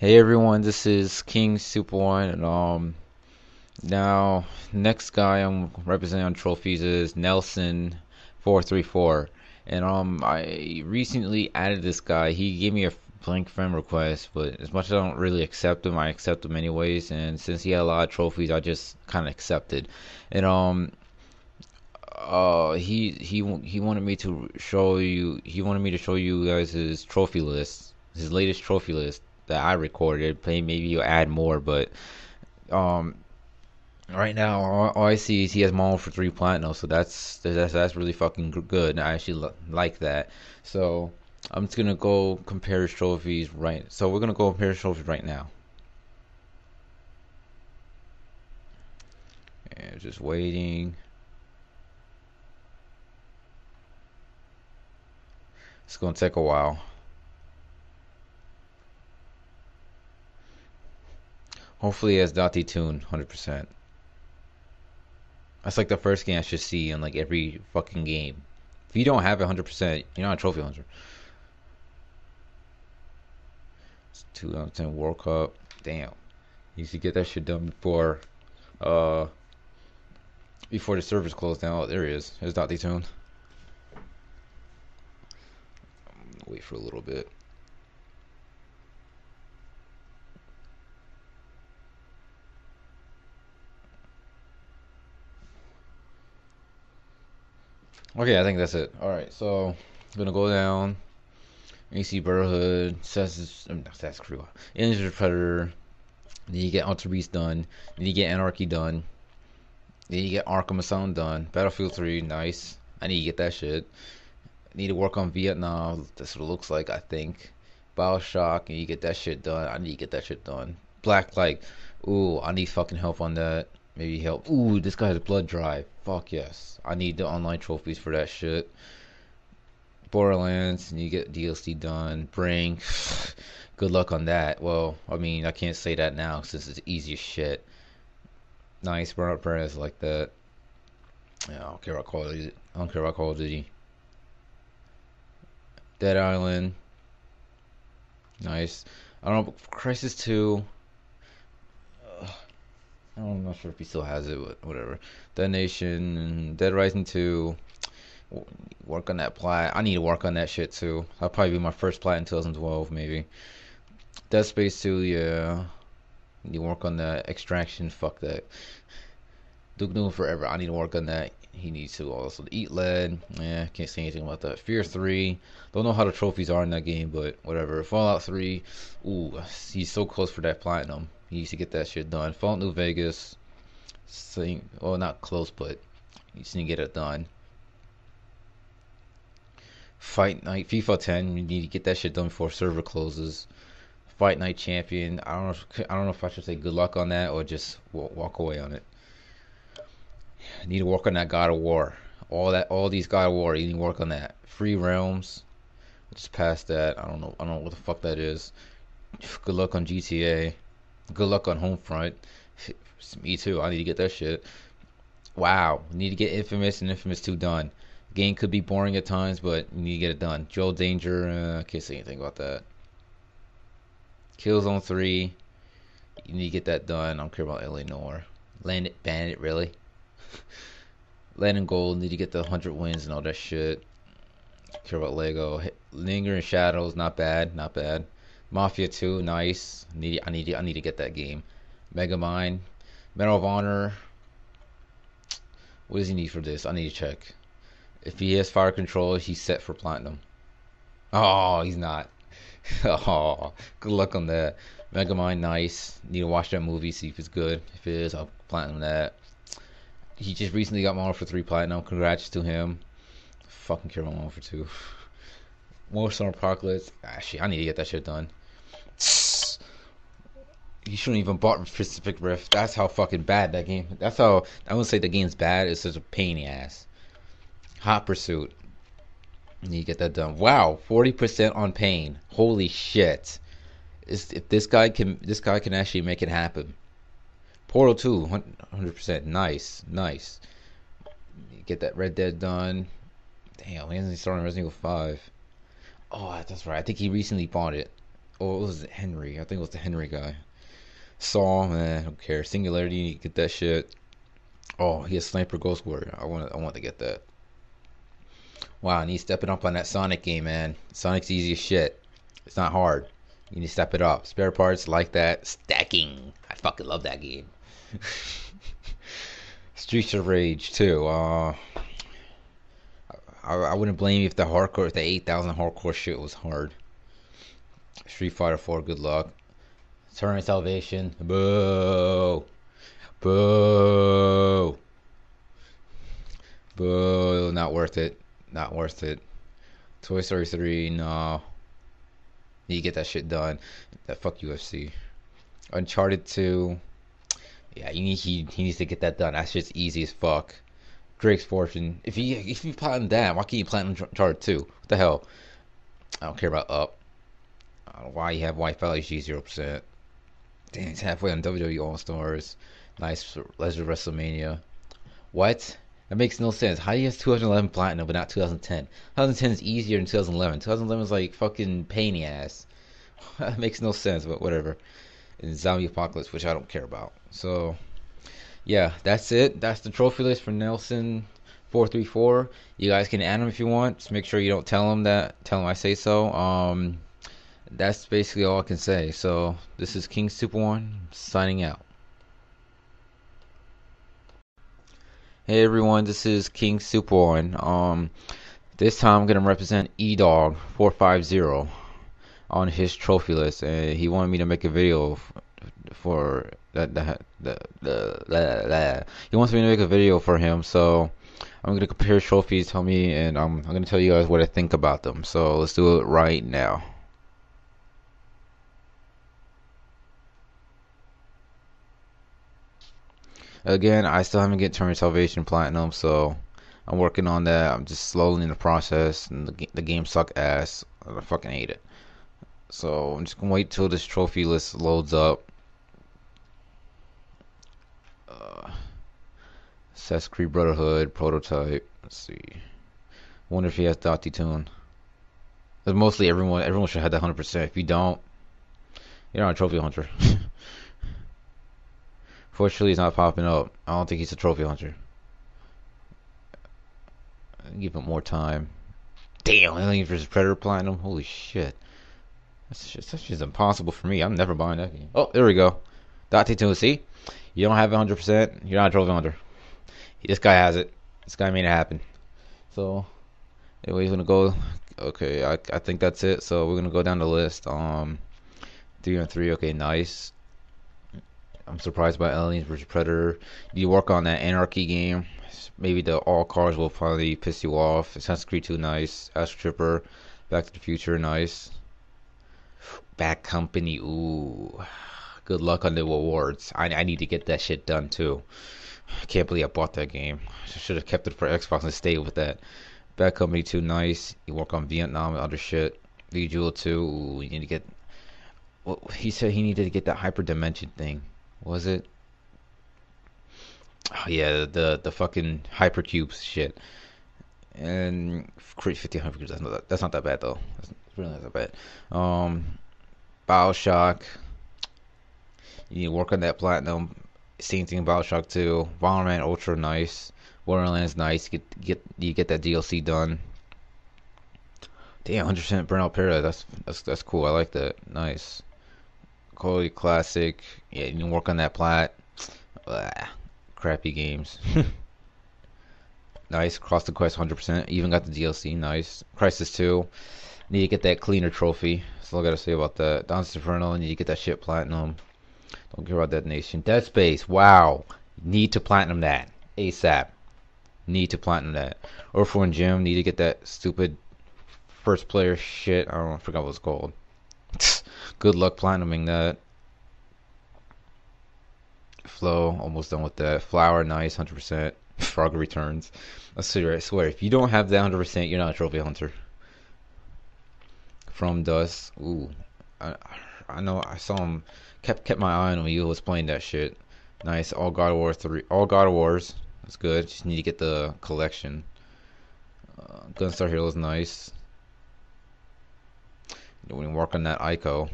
Hey everyone, this is King Super One, and um, now next guy I'm representing on trophies is Nelson four three four, and um, I recently added this guy. He gave me a blank friend request, but as much as I don't really accept him, I accept him anyways. And since he had a lot of trophies, I just kind of accepted. And um, uh, he he he wanted me to show you. He wanted me to show you guys his trophy list, his latest trophy list that I recorded. Maybe you'll add more, but um, right now all, all I see is he has Mono for three platinum, so that's that's that's really fucking good. And I actually like that. So I'm just gonna go compare his trophies right. So we're gonna go compare his trophies right now. And just waiting. It's gonna take a while. Hopefully he has Dottie Tune 100%. That's like the first game I should see in like every fucking game. If you don't have it 100%, you're not a trophy hunter. It's 2010 World Cup. Damn. You should get that shit done before uh before the servers close down. Oh, there he is. There's Dottie Tune. Wait for a little bit. Okay, I think that's it. All right, so I'm gonna go down. AC Brotherhood, Assassin's, um, I mean, Assassin's Creed, Ninja Predator. Then you get Alter Beast done. Then you get Anarchy done. Then you get Arkham Asylum done. Battlefield 3, nice. I need to get that shit. Need to work on Vietnam. That's what it looks like, I think. Bioshock, and you get that shit done. I need to get that shit done. Black Light, ooh, I need fucking help on that. Maybe help. Ooh, this guy has blood drive. Fuck yes. I need the online trophies for that shit. Borderlands, and you get DLC done. Brink. Good luck on that. Well, I mean, I can't say that now since it's easy as shit. Nice, Burnout Paradise like that. Yeah, I don't care about Call of Duty. I don't care about Call of Duty. Dead Island. Nice. I don't know. Crysis 2. I'm not sure if he still has it, but whatever. Dead Nation, Dead Rising 2. Work on that plat. I need to work on that shit too. That'll probably be my first plat in 2012, maybe. Dead Space 2, yeah. To work on that. Extraction, fuck that. Duke Nukem Forever, I need to work on that. He needs to also eat lead. Yeah, can't say anything about that. Fear 3. Don't know how the trophies are in that game, but whatever. Fallout 3. Ooh, he's so close for that platinum. He needs to get that shit done. Fallout New Vegas. Same, well, not close, but he needs to get it done. Fight Night FIFA 10. You need to get that shit done before server closes. Fight Night Champion. I don't know. If, I don't know if I should say good luck on that or just walk away on it. Need to work on that God of War. All that, all these God of War. You need to work on that. Free Realms. Just past that. I don't know. I don't know what the fuck that is. Good luck on GTA. Good luck on Homefront. Me too. I need to get that shit. Wow. Need to get Infamous and Infamous 2 done. Game could be boring at times, but you need to get it done. Joe Danger. Uh, can't say anything about that. Killzone 3. You need to get that done. I don't care about Noire. Land it, Bandit, really? Lead and Gold. Need to get the 100 wins and all that shit. Care about Lego. Lingering Shadows. Not bad. Not bad. Mafia 2, nice. Need I need to, I need to get that game. Megamind, Medal of Honor. What does he need for this? I need to check. If he has fire control, he's set for platinum. Oh, he's not. oh, good luck on that. Megamind, nice. Need to watch that movie, see if it's good. If it is, I'll platinum that. He just recently got Mono for 3 platinum. Congrats to him. Fucking care about Mono for 2. More Summer Apocalypse. Ah, Actually, I need to get that shit done. You shouldn't even bought Pacific Rift. That's how fucking bad that game. That's how I wouldn't say the game's bad. It's just a pain in the ass. Hot Pursuit. You get that done. Wow, forty percent on pain. Holy shit! Is if this guy can, this guy can actually make it happen. Portal Two, hundred percent. Nice, nice. Get that Red Dead done. Damn, he hasn't started Resident Evil Five. Oh, that's right. I think he recently bought it. Oh, it was Henry. I think it was the Henry guy. Saw, man, I don't care. Singularity, get that shit. Oh, he has Sniper Ghost Warrior. I want, I want to get that. Wow, and he's stepping up on that Sonic game, man. Sonic's easy as shit. It's not hard. You need to step it up. Spare parts like that. Stacking. I fucking love that game. Streets of Rage too. Uh, I, I wouldn't blame you if the hardcore, if the 8,000 hardcore shit was hard. Street Fighter 4, good luck. Terminator Salvation, boo. Boo. Boo. Not worth it. Not worth it. Toy Story 3, no. To get that shit done. That fuck UFC. Uncharted 2. Yeah, you need, he, he needs to get that done. That shit's easy as fuck. Drake's Fortune. If you if you platinum that, why can't you platinum Uncharted 2? What the hell? I don't care about Up. Know why you have White Valley G 0%. Damn, it's halfway on WWE All Stars. Nice Lesnar WrestleMania. What? That makes no sense. How do you have 2011 platinum but not 2010? 2010 is easier than 2011. 2011 is like fucking pain ass. that makes no sense, but whatever. And Zombie Apocalypse, which I don't care about. So, yeah, that's it. That's the trophy list for Nelson 434. You guys can add him if you want. Just make sure you don't tell him that. Tell him I say so. Um, that's basically all I can say. So, this is King Super One signing out. Hey everyone, this is King Super One. Um, this time I'm gonna represent E Dog 450 on his trophy list, and he wanted me to make a video for that. The, he wants me to make a video for him, so I'm gonna compare trophies. Tell me, and I'm I'm gonna tell you guys what I think about them. So let's do it right now. Again, I still haven't get Terminator Salvation Platinum, so I'm working on that. I'm just slowly in the process, and the, the game suck ass. I fucking hate it. So I'm just gonna wait till this trophy list loads up. Uh, Assassin's Creed Brotherhood prototype. Let's see. Wonder if he has Dottie Tune. But mostly everyone everyone should have that hundred percent. If you don't, you're not a trophy hunter. Fortunately, he's not popping up. I don't think he's a trophy hunter. Give him more time. Damn, Alien vs Predator Platinum. Holy shit. That's just, that's just impossible for me. I'm never buying that game. Oh, there we go. Dot two. See, you don't have 100. percent You're not a trophy hunter. This guy has it. This guy made it happen. So, anyway, he's gonna go. Okay, I I think that's it. So we're gonna go down the list. Um, three and three. Okay, nice. I'm surprised by Aliens vs Predator. You work on that Anarchy game. Maybe the all cars will finally piss you off. Assassin's Creed 2, nice. Astro Tripper, Back to the Future, nice. Bad Company, ooh. Good luck on the awards. I, I need to get that shit done too. I can't believe I bought that game. I should have kept it for Xbox and stayed with that. Bad Company 2, nice. You work on Vietnam and other shit. Bejeweled 2, ooh, you need to get. Well, he said he needed to get that hyper dimension thing was it? Oh yeah, the the fucking hypercubes shit. And create 50 hypercubes. That's not that, that's not that bad though. That's really not that bad. Um, Bioshock. You need to work on that platinum. Same thing Bioshock 2. Bomberman Ultra nice. Borderlands nice. Get get you get that DLC done. Damn, 100% Burnout Paradise. That's that's that's cool. I like that. Nice. Cody Classic. Yeah, you can work on that plot. Blah, crappy games. nice. Cross the Quest 100%. Even got the DLC. Nice. Crysis 2. Need to get that cleaner trophy. That's all I gotta say about that. Dante's Inferno. Need to get that shit platinum. Don't care about that nation. Dead Space. Wow. Need to platinum that. ASAP. Need to platinum that. Earthworm Jim. Need to get that stupid first player shit. I don't know. I forgot what it's called. Good luck platinuming that. Flow, almost done with that. Flower, nice, 100%. Frog returns. I swear, I swear, if you don't have that 100%, you're not a trophy hunter. From Dust, ooh. I, I know, I saw him, kept kept my eye on him he was playing that shit. Nice, all God of War 3, all God of Wars. That's good, just need to get the collection. Uh, Gunstar Heroes, nice. We work on that Ico.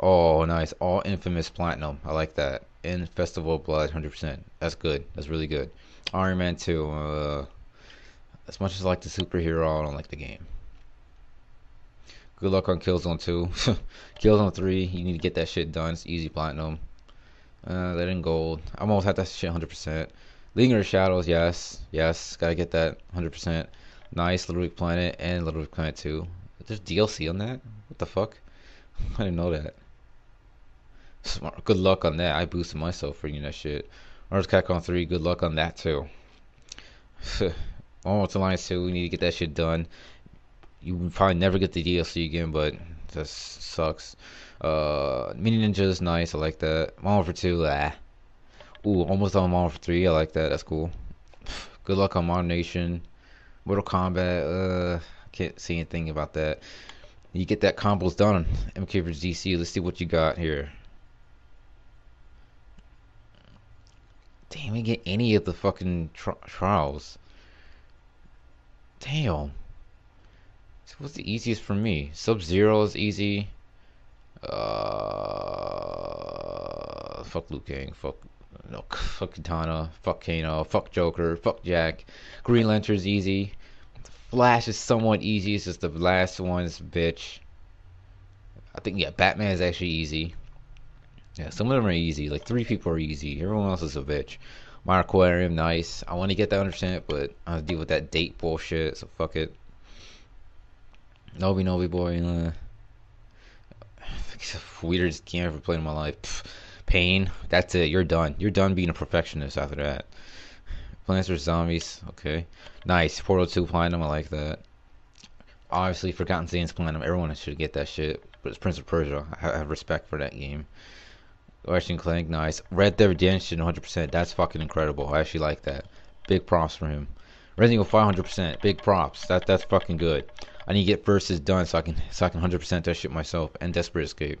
Oh, nice. All infamous platinum. I like that. In Festival of Blood, 100%. That's good. That's really good. Iron Man 2. Uh, as much as I like the superhero, I don't like the game. Good luck on Killzone 2. Killzone 3, you need to get that shit done. It's easy platinum. Uh, that in gold. I almost had that shit 100%. Lingering Shadows, yes. Yes, gotta get that 100%. Nice, Little Big Planet and Little Big Planet 2. There's DLC on that? What the fuck? I didn't know that. Smart. Good luck on that. I boosted myself for you that shit. Mars Capcom 3, good luck on that too. Oh, Almost Alliance 2, we need to get that shit done you probably never get the DLC again, but this sucks. Uh, Mini Ninja is nice. I like that. Modern Warfare 2, ah. Ooh, almost on Modern Warfare 3. I like that. That's cool. Good luck on Modern Nation. Mortal Kombat, uh, can't see anything about that. You get that combos done. MK vs DC. Let's see what you got here. Damn, we get any of the fucking tri trials. Damn. So What's the easiest for me? Sub Zero is easy. Uh, fuck Liu Kang. Fuck no. Fuck Katana. Fuck Kano. Fuck Joker. Fuck Jack. Green Lantern's easy. Flash is somewhat easy. It's just the last one's bitch. I think yeah, Batman is actually easy. Yeah, some of them are easy. Like three people are easy. Everyone else is a bitch. My aquarium, nice. I want to get that 100%, but I have to deal with that date bullshit. So fuck it. Noby Noby boy. Uh, weirdest game I've ever played in my life. Pain. That's it. You're done. You're done being a perfectionist after that. Plants vs Zombies. Okay. Nice. Portal 2 Platinum. I like that. Obviously, Forgotten Sands Platinum. Everyone should get that shit. But it's Prince of Persia. I have respect for that game. Ratchet Clank. Nice. Red Dead Redemption 100%. That's fucking incredible. I actually like that. Big props for him. Resident Evil 500%. Big props. That that's fucking good. I need to get verses done so I can so I can 100% that shit myself and Desperate Escape.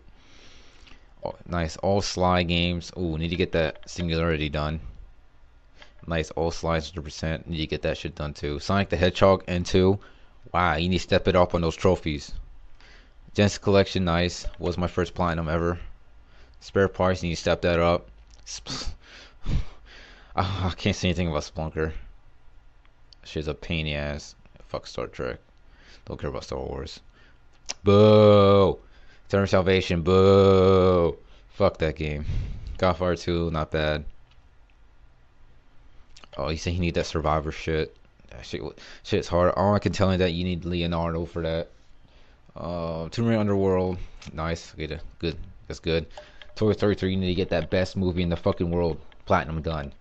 Oh, nice, all Sly games. Ooh, need to get that Singularity done. Nice, all Slides 100%. Need to get that shit done too. Sonic the Hedgehog N2. Wow, you need to step it up on those trophies. Genesis Collection, nice. Was my first platinum ever. Spare parts, need to step that up. I can't say anything about Spelunker. She's a pain in the ass. Fuck Star Trek. Don't care about Star Wars. Boo! Eternal Salvation, boo! Fuck that game. Godfire 2, not bad. Oh, you say you need that Survivor shit. Shit, shit's hard. All I can tell you that you need Leonardo for that. Uh, Tomb Raider Underworld, nice. Okay, good. That's good. Toy Story 3, you need to get that best movie in the fucking world. Platinum done.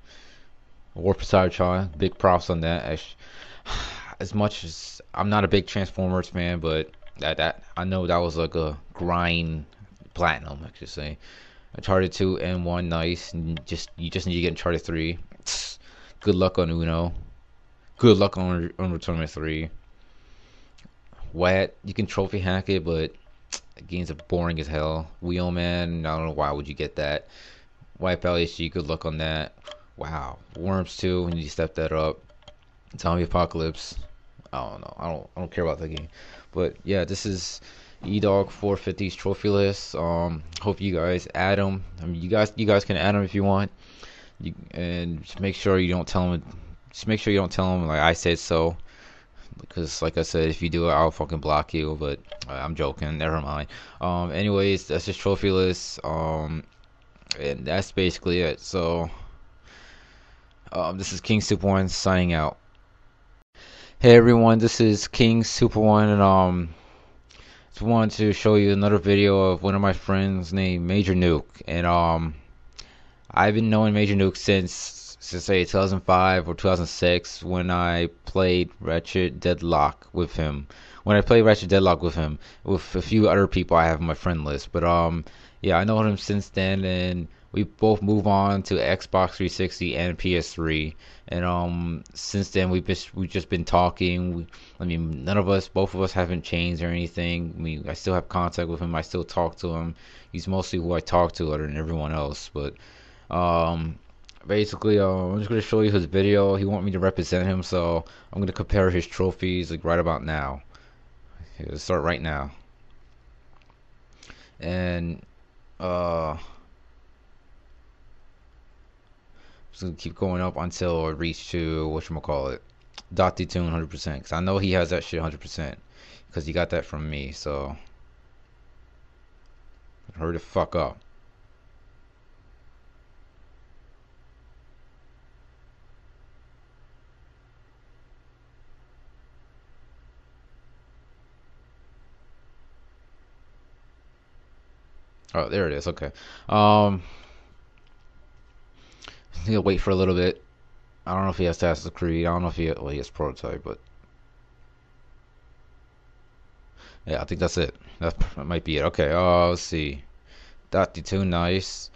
War for Cybertron, big props on that. as much as I'm not a big Transformers fan, but that that I know that was like a grind platinum, I should say. Uncharted two and one, nice. And just you just need to get Uncharted three. Good luck on Uno. Good luck on on Tournament three. Wet, you can trophy hack it, but games are boring as hell. Wheelman, I don't know why would you get that. Wipeout HD, good luck on that. Wow, Worms 2, we need to step that up. Zombie Apocalypse, I don't know. I don't I don't care about the game. But yeah, this is eDog 450's trophy list. Um, hope you guys add them. I mean, you guys you guys can add them if you want. You, and just make sure you don't tell them. Just make sure you don't tell them like I said so. Because like I said, if you do it, I'll fucking block you. But uh, I'm joking. Never mind. Um, anyways, that's just trophy list. Um, and that's basically it. So, um, this is King Super One signing out. Hey everyone, this is King Super One, and um, just wanted to show you another video of one of my friends named Major Nuke, and um, I've been knowing Major Nuke since, say 2005 or 2006 when I played Ratchet Deadlock with him. When I played Ratchet Deadlock with him, with a few other people I have on my friend list, but um, yeah, I know him since then, and we both move on to Xbox 360 and PS3. And um, since then we've just we've just been talking. We, I mean, none of us, both of us, haven't changed or anything. I mean, I still have contact with him. I still talk to him. He's mostly who I talk to, other than everyone else. But um, basically, uh, I'm just gonna show you his video. He want me to represent him, so I'm gonna compare his trophies like right about now. let's start right now. And Uh, just gonna keep going up until I reach to what you call it, dot detune 100%. Cause I know he has that shit 100%. Cause he got that from me. So hurry the fuck up. Oh, there it is. Okay. Um, he'll wait for a little bit. I don't know if he has Assassin's Creed. I don't know if he well he has prototype, but yeah, I think that's it. That might be it. Okay. Oh, let's see. Dot two nice.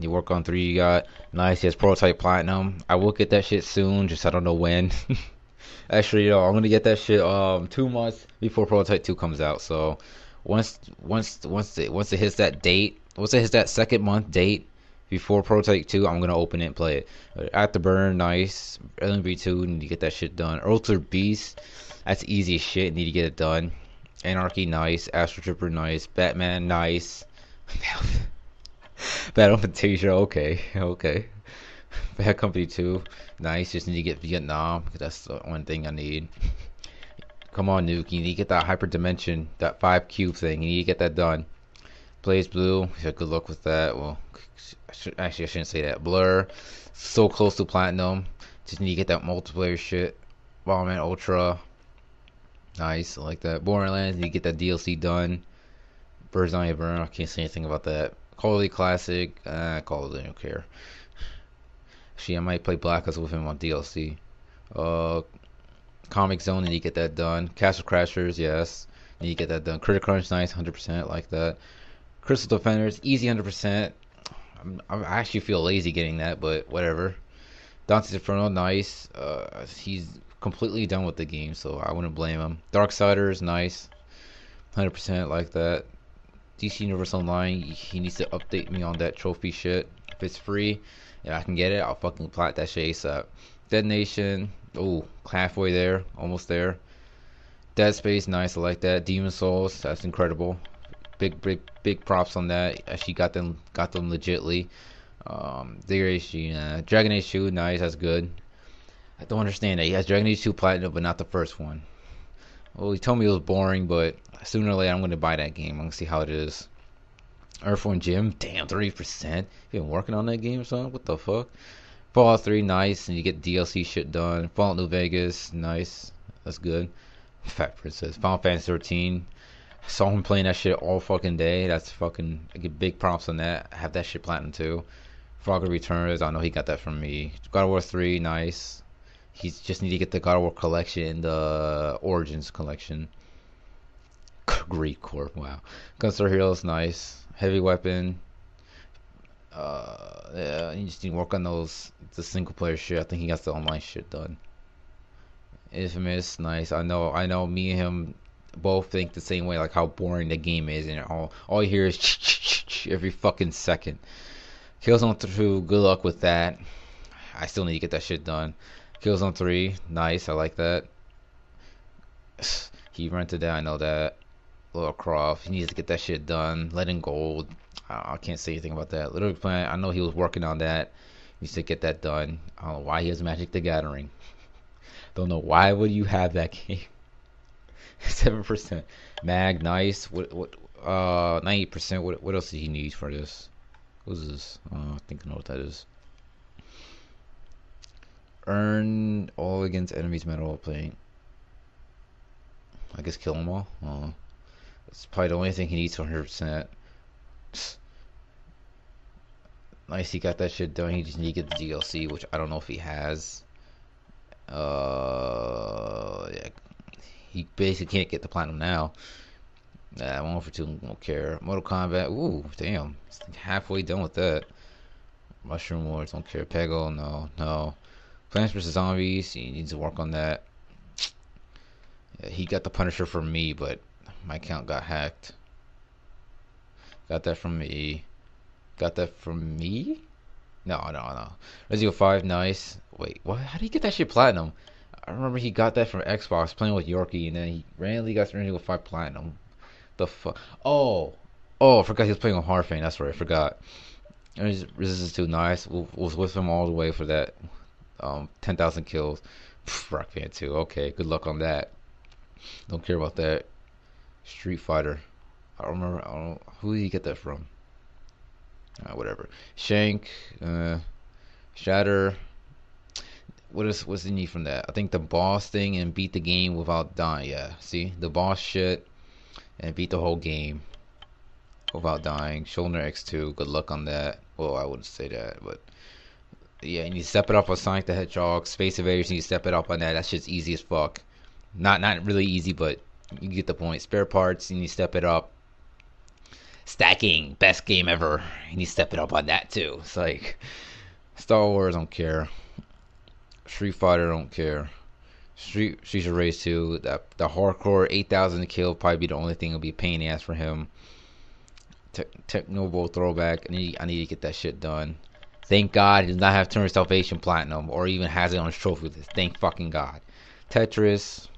You work on three. You got nice. He has prototype platinum. I will get that shit soon. Just I don't know when. Actually, yo, I'm gonna get that shit um two months before prototype two comes out. So once once once it once it hits that date, once it hits that second month date before Prototype 2, I'm gonna open it and play it. Uh, Afterburner, nice. LMV 2, need to get that shit done. Ultra Beast, that's easy as shit. Need to get it done. Anarchy, nice. Astro Tripper, nice. Batman, nice. Battle Fantasia, okay, okay. Bad Company 2, nice. Just need to get Vietnam. That's the one thing I need. Come on, Nuke. You need to get that hyper dimension, that five cube thing. You need to get that done. BlazBlue. Yeah, good luck with that. Well, I should, actually, I shouldn't say that. Blur. So close to platinum. Just need to get that multiplayer shit. Bomberman Ultra. Nice. I like that. Borderlands. Need to get that DLC done. Birds Eye Burn. I can't say anything about that. Call of Classic. Uh, Call of Duty. I don't care. Actually, I might play Black Ops with him on DLC. Uh, Comix Zone, need to get that done. Castle Crashers, yes. To get that done. Critter Crunch, nice, 100%, like that. Crystal Defenders, easy 100%. I'm, I actually feel lazy getting that, but whatever. Dante's Inferno, nice. Uh, he's completely done with the game, so I wouldn't blame him. Darksiders, nice. 100% like that. DC Universe Online, he needs to update me on that trophy shit. If it's free, yeah, I can get it. I'll fucking plot that shit ASAP. Dead Nation, oh, halfway there, almost there. Dead Space, nice, I like that. Demon Souls, that's incredible. Big, big, big props on that. Actually got them, got them legitly. Um, Digger Age, uh, Dragon Age 2, nice, that's good. I don't understand that. He has Dragon Age 2 Platinum, but not the first one. Well, he told me it was boring, but sooner or later I'm going to buy that game. I'm going to see how it is. Earthworm Jim, damn, 30%. You been working on that game or something? What the fuck? Fallout 3, nice, and you get DLC shit done. Fallout New Vegas, nice. That's good. Fat Princess. Final Fantasy 13. Saw him playing that shit all fucking day. That's fucking. I get big props on that. I have that shit platinum too. Frogger Returns. I know he got that from me. God of War 3, nice. He's just need to get the God of War collection, and the Origins collection. Greed Corp, wow. Gunstar Heroes, nice. Heavy Weapon, uh, yeah, you just need to work on those the single player shit. I think he got the online shit done. Infamous, nice. I know, I know. Me and him both think the same way, like how boring the game is, and all all you hear is every fucking second. Killzone 2, good luck with that. I still need to get that shit done. Killzone 3, nice. I like that. He rented that. I know that. Little Croft, he needs to get that shit done. Letting Gold, I can't say anything about that. Little Planet, I know he was working on that. He to get that done. I don't know why he has Magic the Gathering. don't know why would you have that game. Seven percent. Mag, nice. What? What? Uh, ninety percent. What? What else does he need for this? What's this? Uh, I think I know what that is. Earn all against enemies metal playing. I guess kill them all. Uh, that's probably the only thing he needs 100%. Nice, he got that shit done. He just need to get the DLC, which I don't know if he has. Uh, yeah, he basically can't get the platinum now. Nah, one for two, don't care. Mortal Kombat, ooh, damn, halfway done with that. Mushroom Wars, don't care. Peggle, no, no. Plants vs Zombies, he needs to work on that. Yeah, he got the Punisher for me, but my account got hacked. Got that from me. Got that from me? No, no, no. Resident Evil 5, nice. Wait, what? How did he get that shit platinum? I remember he got that from Xbox playing with Yorkie, and then he randomly got Resident Evil 5 platinum. The fuck? Oh, Oh, I forgot he was playing on Harfane. That's right, I forgot. Resistance too nice. Was with him all the way for that um, 10,000 kills. Rock Band 2. Okay, good luck on that. Don't care about that. Street Fighter. I don't remember. I don't Who did you get that from? Uh, whatever. Shank. Uh, Shatter. What is what's the need from that? I think the boss thing and beat the game without dying. Yeah, see the boss shit and beat the whole game without dying. Shoulder X2. Good luck on that. Well, I wouldn't say that, but yeah, and you step it up on Sonic the Hedgehog, Space Invaders, and you step it up on that. That shit's easy as fuck. Not not really easy, but you get the point. Spare parts, and you step it up. Stacking, best game ever, you step it up on that too. It's like Star Wars, don't care. Street Fighter, don't care. Street Streets of Rage 2, that the hardcore 8,000 kill probably be the only thing that'll be pain ass for him. Te- Technobo throwback. I need I need to get that shit done. Thank God he does not have Turn Salvation Platinum or even has it on his trophy list. Thank fucking God. Tetris.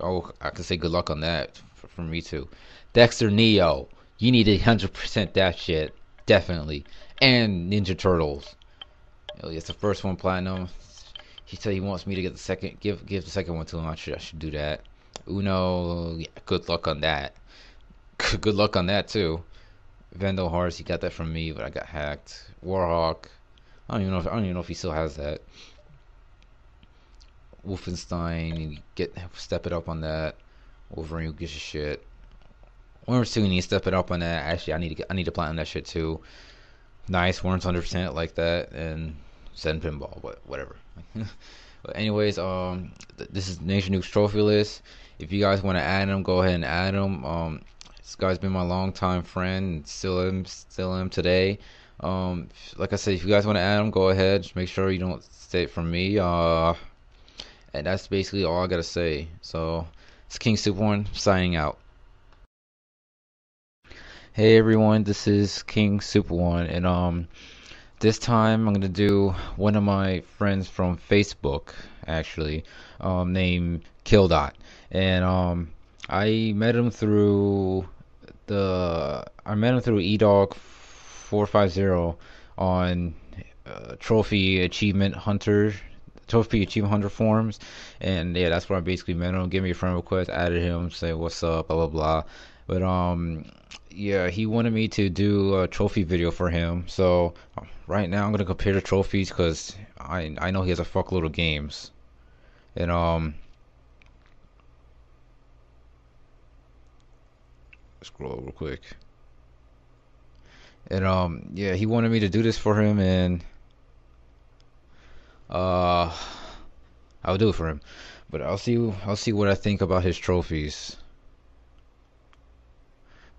Oh, I can say good luck on that for, for me too. Dexter Neo. You need to 100% that shit. Definitely. And Ninja Turtles. Oh, it's the first one platinum. He said he wants me to get the second. Give give the second one to him. I should I should do that. Uno. Yeah, good luck on that. Good luck on that too. Vandal Hearts. He got that from me, but I got hacked. Warhawk. I don't even know if I don't even know if he still has that. Wolfenstein, get step it up on that. Wolverine who gives a shit. Worms 2 need to step it up on that. Actually, I need to get, I need to plan on that shit too. Nice, Worms 100% like that, and Zen Pinball, but whatever. but anyways, um, th- this is Nation Nukes trophy list. If you guys want to add them, go ahead and add them. Um, this guy's been my longtime friend, and still am, still am today. Um, like I said, if you guys want to add them, go ahead. Just make sure you don't stay from me. Uh, and that's basically all I gotta say. So, it's King Super One signing out. Hey everyone, this is King Super One, and um, this time I'm gonna do one of my friends from Facebook, actually, um, named Kildot, and um, I met him through the I met him through eDog 450 on uh, Trophy Achievement Hunter Trophy Achievement Hunter forums, and yeah, that's where I basically met him. Give me a friend request, added him, say what's up, blah blah blah. But um, yeah, he wanted me to do a trophy video for him. So right now I'm gonna compare the trophies because I I know he has a fuckload of games, and um. Scroll real quick. And um, yeah, he wanted me to do this for him, and uh, I'll do it for him. But I'll see. I'll see what I think about his trophies.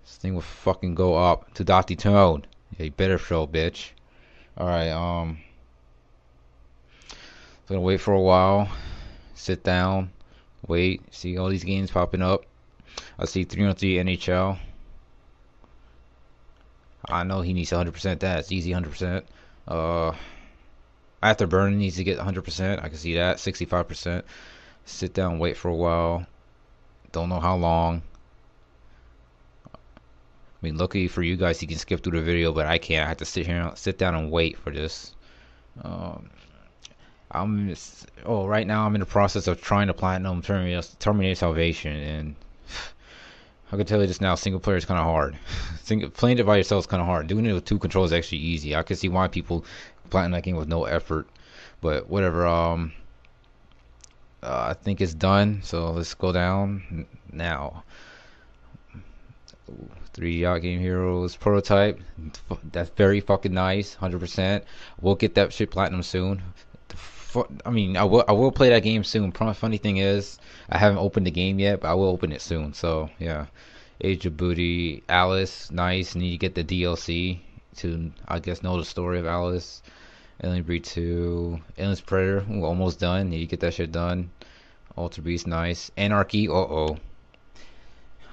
This thing will fucking go up to Dotty Tone. Yeah, you better show, bitch. Alright, um. Gonna wait for a while. Sit down. Wait. See all these games popping up. I see 303 NHL. I know he needs 100% that. It's easy 100%. Uh, Afterburner needs to get 100%. I can see that. 65%. Sit down, wait for a while. Don't know how long. I mean, lucky for you guys, you can skip through the video, but I can't. I have to sit here, sit down, and wait for this. Um, I'm oh, right now I'm in the process of trying to platinum Terminator, Salvation, and I can tell you this now, single player is kind of hard. Playing it by yourself is kind of hard. Doing it with two controls is actually easy. I can see why people platinum that game with no effort, but whatever. Um, uh, I think it's done. So let's go down now. Three Yacht Game Heroes prototype. That's very fucking nice. 100%. We'll get that shit platinum soon. I mean, I will I will play that game soon. Funny thing is, I haven't opened the game yet, but I will open it soon. So yeah, Age of Booty, Alice, nice. Need to get the DLC to I guess know the story of Alice. Alien Breed 2, Alien's Predator, almost done. Need to get that shit done. Alter Beast, nice. Anarchy, uh oh.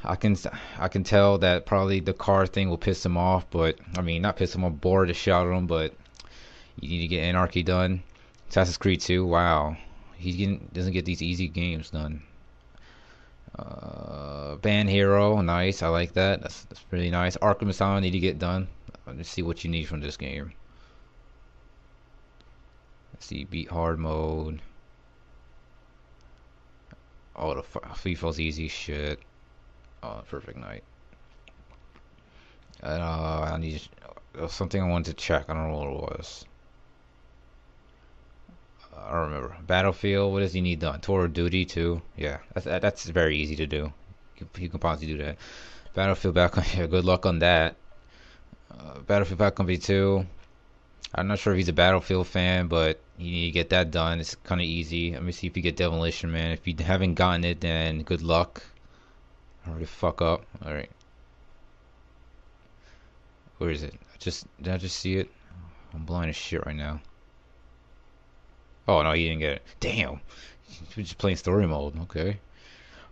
I can I can tell that probably the car thing will piss him off, but I mean not piss him off, bored to shout at him, but you need to get Anarchy done. Assassin's Creed 2, wow, he doesn't get these easy games done. Uh, Band Hero, nice. I like that. That's that's pretty nice. Arkham Asylum need to get done. Let's see what you need from this game. Let's see, beat hard mode. Oh, the FIFA's easy shit. Oh, perfect night. And, uh, I need something I wanted to check. I don't know what it was. I don't remember. Battlefield. What does he need done? Tour of Duty too. Yeah, that's that's very easy to do. You can, possibly do that. Battlefield Bad Yeah, good luck on that. Uh, Battlefield Company 2. I'm not sure if he's a Battlefield fan, but you need to get that done. It's kind of easy. Let me see if you get Demolition Man. If you haven't gotten it, then good luck. Hurry fuck up. Alright. Where is it? I just did I just see it? I'm blind as shit right now. Oh no, you didn't get it. Damn. You're just playing story mode. Okay.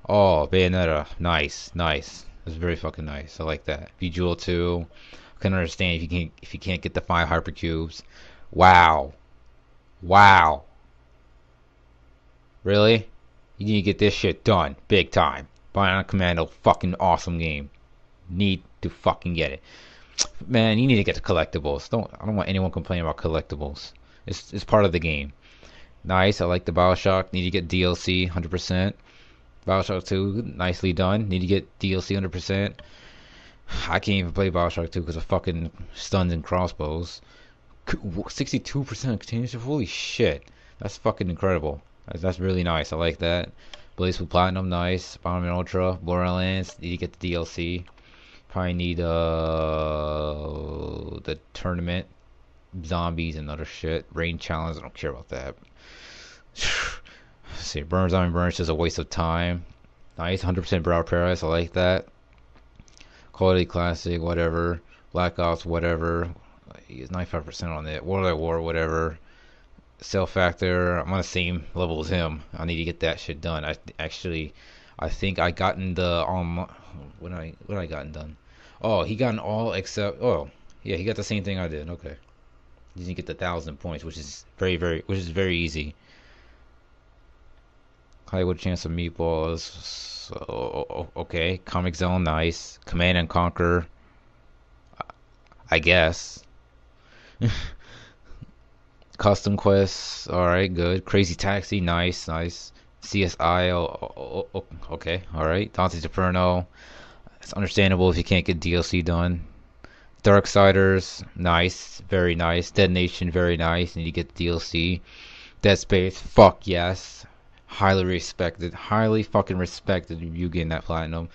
Oh, Bayonetta. Nice, nice. That's very fucking nice. I like that. Bejeweled 2. I can understand if you can't if you can't get the five hypercubes. Wow. Wow. Really? You need to get this shit done. Big time. Bionic Commando, fucking awesome game. Need to fucking get it. Man, you need to get the collectibles. Don't I don't want anyone complaining about collectibles. It's it's part of the game. Nice. I like the Bioshock. Need to get DLC 100%. Bioshock 2, nicely done. Need to get DLC 100%. I can't even play Bioshock 2 because of fucking stuns and crossbows. 62% continuous. Holy shit. That's fucking incredible. That's, that's really nice. I like that. BlazBlue Platinum, nice. Bomberman Ultra, Borderlands. Need to get the DLC. Probably need uh the tournament, zombies and other shit. Rain challenge. I don't care about that. see, Burns on Burns is a waste of time. Nice, 100% Brow Paradise. I like that. Quality Classic, whatever. Black Ops, whatever. He's 95% on it. World at War, whatever. Self Factor, I'm on the same level as him. I need to get that shit done. I actually, I think I gotten the um, when I when I gotten done. Oh, he gotten all except oh yeah, he got the same thing I did. Okay, he didn't get the thousand points, which is very very which is very easy. Hollywood Chance of Meatballs. So, okay, Comix Zone, nice. Command and Conquer. I guess. Costume Quest, alright, good. Crazy Taxi, nice, nice. CSI, oh, oh, okay, alright. Dante's Inferno, it's understandable if you can't get DLC done. Dark Darksiders, nice, very nice. Dead Nation, very nice. Need to get DLC. Dead Space, fuck yes highly respected, highly fucking respected you getting that platinum.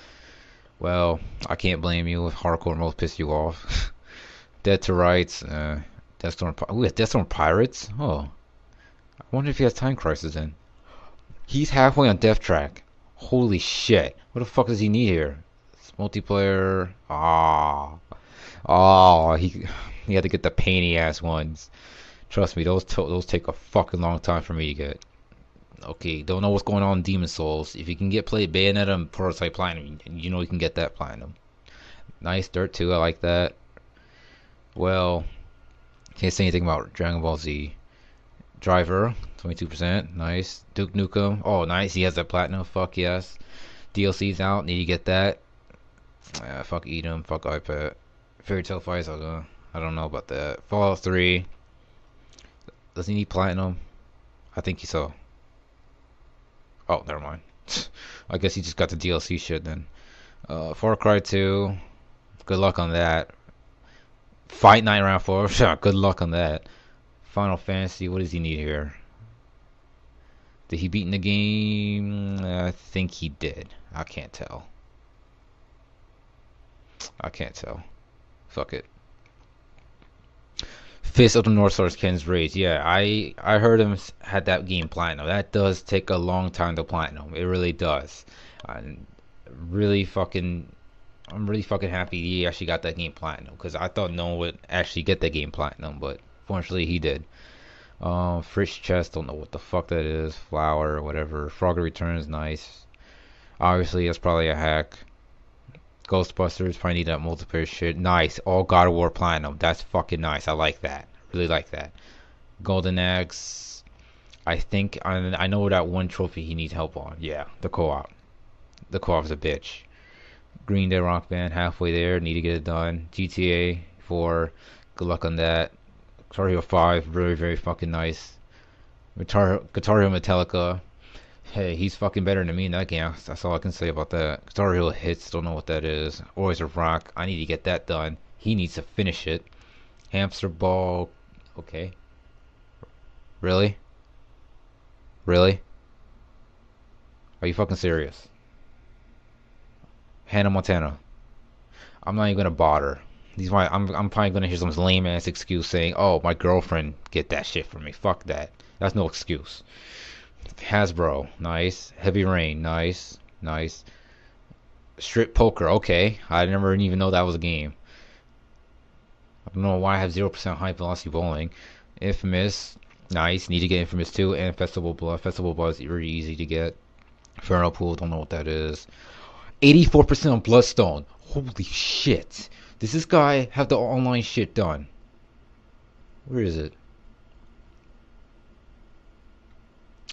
Well, I can't blame you if hardcore mode pissed you off. Dead to Rights, uh, Deathstorm, ooh, Deathstorm Pirates? Oh. I wonder if he has Time Crisis in. He's halfway on Death Track. Holy shit. What the fuck does he need here? It's multiplayer. Ah. Oh, he he had to get the painy ass ones. Trust me, those those take a fucking long time for me to get. Okay, don't know what's going on in Demon Souls. If you can get play Bayonetta and Prototype Platinum, you know you can get that Platinum. Nice Dirt 2, I like that. Well, can't say anything about Dragon Ball Z. Driver, 22%, nice. Duke Nukem, oh nice, he has that Platinum, fuck yes. DLC's out, need to get that. Yeah, fuck Edom, fuck iPad. Fairy Tail Fights, I don't know about that. Fallout 3, does he need Platinum? I think he saw. Oh, never mind. I guess he just got the DLC shit then. Uh, Far Cry 2. Good luck on that. Fight Night Round 4. good luck on that. Final Fantasy. What does he need here? Did he beat in the game? Uh, I think he did. I can't tell. I can't tell. Fuck it. Fist of the North Star's Ken's Rage. Yeah, I I heard him had that game platinum. That does take a long time to platinum. It really does. I'm really fucking. I'm really fucking happy he actually got that game platinum because I thought no one would actually get that game platinum, but fortunately he did. Um, Frisch Chest, don't know what the fuck that is. Flower, whatever. Frogger Returns, nice. Obviously, that's probably a hack. Ghostbusters, probably need that multiplayer shit. Nice. All God of War Platinum. That's fucking nice. I like that. Really like that. Golden Axe. I think I, I know that one trophy he needs help on. Yeah, the co-op. The co-op's a bitch. Green Day Rock Band, halfway there, need to get it done. GTA 4, good luck on that. Guitar Hero 5, very, very fucking nice. Guitar, Guitar Hero Metallica, hey, he's fucking better than me in that game. That's all I can say about that. Guitar Hero Hits, don't know what that is. Always of Rock, I need to get that done. He needs to finish it. Hamster Ball, okay. Really? Really? Are you fucking serious? Hannah Montana. I'm not even gonna bother. These my I'm I'm probably gonna hear some lame ass excuse saying, "Oh, my girlfriend get that shit for me." Fuck that. That's no excuse. Hasbro, nice. Heavy Rain, nice, nice. Strip Poker, okay. I never even know that was a game. I don't know why I have zero percent high velocity bowling. Infamous, nice. Need to get Infamous too, and Festival Blood. Festival Blood is really easy to get. Inferno Pool, don't know what that is. 84% on Bloodstone. Holy shit. Does this guy have the online shit done? Where is it?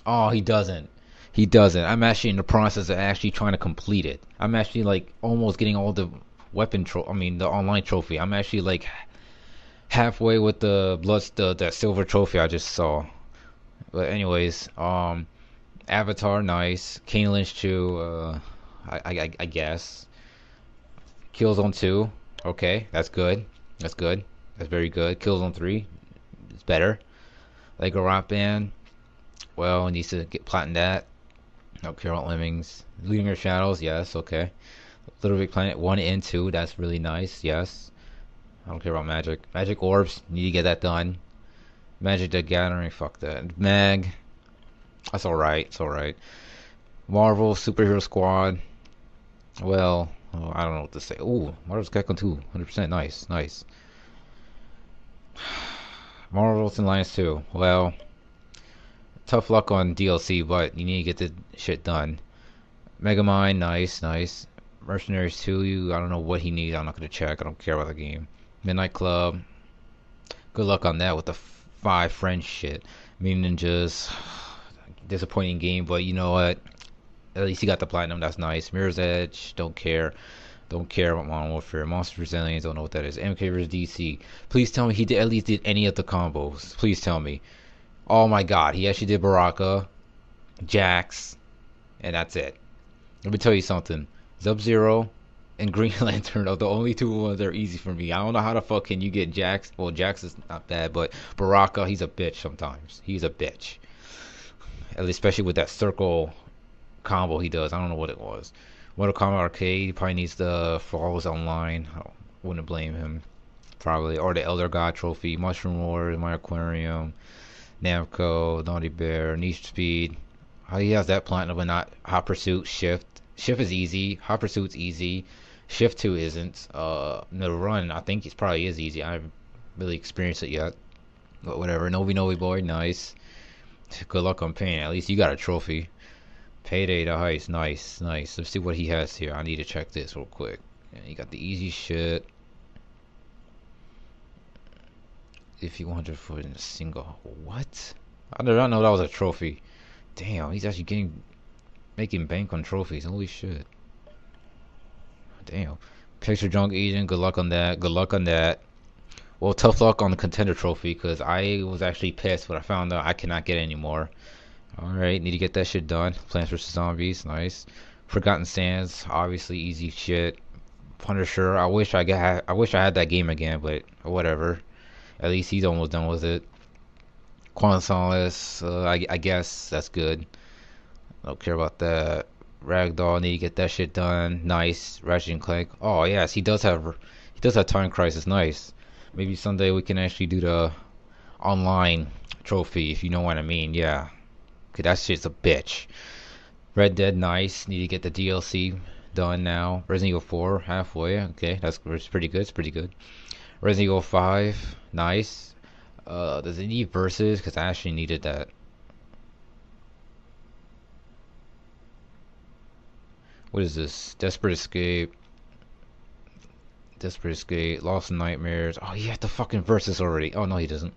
Oh, he doesn't. He doesn't. I'm actually in the process of actually trying to complete it. I'm actually like almost getting all the weapon tro I mean the online trophy. I'm actually like halfway with the blood the that silver trophy I just saw. But anyways, um Avatar nice. Kane Lynch 2 uh I, I, I guess. Killzone 2, okay, that's good. That's good. That's very good. Killzone 3, it's better. Lego Rock Band, well, needs to get platinum that. No, Carol Lemmings. Leaving Your Shadows, yes, okay. Little Big Planet 1 and 2, that's really nice, yes. I don't care about Magic. Magic Orbs, need to get that done. Magic the Gathering, fuck that. Mag, that's alright, it's alright. Marvel Superhero Squad, well, oh, I don't know what to say. Oh, Marvel's Capcom 2, 100% nice, nice. Marvel's Alliance 2, well, tough luck on DLC, but you need to get the shit done. Megamind, nice, nice. Mercenaries 2, you, I don't know what he needs, I'm not gonna check, I don't care about the game. Midnight Club, good luck on that with the five French shit. Mini Ninjas, disappointing game, but you know what? At least he got the platinum. That's nice. Mirror's Edge. Don't care. Don't care about Modern Warfare. Monster vs. Aliens. Don't know what that is. MK vs. DC. Please tell me he did, at least did any of the combos. Please tell me. Oh my god. He actually did Baraka, Jax, and that's it. Let me tell you something. Sub Zero and Green Lantern are the only two ones that are easy for me. I don't know how the fuck can you get Jax. Well, Jax is not bad, but Baraka, he's a bitch sometimes. He's a bitch. Especially with that circle combo he does. I don't know what it was. Mortal Kombat Arcade He probably needs the Falls Online. I wouldn't blame him. Probably. Or the Elder God Trophy. Mushroom Wars, My Aquarium, Namco, Naughty Bear, Need Speed. How he has that platinum but not Hot Pursuit, Shift. Shift is easy. Hot Pursuit's easy. Shift 2 isn't. Uh, the run, I think it probably is easy. I haven't really experienced it yet. But whatever. Noby Noby Boy, nice. Good luck on pain. At least you got a trophy. Payday the heist. Nice, nice. Let's see what he has here. I need to check this real quick. Yeah, you got the easy shit. If you want to put in a single. What? I did not know that was a trophy. Damn, he's actually getting. Making bank on trophies. Holy shit. Damn. Picture Junk Agent. Good luck on that. Good luck on that. Well, tough luck on the contender trophy because I was actually pissed when I found out I cannot get any more. Alright, need to get that shit done. Plants vs. Zombies, nice. Forgotten Sands, obviously easy shit. Punisher, I wish I got I wish I had that game again, but whatever. At least he's almost done with it. Quantum Solace, uh, I, I guess that's good. I don't care about that. Ragdoll, need to get that shit done. Nice. Ratchet and Clank. Oh yes, he does have he does have Time Crisis. Nice. Maybe someday we can actually do the online trophy, if you know what I mean. Yeah. Cause that shit's a bitch. Red Dead, nice. Need to get the DLC done now. Resident Evil 4, halfway. Okay, that's, that's pretty good. It's pretty good. Resident Evil 5, nice. Uh, does it need verses? Because I actually needed that. What is this? Desperate Escape. Desperate Escape. Lost in Nightmares. Oh, he had the fucking verses already. Oh, no, he doesn't.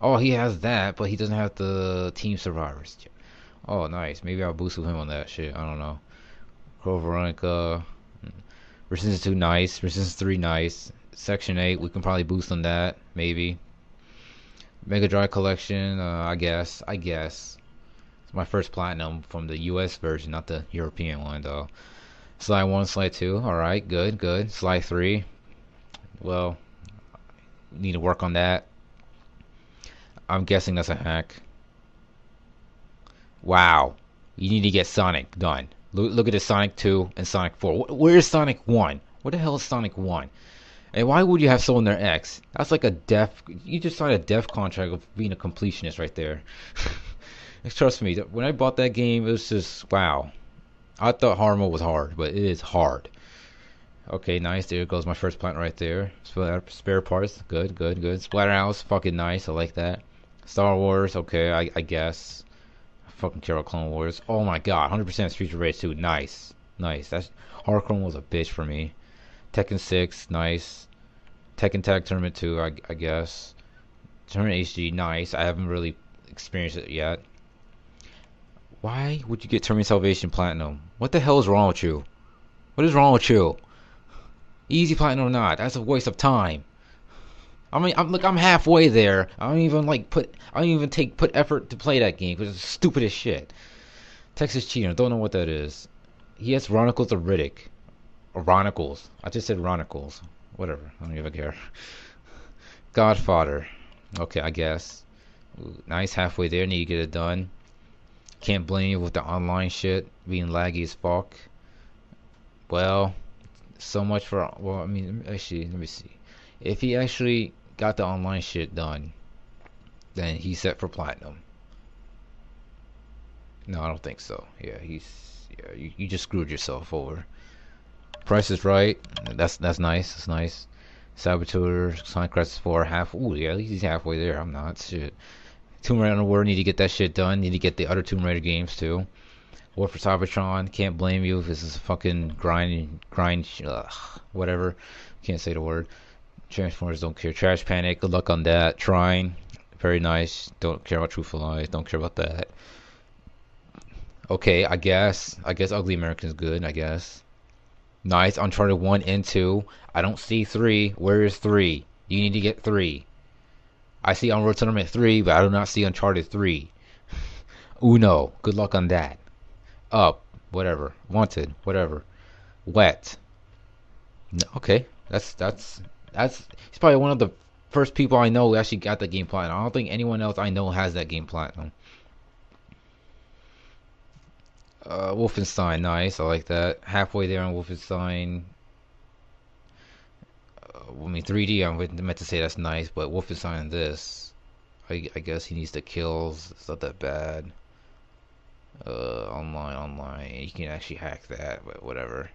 Oh, he has that, but he doesn't have the Team Survivors. Oh, nice. Maybe I'll boost with him on that shit. I don't know. Code Veronica. Resistance 2 nice. Resistance 3 nice. Section 8, we can probably boost on that, maybe. Mega Drive Collection, uh, I guess. I guess. It's my first platinum from the US version, not the European one, though. Sly 1, Sly 2. Alright, good, good. Sly 3. Well, need to work on that. I'm guessing that's a hack. Wow. You need to get Sonic done. Look, look at the Sonic 2 and Sonic 4. Where's Sonic 1? What the hell is Sonic 1? And why would you have someone their X? That's like a deaf. You just signed a deaf contract of being a completionist right there. Trust me, when I bought that game, it was just wow. I thought hard was hard, but it is hard. Okay, nice. There goes my first plant right there. Spare parts, good, good, good. Splatterhouse, fucking nice. I like that. Star Wars, okay, I, I guess. I fucking care about Clone Wars. Oh my god, 100% Street Race 2, nice, nice. That's Hardchrome was a bitch for me. Tekken 6, nice. Tekken Tag Tournament 2, I, I guess. Tournament HD, nice. I haven't really experienced it yet. Why would you get Terminator Salvation Platinum? What the hell is wrong with you? What is wrong with you? Easy Platinum or not, that's a waste of time. I mean, I'm look, I'm halfway there. I don't even like put, I don't even take put effort to play that game because it's stupid as shit. Texas Cheat 'Em, don't know what that is. He has Ronicles or Riddick, Ronicles. I just said Ronicles. Whatever, I don't even care. Godfather, okay, I guess. Ooh, nice, halfway there. Need to get it done. Can't blame you with the online shit being laggy as fuck. Well, so much for well, I mean, actually, let me see. If he actually got the online shit done, then he's set for platinum. No, I don't think so. Yeah, he's yeah, you, you just screwed yourself over. Price is right. That's that's nice. That's nice. Saboteur, Sonic Crisis 4, half. Ooh, yeah, at least he's halfway there. I'm not. Shit. Tomb Raider War, need to get that shit done. Need to get the other Tomb Raider games too. War for Cybertron, can't blame you if this is a fucking grind, grind, ugh, whatever. Can't say the word. Transformers don't care. Trash Panic, good luck on that. Trine, very nice. Don't care about Truthful Lies, don't care about that. Okay, I guess. I guess Ugly American is good, I guess. Nice. Uncharted 1 and 2. I don't see 3. Where is 3? You need to get 3. I see Unreal Tournament 3, but I do not see Uncharted 3. Uno. Good luck on that. Up. Whatever. Wanted. Whatever. Wet. No, okay. That's that's that's he's probably one of the first people I know who actually got that game platinum. I don't think anyone else I know has that game platinum. Uh, Wolfenstein, nice. I like that. Halfway there on Wolfenstein. Uh, I mean, 3D. I'm meant to say that's nice, but Wolfenstein, this, I, I guess he needs the kills. It's not that bad. Uh, online, online. You can actually hack that, but whatever.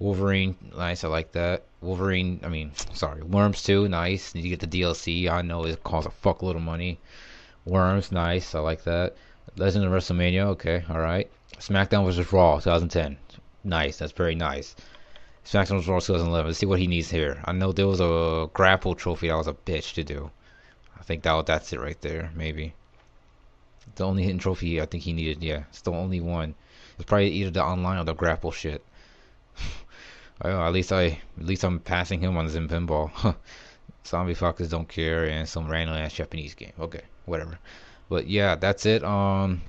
Wolverine, nice. I like that. Wolverine, I mean, sorry, Worms too, nice. Need to get the DLC. I know it costs a fuckload of money. Worms, nice. I like that. Legend of WrestleMania, okay, all right. SmackDown vs. Raw, 2010, nice. That's very nice. SmackDown vs. Raw 2011. Let's see what he needs here. I know there was a grapple trophy that was a bitch to do. I think that that's it right there, maybe. The only hidden trophy I think he needed, yeah, it's the only one. It's probably either the online or the grapple shit. Well, at least I, at least I'm passing him on Zen Pinball. Zombie fuckers don't care, and some random ass Japanese game. Okay, whatever. But yeah, that's it. Um,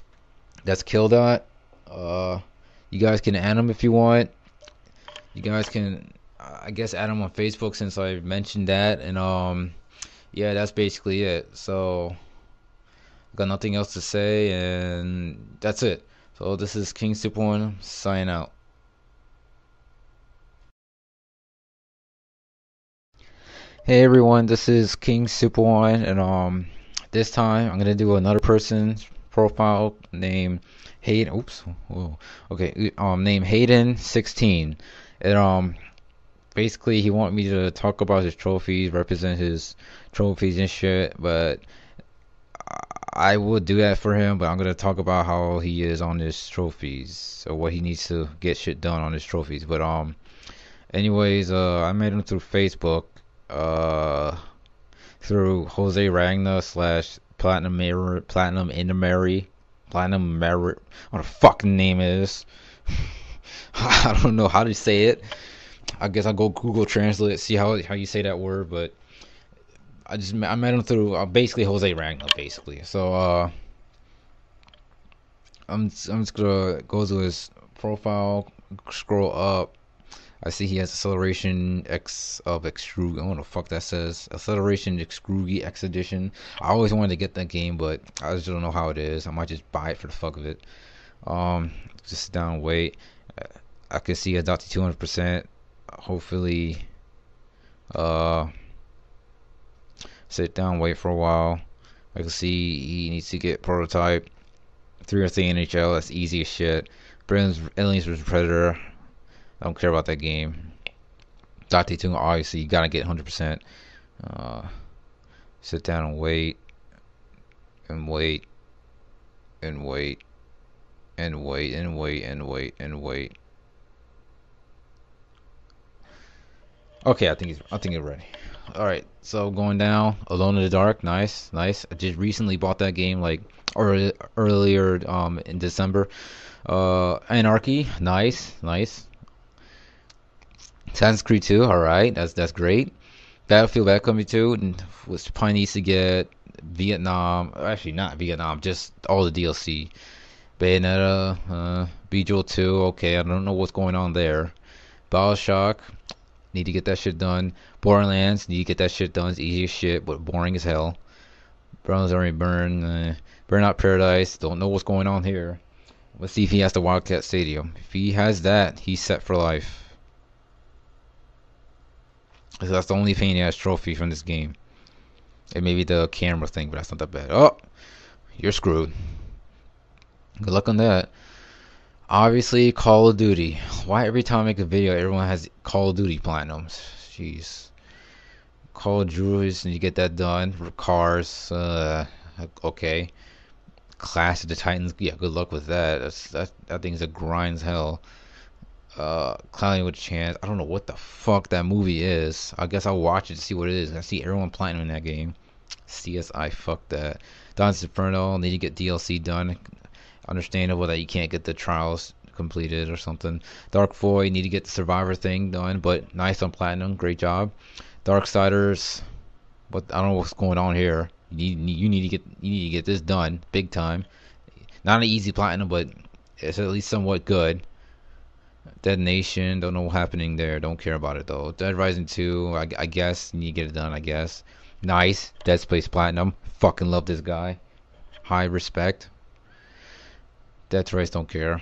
that's Kildot. Uh, you guys can add him if you want. You guys can, I guess, add him on Facebook since I mentioned that. And um, yeah, that's basically it. So, got nothing else to say, and that's it. So this is King Super One signing out. Hey everyone, this is King Super One, and um, this time I'm gonna do another person's profile named Hayden. Oops, whoa, okay, um, named Hayden 16, and um, basically he want me to talk about his trophies, represent his trophies and shit, but I would do that for him, but I'm gonna talk about how he is on his trophies, or what he needs to get shit done on his trophies. But um, anyways, uh, I met him through Facebook uh, through Jose Ragna slash Platinum Mirror, Platinum Mary, Platinum Mary, what the fucking name is. I don't know how to say it. I guess I'll go Google Translate, see how how you say that word, but I just I met him through uh, basically Jose Ragnar, basically. So uh, I'm I'm just gonna go to his profile, scroll up. I see he has acceleration X of extrude. I don't know the fuck that says. Acceleration Xcrugi X edition. I always wanted to get that game, but I just don't know how it is. I might just buy it for the fuck of it. Um, just down weight. I can see a to 200 percent. Hopefully, uh, sit down, wait for a while. I can see he needs to get prototype. Three or three NHL. That's easy as shit. Britain's Aliens vs Predator. I don't care about that game. Dot Two, obviously, you gotta get 100%. Uh, sit down and wait. And wait. And wait. And wait. And wait. And wait. And wait. Okay, I think he's. I think he's ready. All right, so going down, Alone in the Dark, nice, nice. I just recently bought that game like or earlier um in December. Uh, Anarchy, nice, nice. Assassin's Creed 2, all right, that's that's great. Battlefield Bad Company 2, which probably needs to get Vietnam. Actually, not Vietnam, just all the DLC. Bayonetta, uh, Bejeweled 2, okay, I don't know what's going on there. Bioshock, need to get that shit done. Borderlands, need to get that shit done. It's easy as shit, but boring as hell. Browns already burned. Uh, Burnout Paradise, don't know what's going on here. Let's see if he has the Wildcat Stadium. If he has that, he's set for life. So that's the only pain has trophy from this game. And maybe the camera thing, but that's not that bad. Oh, you're screwed. Good luck on that. Obviously, Call of Duty. Why every time I make a video, everyone has Call of Duty platinums? Jeez. Call of Duty, and you get that done. Cars, uh, okay. Clash of the Titans, yeah, good luck with that. That's, that that thing's a grind's hell. Uh, Clouding with a Chance. I don't know what the fuck that movie is. I guess I'll watch it to see what it is. I see everyone platinum in that game. CSI, fuck that. Dante's Inferno, need to get DLC done. Understandable that you can't get the trials completed or something. Dark Void, need to get the Survivor thing done, but nice on platinum, great job. Dark Darksiders, but I don't know what's going on here. You need, you need to get you need to get this done big time. Not an easy platinum, but it's at least somewhat good. Dead Nation, don't know what's happening there. Don't care about it though. Dead Rising 2, I, I guess you need to get it done. I guess. Nice. Dead Space Platinum. Fucking love this guy. High respect. Dead Race, don't care.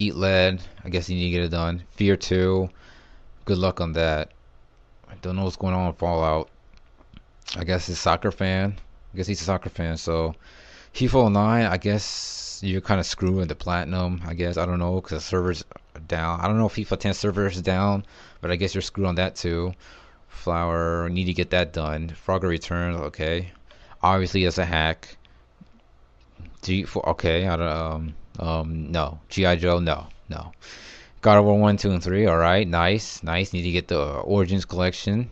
Eat Lead, I guess you need to get it done. Fear 2, good luck on that. I don't know what's going on with Fallout. I guess he's a soccer fan. I guess he's a soccer fan. So FIFA 9, I guess you're kind of screwing the platinum. I guess I don't know because the servers down. I don't know if FIFA 10 servers down, but I guess you're screwed on that too. Flower, need to get that done. Frogger returns, okay. Obviously, it's a hack. G for okay. I don't um um no GI Joe no no. God of War one two and three. All right, nice nice. Need to get the Origins collection.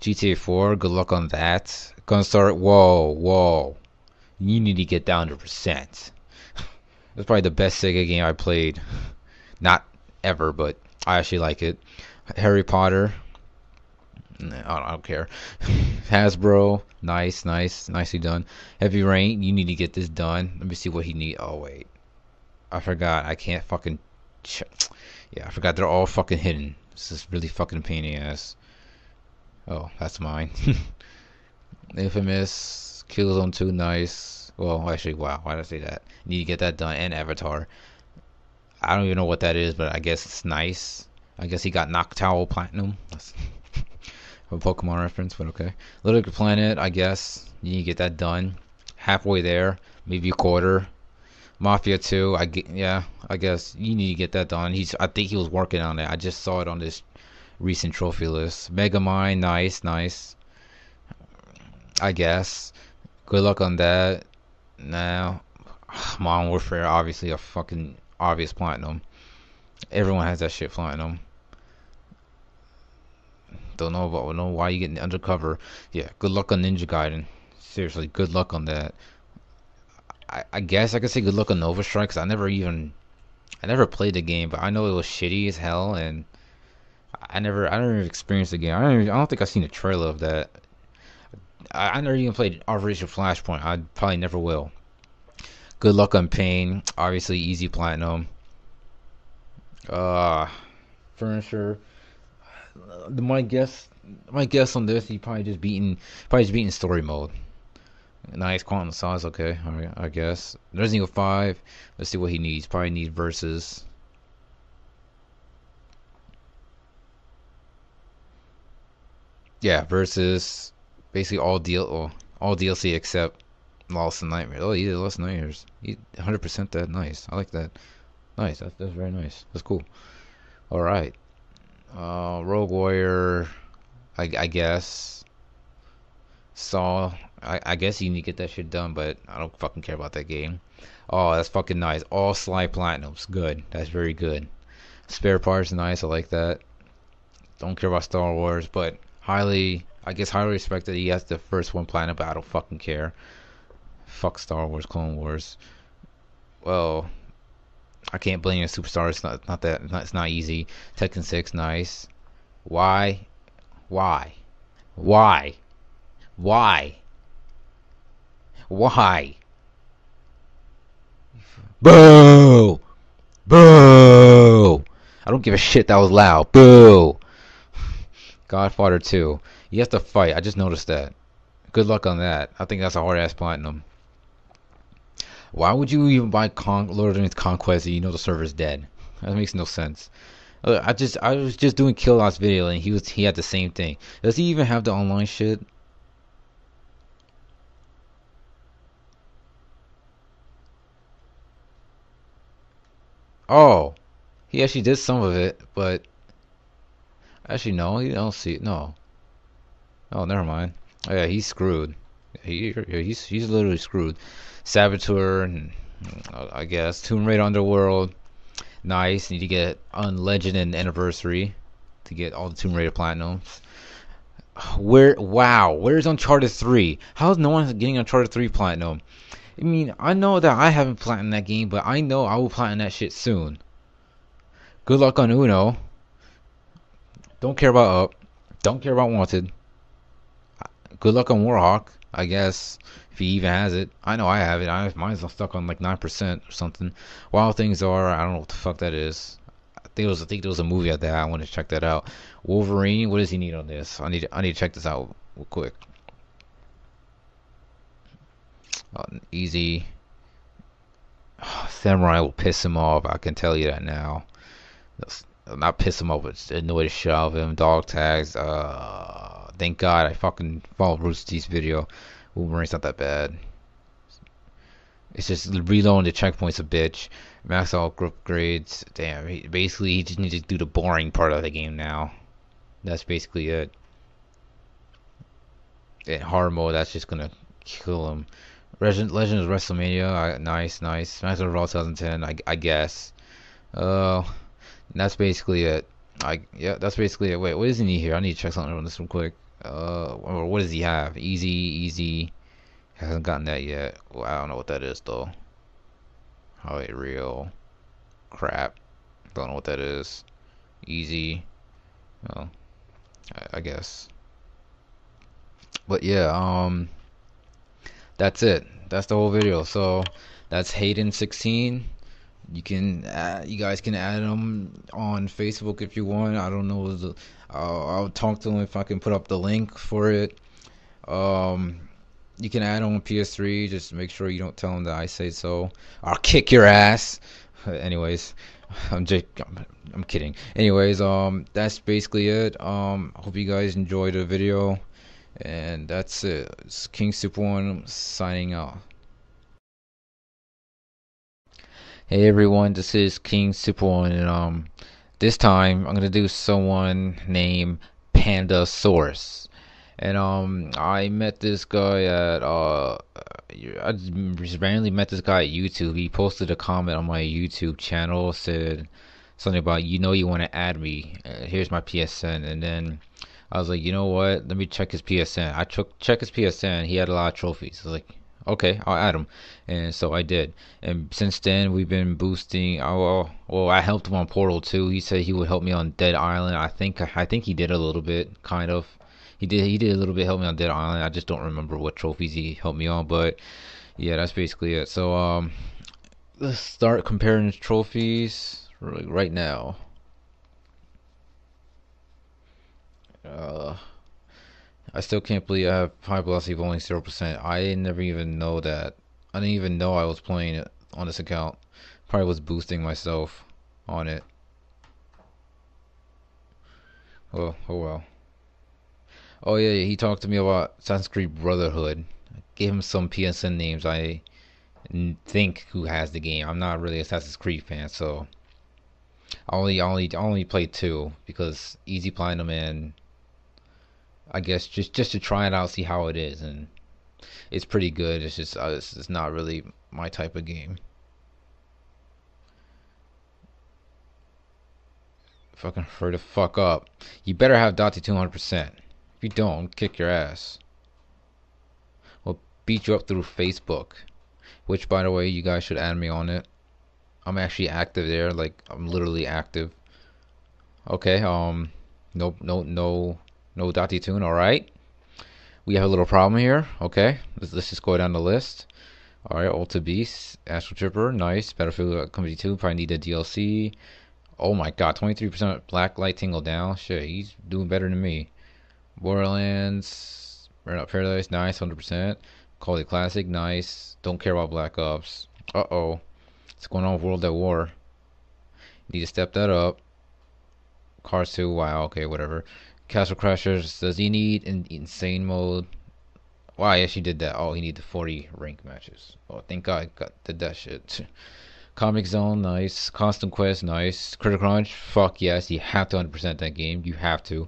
GTA 4, good luck on that. Gunstar, whoa, whoa. You need to get down to percent. That's probably the best Sega game I played. Not ever, but I actually like it. Harry Potter. I don't care. Hasbro, nice, nice, nicely done. Heavy Rain, you need to get this done. Let me see what he need. Oh wait, I forgot. I can't fucking. Ch- yeah, I forgot. They're all fucking hidden. This is really fucking pain in the ass. Oh, that's mine. Infamous, Killzone 2, nice. Well, actually, wow, why did I say that? Need to get that done, and Avatar. I don't even know what that is, but I guess it's nice. I guess he got Noctowl Platinum. That's a Pokemon reference, but okay. Little Planet, I guess. You need to get that done. Halfway there, maybe a quarter. Mafia 2, I get, yeah, I guess you need to get that done. He's, I think he was working on it. I just saw it on this recent trophy list. Megamind, nice, nice. I guess. Good luck on that. Now, Modern Warfare, obviously a fucking obvious platinum. Everyone has that shit platinum. Don't know about know why you getting undercover. Yeah, good luck on Ninja Gaiden. Seriously, good luck on that. I, I guess I could say good luck on Nova Strike because I never even I never played the game, but I know it was shitty as hell, and I never, I never experienced the game. I don't, I don't think I've seen a trailer of that. I, I never even played Operation Flashpoint. I probably never will. Good luck on Pain. Obviously, easy platinum. Uh, furniture. My guess, my guess on this, he probably just beating, probably just beating story mode. Nice quantum size, okay. I guess. Resident Evil 5. Let's see what he needs. Probably need versus. Yeah, versus basically all deal all DLC except Lost in Nightmares. Oh, did Lost in Nightmares. He 100% that. Nice. I like that. Nice. That's, that's very nice. That's cool. All right. Uh, Rogue Warrior. I, I guess. Saw. I, I guess you need to get that shit done, but I don't fucking care about that game. Oh, that's fucking nice. All Sly Platinums. Good. That's very good. Spare parts, nice. I like that. Don't care about Star Wars, but highly, I guess, highly respected. he has the first one platinum, but I don't fucking care. Fuck Star Wars, Clone Wars. Well, I can't blame a superstar. It's not, not that. It's not easy. Tekken 6, nice. Why? Why? Why? Why? Why? Boo! Boo! I don't give a shit that was loud. Boo! Godfather 2. You have to fight. I just noticed that. Good luck on that. I think that's a hard ass platinum. Why would you even buy Con- Lord of the Rings Conquest if you know the server's dead? That makes no sense. Uh, I just I was just doing Kildot's video and he was he had the same thing. Does he even have the online shit? Oh, he actually did some of it, but actually no, he don't see it. No. Oh, never mind. Oh yeah, he's screwed. He he's he's literally screwed. Saboteur and I guess Tomb Raider Underworld. Nice. Need to get on Legend and Anniversary to get all the Tomb Raider platinums. Where? Wow. Where's Uncharted 3? How's no one getting Uncharted 3 platinum? I mean, I know that I haven't platinumed that game, but I know I will platinum that shit soon. Good luck on Uno. Don't care about Up. Don't care about Wanted. Good luck on Warhawk, I guess, if he even has it. I know I have it. I mine's stuck on like nine percent or something. Wild Things Are, I don't know what the fuck that is. I think it was I think there was a movie out there. I want to check that out. Wolverine, what does he need on this? I need I need to check this out real quick. Uh, easy. Samurai will piss him off. I can tell you that now. That's, not piss him off, but annoy the shit out of him. Dog tags. Uh, thank God I fucking followed Rooster's video. Wolverine's not that bad. It's just reloading the checkpoints a bitch. Max all group grades. Damn. He, basically, he just needs to do the boring part of the game now. That's basically it. In hard mode, that's just gonna kill him. Legend, Legend of WrestleMania, I, nice, nice. SmackDown Raw 2010, I, I guess. Uh, that's basically it. I yeah, that's basically it. Wait, what does he here? I need to check something on this real quick. Uh, what does he have? Easy, easy. Hasn't gotten that yet. Well, I don't know what that is though. Oh, real crap. Don't know what that is. Easy. Well, I, I guess. But yeah, um, that's it. That's the whole video. So that's Hayden 16 you can uh, you guys can add them on Facebook if you want. I don't know. The, uh, I'll talk to them if I can put up the link for it. Um, you can add on PS3. Just make sure you don't tell them that I say so. I'll kick your ass. Anyways, I'm just I'm, I'm kidding. Anyways, um, that's basically it. Um, hope you guys enjoyed the video, and that's it. It's King Super One signing out. Hey everyone, this is King Super One, and um, this time I'm gonna do someone named PanDa-SauRus, and um, I met this guy at uh, I randomly met this guy at YouTube. He posted a comment on my YouTube channel, said something about you know you want to add me. Uh, here's my PSN, and then I was like, you know what? Let me check his PSN. I took check his PSN. He had a lot of trophies. I was like, Okay, I'll add him. And so I did. And since then, we've been boosting. Oh, well, I helped him on Portal 2. He said he would help me on Dead Island. I think I think he did a little bit, kind of. He did he did a little bit help me on Dead Island. I just don't remember what trophies he helped me on, but yeah, that's basically it. So um, let's start comparing trophies right now. Uh, I still can't believe I have high velocity of only zero percent. I never even know that. I didn't even know I was playing it on this account. Probably was boosting myself on it. Oh, oh well. Oh yeah, yeah, he talked to me about Assassin's Creed Brotherhood. I gave him some PSN names I think who has the game. I'm not really a Assassin's Creed fan, so I only only only played two because Easy Platinum and I guess just just to try it out, see how it is, and it's pretty good. It's just uh, it's, it's not really my type of game. Fucking hurry the fuck up. You better have Dottie 200%. If you don't, kick your ass. We'll beat you up through Facebook. Which, by the way, you guys should add me on it. I'm actually active there. Like, I'm literally active. Okay, um, no, no, no no Dottie tune, alright. We have a little problem here. Okay, let's, let's just go down the list. Alright, Ultra Beast, Astro Tripper, nice. Battlefield Company 2, probably need a DLC. Oh my god, 23% Blacklight Tango Down. Shit, he's doing better than me. Borderlands, Burnout Paradise, nice, 100%. Call it Classic, nice. Don't care about Black Ops. Uh oh. What's going on with World at War? Need to step that up. Cars 2, wow, okay, whatever. Castle Crashers, does he need in insane mode? Wow, yes, actually did that. Oh, he needed 40 rank matches. Oh, thank God I got did that shit. Comix Zone, nice. Costume Quest, nice. Critical Crunch, fuck yes. You have to 100% that game. You have to.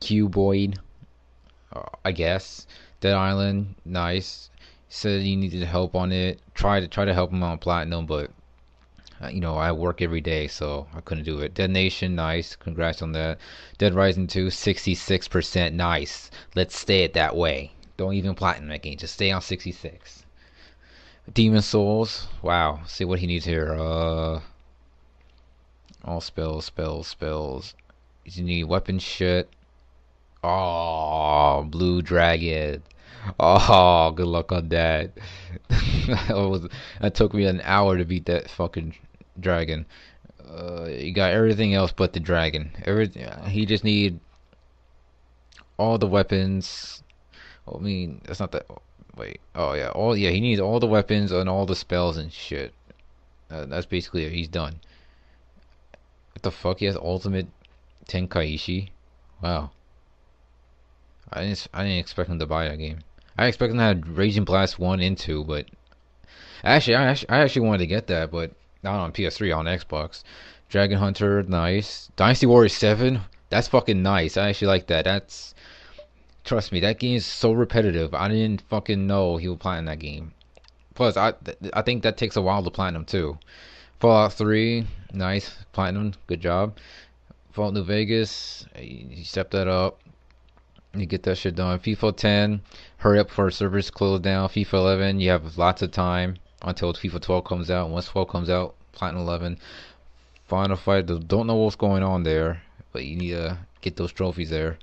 Cuboid, uh, I guess. Dead Island, nice. He said he needed help on it. Try to try to help him on Platinum, but you know, I work every day, so I couldn't do it. Dead Nation, nice. Congrats on that. Dead Rising 2, 66%, nice. Let's stay it that way. Don't even platinum that game. Just stay on 66. Demon Souls, wow. See what he needs here. Uh, all spells, spells, spells. You need weapon shit. Oh, Blue Dragon. Oh, good luck on that. was, it took me an hour to beat that fucking dragon. Uh, you got everything else but the dragon. Every he just need all the weapons. I mean, that's not that. Wait. Oh yeah. All yeah. He needs all the weapons and all the spells and shit. Uh, that's basically it. He's done. What the fuck? He has ultimate Tenkaichi. Wow. I didn't. I didn't expect him to buy that game. I expected to have Raging Blast one and two, but actually, I actually, I actually wanted to get that, but not on PS3, on Xbox. Dragon Hunter, nice. Dynasty Warriors 7, that's fucking nice. I actually like that. That's trust me, that game is so repetitive. I didn't fucking know he would platinum that game. Plus, I I think that takes a while to platinum too. Fallout 3, nice platinum, good job. Fallout New Vegas, you step that up. You get that shit done. FIFA 10, hurry up for servers close down. FIFA 11, you have lots of time until FIFA 12 comes out. Once 12 comes out, Platinum 11, Final Fight. Don't know what's going on there, but you need to get those trophies there.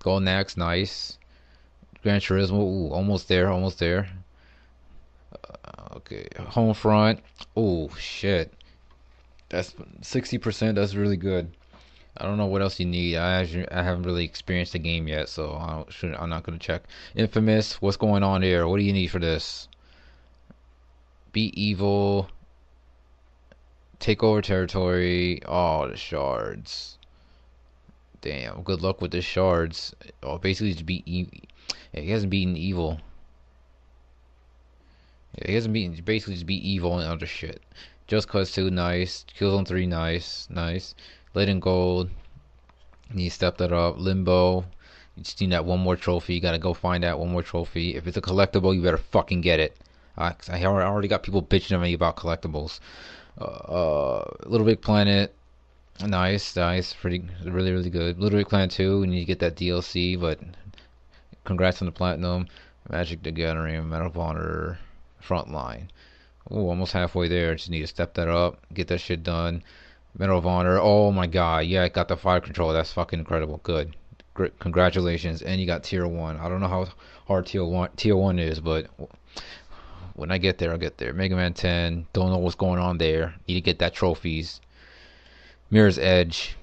Golden Axe, nice. Gran Turismo, ooh, almost there, almost there. Uh, okay, Homefront. Oh shit, that's 60%. That's really good. I don't know what else you need. I actually, I haven't really experienced the game yet, so I should, I'm not gonna check. Infamous, what's going on here? What do you need for this? Be evil. Take over territory. Oh, the shards. Damn. Good luck with the shards. Oh, basically to beat. E yeah, he hasn't beaten evil. Yeah, he hasn't beaten. Basically, just beat evil and other shit. Just Cause 2, nice. Killzone 3, nice. Nice. Lead Gold. Need to step that up. Limbo. You just need that one more trophy. You gotta go find that one more trophy. If it's a collectible, you better fucking get it. Uh, I already got people bitching at me about collectibles. Uh, uh, Little Big Planet, nice, nice, pretty, really, really good. Little Big Planet 2, we need to get that DLC, but congrats on the platinum. Magic the Gathering, Medal of Honor, Frontline. Oh, almost halfway there. Just need to step that up, get that shit done. Medal of Honor. Oh my god, yeah, I got the fire control. That's fucking incredible. Good. Great. Congratulations. And you got tier one. I don't know how hard tier one tier one is, but when I get there, I'll get there. Mega Man 10. Don't know what's going on there. Need to get that trophies. Mirror's Edge.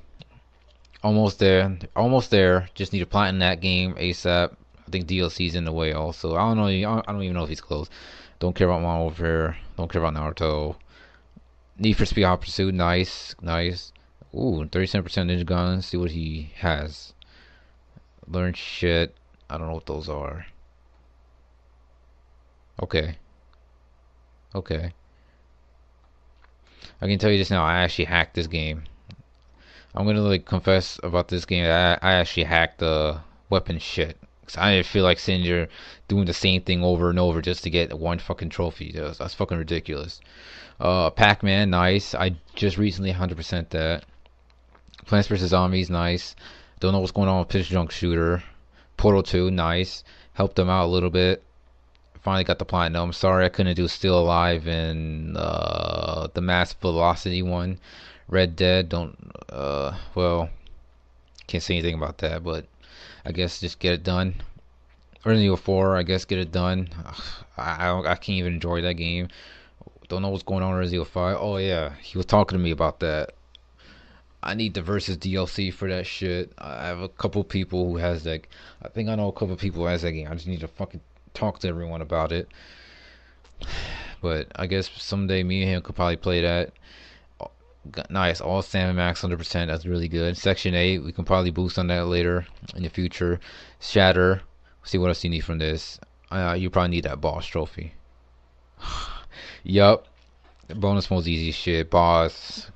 Almost there. Almost there. Just need to platinum that game ASAP. I think DLC's in the way also. I don't know. I don't even know if he's close. Don't care about Modern Warfare. Don't care about Naruto. Need for Speed Hot Pursuit. Nice. Nice. Ooh, 37% ninja guns. See what he has. Learn shit. I don't know what those are. Okay. Okay. I can tell you this now. I actually hacked this game. I'm gonna like confess about this game. I, I actually hacked the weapon shit. Cause I didn't feel like sitting there doing the same thing over and over just to get one fucking trophy. That's, that's fucking ridiculous. Uh, Pac-Man, nice. I just recently 100% that. Plants vs Zombies, nice. Don't know what's going on with Pitch Junk Shooter. Portal 2, nice. Helped them out a little bit. Finally got the platinum. I'm sorry I couldn't do Still Alive and uh, the Mass Velocity one. Red Dead, don't, uh, well, can't say anything about that, but I guess just get it done. Resident Evil 4, I guess get it done. I, I, I can't even enjoy that game. Don't know what's going on in Resident Evil 5. Oh yeah, he was talking to me about that. I need the versus DLC for that shit. I have a couple people who has that. I think I know a couple people who has that game. I just need to fucking talk to everyone about it. But I guess someday me and him could probably play that. Nice, all Sam and Max 100%. That's really good. Section 8, we can probably boost on that later in the future. Shatter, see what else you need from this. Uh, you probably need that boss trophy. yup. Bonus mode's easy shit. Boss,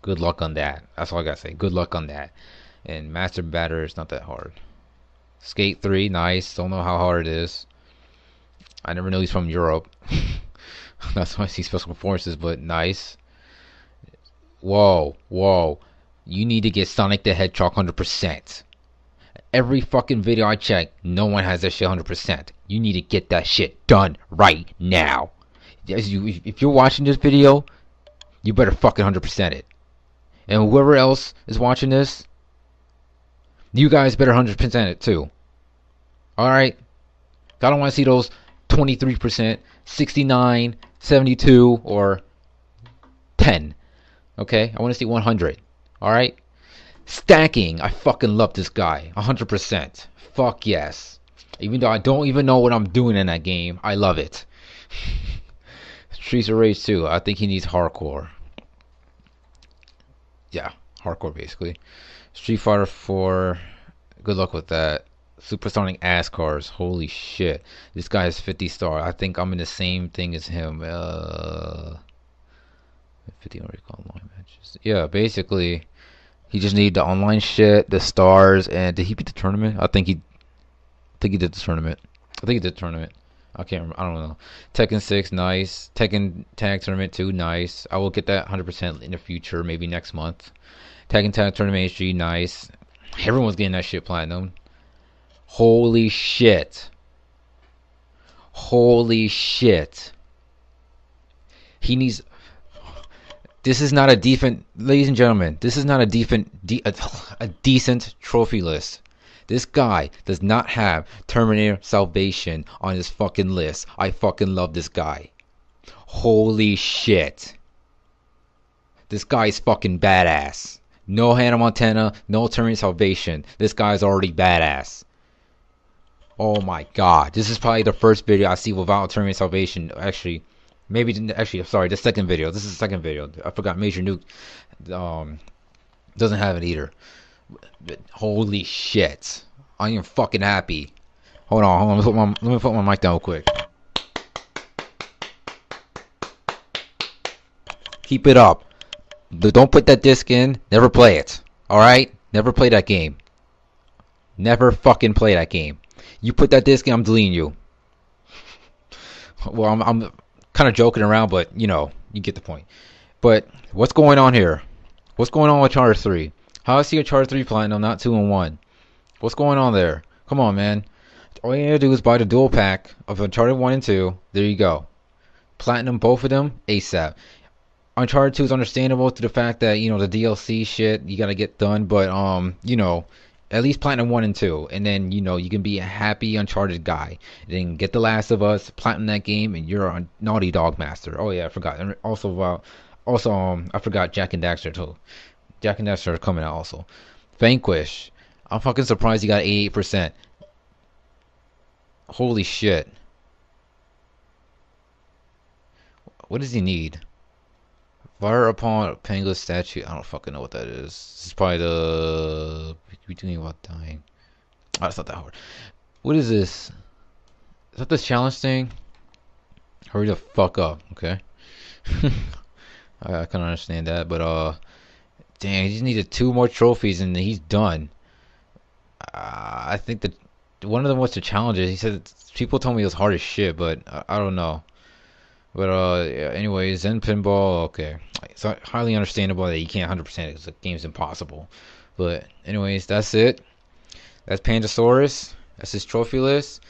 good luck on that. That's all I gotta say. Good luck on that. And Master Batter is not that hard. Skate 3, nice. Don't know how hard it is. I never know he's from Europe. That's why I see special performances, but nice. Whoa, whoa. You need to get Sonic the Hedgehog 100%. Every fucking video I check, no one has that shit 100%. You need to get that shit done right now. If you're watching this video, you better fucking 100% it. And whoever else is watching this, you guys better 100% it too. Alright? I don't want to see those 23%, 69, 72, or 10. Okay? I want to see 100. Alright? Stacking. I fucking love this guy. 100%. Fuck yes. Even though I don't even know what I'm doing in that game, I love it. Streets of Rage 2. I think he needs hardcore. Yeah, hardcore basically. Street Fighter 4. Good luck with that. Supersonic ass cars. Holy shit. This guy is 50 star. I think I'm in the same thing as him. Uh, 50 recall online matches. Yeah, basically, he just needed the online shit, the stars, and did he beat the tournament? I think he, I think he did the tournament. I think he did the tournament. I can't remember. I don't know. Tekken 6, nice. Tekken Tag Tournament 2, nice. I will get that 100% in the future, maybe next month. Tekken Tag Tournament HD, nice. Everyone's getting that shit platinum. Holy shit. Holy shit. He needs. This is not a decent, ladies and gentlemen. This is not a decent, de- a, a decent trophy list. This guy does not have Terminator Salvation on his fucking list. I fucking love this guy. Holy shit. This guy's fucking badass. No Hannah Montana, no Terminator Salvation. This guy's already badass. Oh my god. This is probably the first video I see without Terminator Salvation. Actually, maybe actually sorry, the second video. This is the second video. I forgot Major Nuke um doesn't have it either. But holy shit. I am fucking happy. Hold on, hold on. Let me put my, let me put my mic down real quick. Keep it up. Don't put that disc in. Never play it. Alright? Never play that game. Never fucking play that game. You put that disc in, I'm deleting you. Well, I'm, I'm kind of joking around, but you know, you get the point. But what's going on here? What's going on with Charter 3? How is he a Charter 3 Platinum, not 2 and 1? What's going on there? Come on, man. all you gotta do is buy the dual pack of Uncharted 1 and 2. There you go. Platinum both of them ASAP. Uncharted 2 is understandable to the fact that, you know, the DLC shit you gotta get done, but, um, you know, at least Platinum 1 and 2. And then, you know, you can be a happy Uncharted guy. Then get The Last of Us, Platinum that game, and you're a Naughty Dog master. Oh, yeah, I forgot. And also, uh, also, um, I forgot Jak and Daxter, too. Jak and Daxter are coming out also. Vanquish. I'm fucking surprised he got 88%. Holy shit. What does he need? Fire upon Pangolin statue. I don't fucking know what that is. This is probably the between about dying. Oh, it's not that hard. What is this? Is that the challenge thing? Hurry the fuck up, okay? I, I can understand that, but uh, dang, he just needed two more trophies and he's done. Uh, I think that one of them was the challenges. He said people told me it was hard as shit, but I, I don't know. But uh, yeah, anyways, Zen Pinball, okay. It's highly understandable that you can't 100% because the game's impossible. But anyways, that's it. That's PanDa-SauRus. That's his trophy list.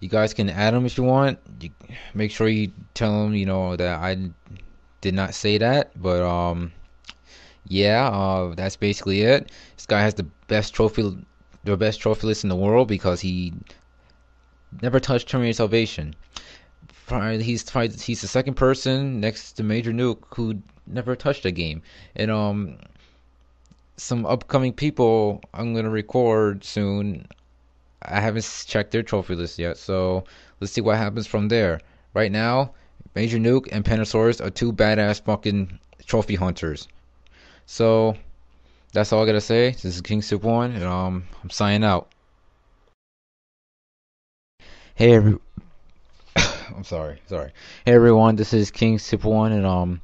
You guys can add him if you want. You make sure you tell him, you know, that I did not say that. But um, yeah, uh, that's basically it. This guy has the best trophy, the best trophy list in the world because he never touched Terminator Salvation he's he's the second person next to Major Nuke who never touched a game. And um, some upcoming people I'm gonna record soon. I haven't checked their trophy list yet, so let's see what happens from there. Right now, Major Nuke and PanDa-SauRus are two badass fucking trophy hunters. So that's all I gotta say. This is King Super One, and um, I'm signing out. Hey, every- I'm sorry, sorry. Hey everyone, this is King Super One, and um,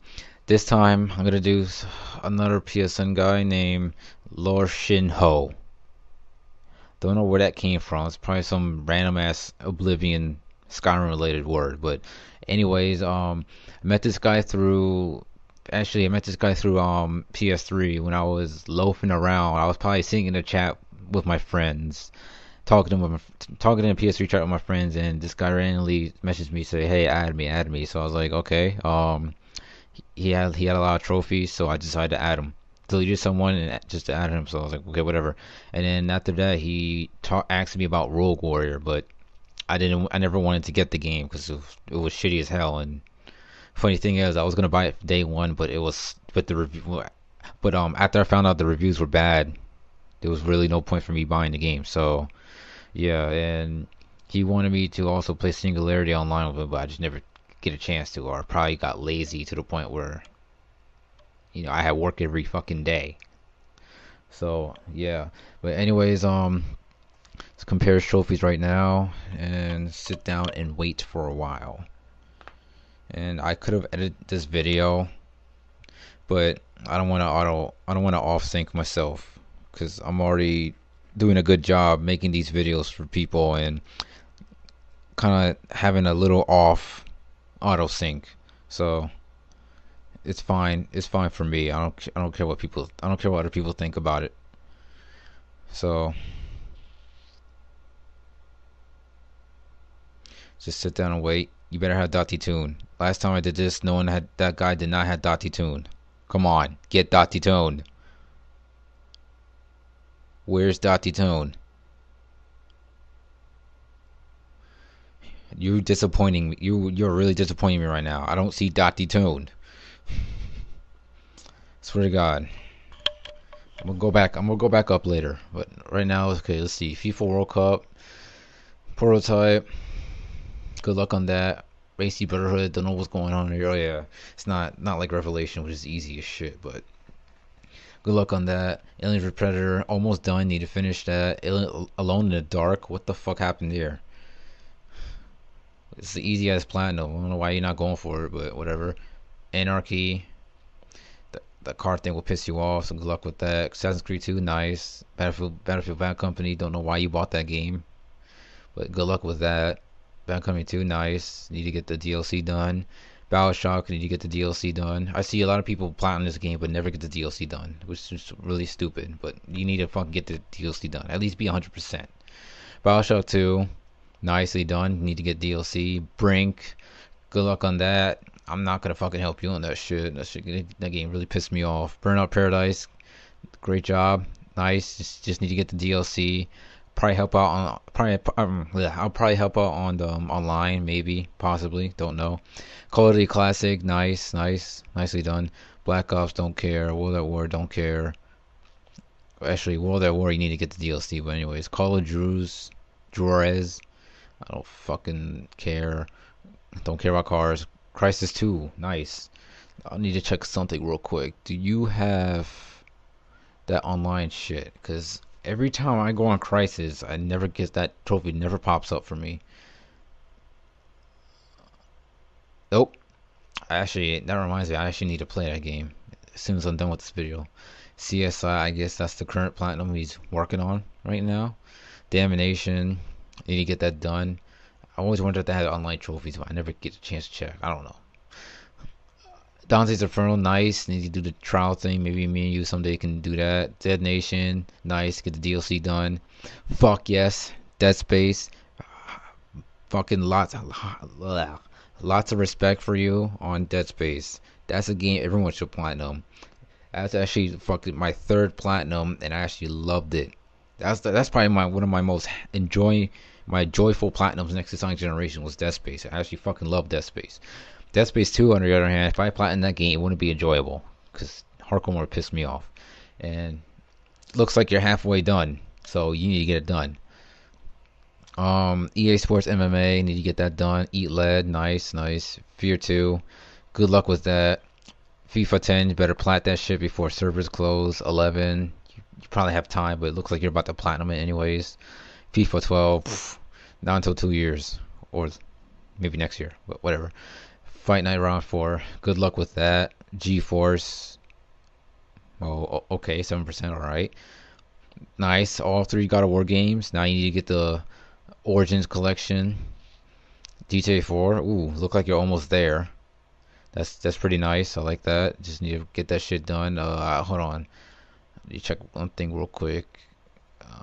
this time I'm gonna do another PSN guy named Lorsinho. Don't know where that came from. It's probably some random ass Oblivion Skyrim related word, but anyways, um, I met this guy through. Actually, I met this guy through um PS3 when I was loafing around. I was probably sitting in a chat with my friends talking to my, talking in a PS3 chat with my friends, and this guy randomly messaged me say, "Hey, add me, add me." So I was like, "Okay." Um, he had he had a lot of trophies, so I decided to add him. Deleted someone and just to add him, so I was like, "Okay, whatever." And then after that, he talk, asked me about Rogue Warrior, but I didn't. I never wanted to get the game because it, it, was shitty as hell. And funny thing is, I was gonna buy it day one, but it was but the review. But um, after I found out the reviews were bad, there was really no point for me buying the game. So yeah, and he wanted me to also play Singularity online with him, but I just never get a chance to, or probably got lazy to the point where, you know, I had work every fucking day. So yeah, but anyways, um, let's compare trophies right now and sit down and wait for a while. And I could have edited this video, but I don't want to auto, I don't want to off sync myself because I'm already doing a good job making these videos for people and kind of having a little off auto sync. So it's fine. It's fine for me. I don't I don't care what people I don't care what other people think about it. So just sit down and wait. You better have Dottie Tune. Last time I did this, no one had that guy did not have Dottie Tune. Come on, get Dottie Tune. Where's Dottie Tone? You disappointing me. You you're really disappointing me right now. I don't see Dot detuned. Swear to God. I'm gonna go back. I'm gonna go back up later. But right now, okay. Let's see. FIFA World Cup prototype. Good luck on that. Racy Brotherhood. Don't know what's going on here. Oh yeah, it's not not like Revelation, which is easy as shit. But Good luck on that. Alien Predator, almost done. Need to finish that. Alone in the Dark. What the fuck happened here? It's the easy as platinum. I don't know why you're not going for it, but whatever. Anarchy. The, the car thing will piss you off, so good luck with that. Assassin's Creed 2, nice. Battlefield Battlefield Bad Company, don't know why you bought that game. But good luck with that. Bad Company 2, nice. Need to get the DLC done. Bioshock, need to get the DLC done. I see a lot of people platinum this game but never get the DLC done, which is really stupid. But you need to fucking get the DLC done. At least be 100%. Bioshock 2, Nicely done. Need to get DLC. Brink. Good luck on that. I'm not gonna fucking help you on that shit. That shit, that game really pissed me off. Burnout Paradise. Great job. Nice. Just, just need to get the DLC. Probably help out on. Probably. Um, I'll probably help out on the um, online. Maybe. Possibly. Don't know. Call of Duty Classic. Nice. Nice. Nicely done. Black Ops. Don't care. World at War. Don't care. Actually, World at War. You need to get the DLC. But anyways, Call of Drews. Juarez. I don't fucking care. Don't care about cars. Crysis 2. Nice. I need to check something real quick. Do you have that online shit? Because every time I go on Crysis, I never get that trophy. Never pops up for me. Nope. I actually, that reminds me. I actually need to play that game as soon as I'm done with this video. CSI, I guess that's the current platinum he's working on right now. Damnation, need to get that done. I always wondered if they had online trophies, but I never get a chance to check. I don't know. Dante's Inferno, nice. Need to do the trial thing. Maybe me and you someday can do that. Dead Nation, nice. Get the DLC done. Fuck yes. Dead Space. Fucking lots, lots of respect for you on Dead Space. That's a game everyone should platinum. That's actually fucking my third platinum, and I actually loved it. That's the, that's probably my one of my most enjoy my joyful platinums next to Sonic Generation was Dead Space. I actually fucking love Dead Space. Dead Space 2, on the other hand, if I platinum that game, it wouldn't be enjoyable because hardcore pissed me off. And looks like you're halfway done, so you need to get it done. Um, EA Sports MMA, need to get that done. Eat Lead, nice, nice. Fear 2, good luck with that. FIFA 10, you better plat that shit before servers close. 11, you, you probably have time, but it looks like you're about to platinum it anyways. FIFA 12, pff, not until two years, or maybe next year, but whatever. Fight Night Round 4, good luck with that. G-Force, oh, okay, 7%, alright. Nice, all three God of War games. Now you need to get the Origins collection. GTA 4, ooh, look like you're almost there. That's that's pretty nice. I like that. Just need to get that shit done. Uh, hold on. Let me check one thing real quick.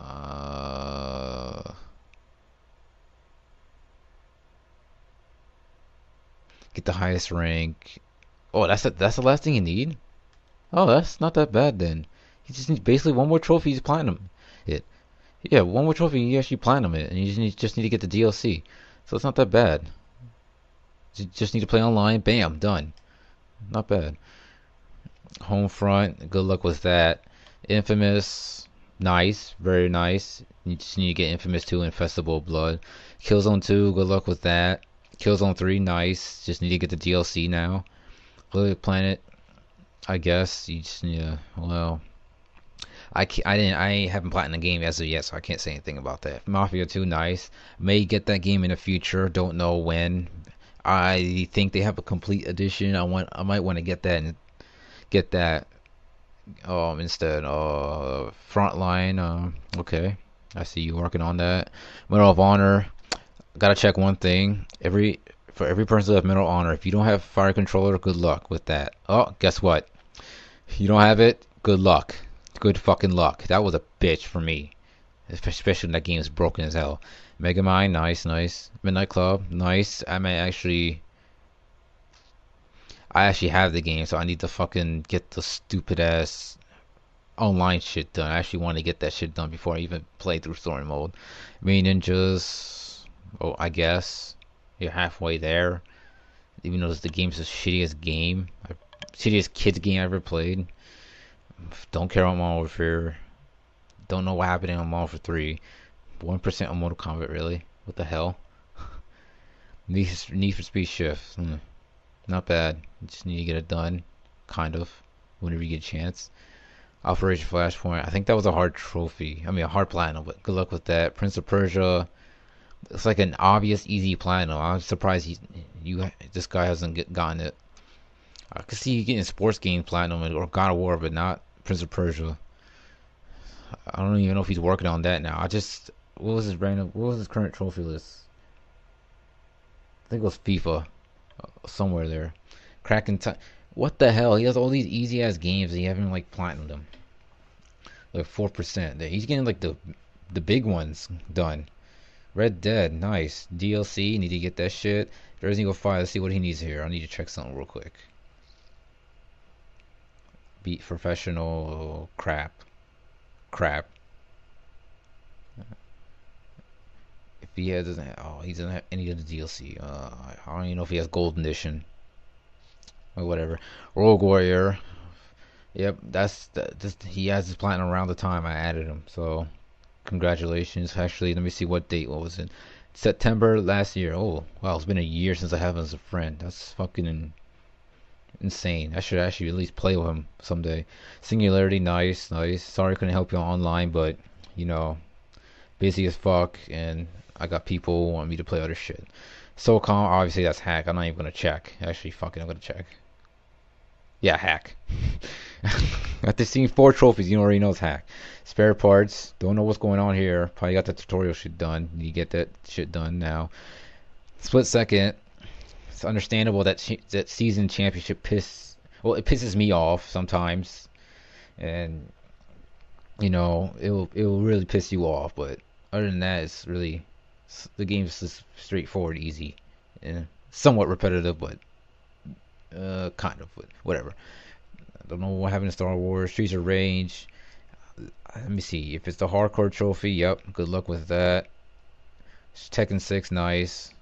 Uh, get the highest rank. Oh, that's a, that's the last thing you need. Oh, that's not that bad then. You just need basically one more trophy to platinum it. Yeah, one more trophy you actually platinum it, and you just need, just need to get the DLC. So it's not that bad. You just need to play online. Bam, done. Not bad. Homefront. Good luck with that. Infamous. Nice, very nice. You just need to get Infamous 2 and Festival of Blood. Killzone 2, good luck with that. Killzone 3, nice. Just need to get the DLC now. Little Planet, I guess. You just need to, well, I, I didn't I haven't platinum the game as of yet, so I can't say anything about that. Mafia 2, nice. May get that game in the future. Don't know when. I think they have a complete edition. I want I might want to get that and get that um instead uh frontline uh, okay. I see you working on that. Medal of honor gotta check one thing. Every for every person of medal of honor if you don't have fire controller good luck with that. Oh guess what? You don't have it good luck. Good fucking luck. That was a bitch for me. Especially when that game is broken as hell. Megamind nice nice. Midnight club nice. I may actually I actually have the game, so I need to fucking get the stupid ass online shit done. I actually want to get that shit done before I even play through story mode. Mini Ninjas, oh, I guess you're halfway there. Even though the game's the shittiest game, shittiest kids game I ever played. Don't care about Modern Warfare. Don't know what happened on Modern Warfare 3. 1% on Mortal Kombat, really? What the hell? For, Need for Speed Shift. Hmm. Not bad. You just need to get it done, kind of, whenever you get a chance. Operation Flashpoint. I think that was a hard trophy. I mean, a hard platinum, but good luck with that. Prince of Persia. It's like an obvious, easy platinum. I'm surprised he, you, this guy hasn't get, gotten it. I could see you getting sports game platinum or God of War, but not Prince of Persia. I don't even know if he's working on that now. I just, what was his random, what was his current trophy list? I think it was FIFA somewhere there. Cracking time. What the hell? He has all these easy ass games and he haven't like platinum them. Like four percent. He's getting like the the big ones done. Red Dead, nice. DLC, need to get that shit. Resident Evil 5, let's see what he needs here. I need to check something real quick. Beat professional crap. Crap. Has, doesn't have, oh, he doesn't have any of the DLC. Uh, I don't even know if he has Gold Edition. Or whatever. Rogue Warrior. Yep, that's, that, just, he has his platinum around the time I added him. So, congratulations. Actually, let me see what date, what was it? September last year. Oh, wow, it's been a year since I have him as a friend. That's fucking insane. I should actually at least play with him someday. Singularity, nice, nice. Sorry I couldn't help you online, but you know, busy as fuck, and I got people want me to play other shit. SOCOM, obviously that's hack. I'm not even gonna check. Actually, fucking, I'm gonna check. Yeah, hack. After seeing four trophies, you already know it's hack. Spare parts, don't know what's going on here. Probably got the tutorial shit done. You get that shit done now. Split second, it's understandable that that season championship piss. Well, it pisses me off sometimes, and you know it will it will really piss you off. But other than that, it's really the game's just straightforward, easy, and somewhat repetitive, but uh, kind of, but whatever. I don't know what happened to Star Wars. Streets of Rage. Let me see. If it's the hardcore trophy, yep. Good luck with that. Tekken 6, nice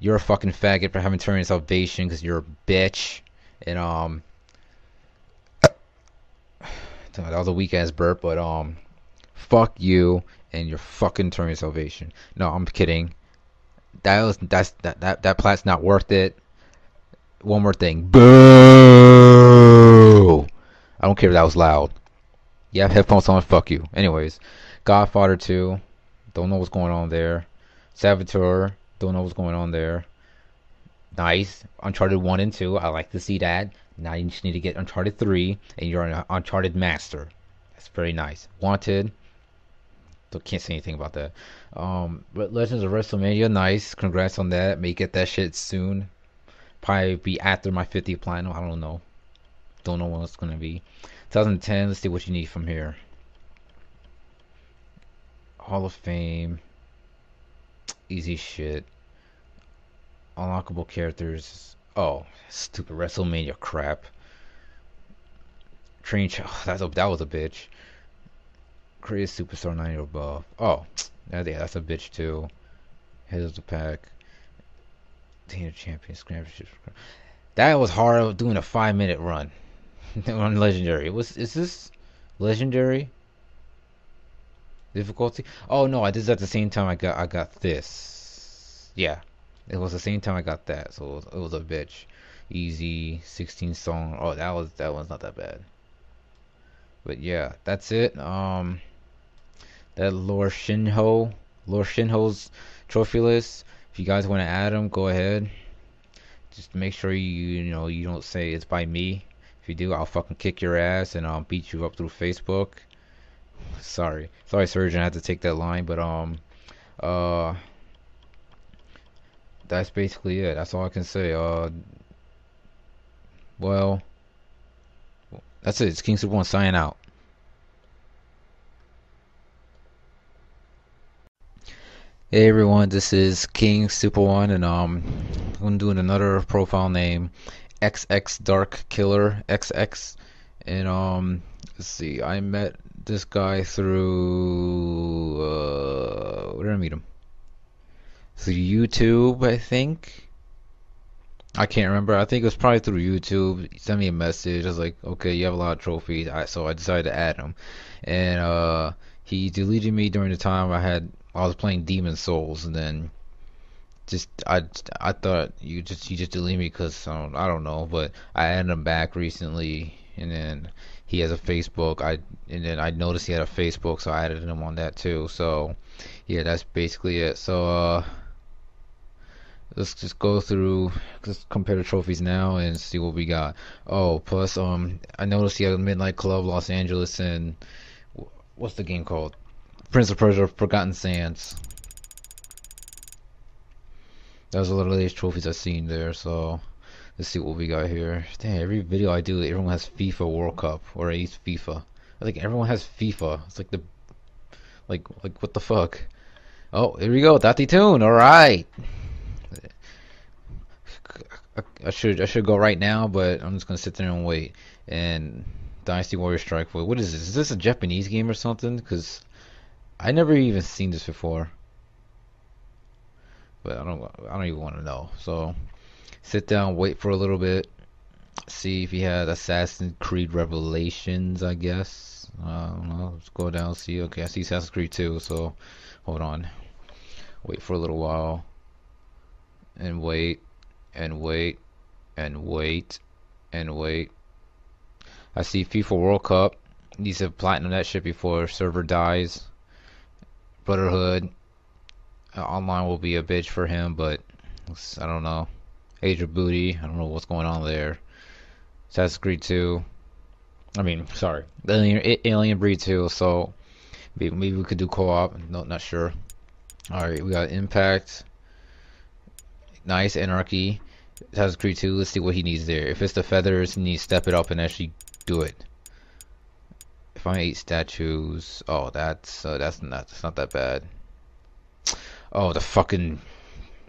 you're a fucking faggot for having turned salvation because you're a bitch. And um, that was a weak ass burp, but um, fuck you and your fucking turn salvation. No, I'm kidding. That was that's that that that plat's not worth it. One more thing, boo! I don't care if that was loud. You have headphones on, fuck you. Anyways, Godfather 2, don't know what's going on there. Saboteur, don't know what's going on there. Nice. Uncharted 1 and 2. I like to see that. Now you just need to get Uncharted 3, and you're an Uncharted master. That's very nice. Wanted. Can't say anything about that. Um, but Legends of WrestleMania, nice. Congrats on that. May get that shit soon. Probably be after my 50th platinum. I don't know. Don't know when it's gonna be. 2010. Let's see what you need from here. Hall of Fame easy shit. Unlockable characters. Oh, stupid WrestleMania crap. Train. Oh, that's a, that was a bitch. Create superstar 90 or above. Oh, that, yeah, that's a bitch too. Head of the pack. Team of champions. Championship. That was hard doing a five minute run on legendary. Was is this legendary? difficulty. Oh no, I did that at the same time I got I got this. Yeah, it was the same time I got that, so it was, it was a bitch. Easy 16 song. Oh, that was that one's not that bad. But yeah, that's it. Um, that Lorsinho, Lord Shinho's trophy list. If you guys want to add them, go ahead. Just make sure you you know you don't say it's by me. If you do, I'll fucking kick your ass and I'll beat you up through Facebook sorry, sorry, surgeon. I had to take that line, but um, uh, that's basically it. That's all I can say. Uh, well, that's it. It's King Super One signing out. Hey everyone, this is King Super One, and um, I'm doing another profile name, XX Dark Killer XX, and um, let's see, I met this guy through uh, where did I meet him? Through YouTube, I think. I can't remember. I think it was probably through YouTube. He sent me a message. I was like, okay, you have a lot of trophies. I, so I decided to add him, and uh, he deleted me during the time I had I was playing Demon's Souls, and then just I I thought you just you just delete me because I don't, I don't know, but I added him back recently, and then he has a Facebook. I and then I noticed he had a Facebook, so I added him on that too. So yeah, that's basically it. So uh, let's just go through, let's compare the trophies now and see what we got. Oh, plus um, I noticed he had a Midnight Club Los Angeles and what's the game called? Prince of Persia: Forgotten Sands. That was a lot of these trophies I've seen there. So Let's see what we got here. Damn, every video I do, everyone has FIFA World Cup or at least FIFA. I think everyone has FIFA. It's like the, like, like what the fuck? Oh, here we go, Dati Tune. All right. I should I should go right now, but I'm just gonna sit there and wait. And Dynasty Warrior Strike Force. What is this? Is this a Japanese game or something? Because I never even seen this before. But I don't I don't even want to know. So sit down, wait for a little bit, see if he had Assassin's Creed Revelations. I guess. I don't know. Let's go down see. Okay, I see Assassin's Creed 2. So hold on. Wait for a little while. And wait and wait and wait and wait. I see FIFA World Cup. Needs to platinum that shit before server dies. Brotherhood. Uh, online will be a bitch for him, but I don't know. Age of Booty. I don't know what's going on there. Assassin's Creed 2. I mean, sorry. Alien, Alien Breed 2. So maybe, maybe we could do co-op. No, not sure. Alright, we got Impact. Nice. Anarchy. Assassin's Creed 2. Let's see what he needs there. If it's the feathers, he needs to step it up and actually do it. If I eight statues, oh, that's uh, that's not that's not that bad. Oh, the fucking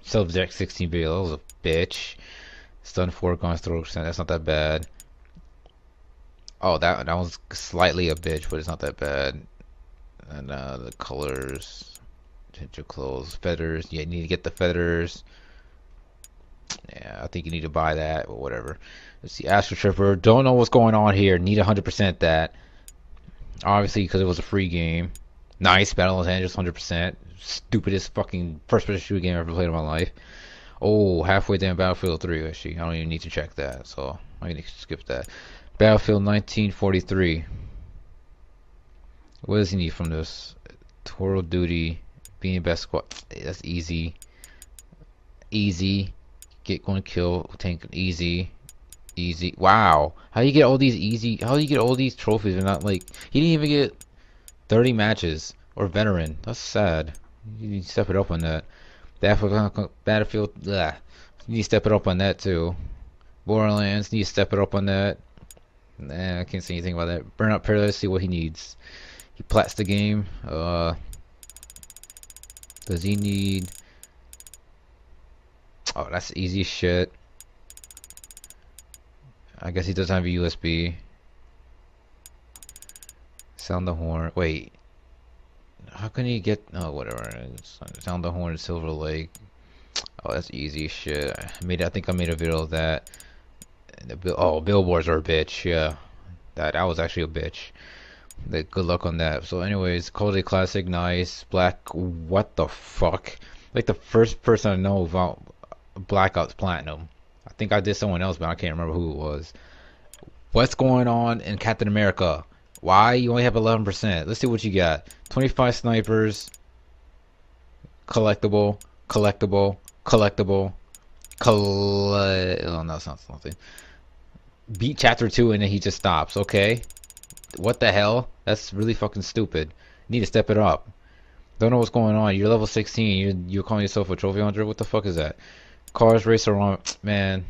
Subject 16 video, that was a bitch. Stun 4 guns throw percent, that's not that bad. Oh, that that was slightly a bitch, but it's not that bad. And uh, the colors, clothes, feathers. Yeah, you need to get the feathers. Yeah, I think you need to buy that or whatever. Let's see, Astro Tripper. Don't know what's going on here. Need 100% that. Obviously, because it was a free game. Nice, Battle Los Angeles, 100%. Stupidest fucking first-person shooter game I've ever played in my life. Oh, halfway down Battlefield 3, actually. I don't even need to check that, so I'm going to skip that. Battlefield 1943. What does he need from this? Total Duty, being best squad. That's easy. Easy. Get going to kill, tank easy. Easy. Wow. How do you get all these easy? How do you get all these trophies and not like he didn't even get 30 matches or veteran? That's sad. You need to step it up on that. Battlefield, Battlefield. You need to step it up on that too. Borderlands. Need to step it up on that. Nah, I can't say anything about that. Burnout Paradise. See what he needs. He plats the game. Uh. Does he need? Oh, that's easy shit. I guess he doesn't have a USB. Sound the horn. Wait. How can he get... Oh, whatever. Sound the horn, Silver Lake. Oh, that's easy shit. I made. I think I made a video of that. Oh, billboards are a bitch. Yeah, that that was actually a bitch. The, good luck on that. So, anyways, Cold Classic, nice. Black. What the fuck? Like the first person I know about Blackouts Platinum. I think I did someone else, but I can't remember who it was. What's going on in Captain America? Why you only have 11%? Let's see what you got. 25 snipers. Collectible. Collectible. Collectible. Coll oh, no, that's not something. Beat chapter 2 and then he just stops. Okay. What the hell? That's really fucking stupid. Need to step it up. Don't know what's going on. You're level 16. You're, you're calling yourself a trophy hunter? What the fuck is that? Cars race around, man.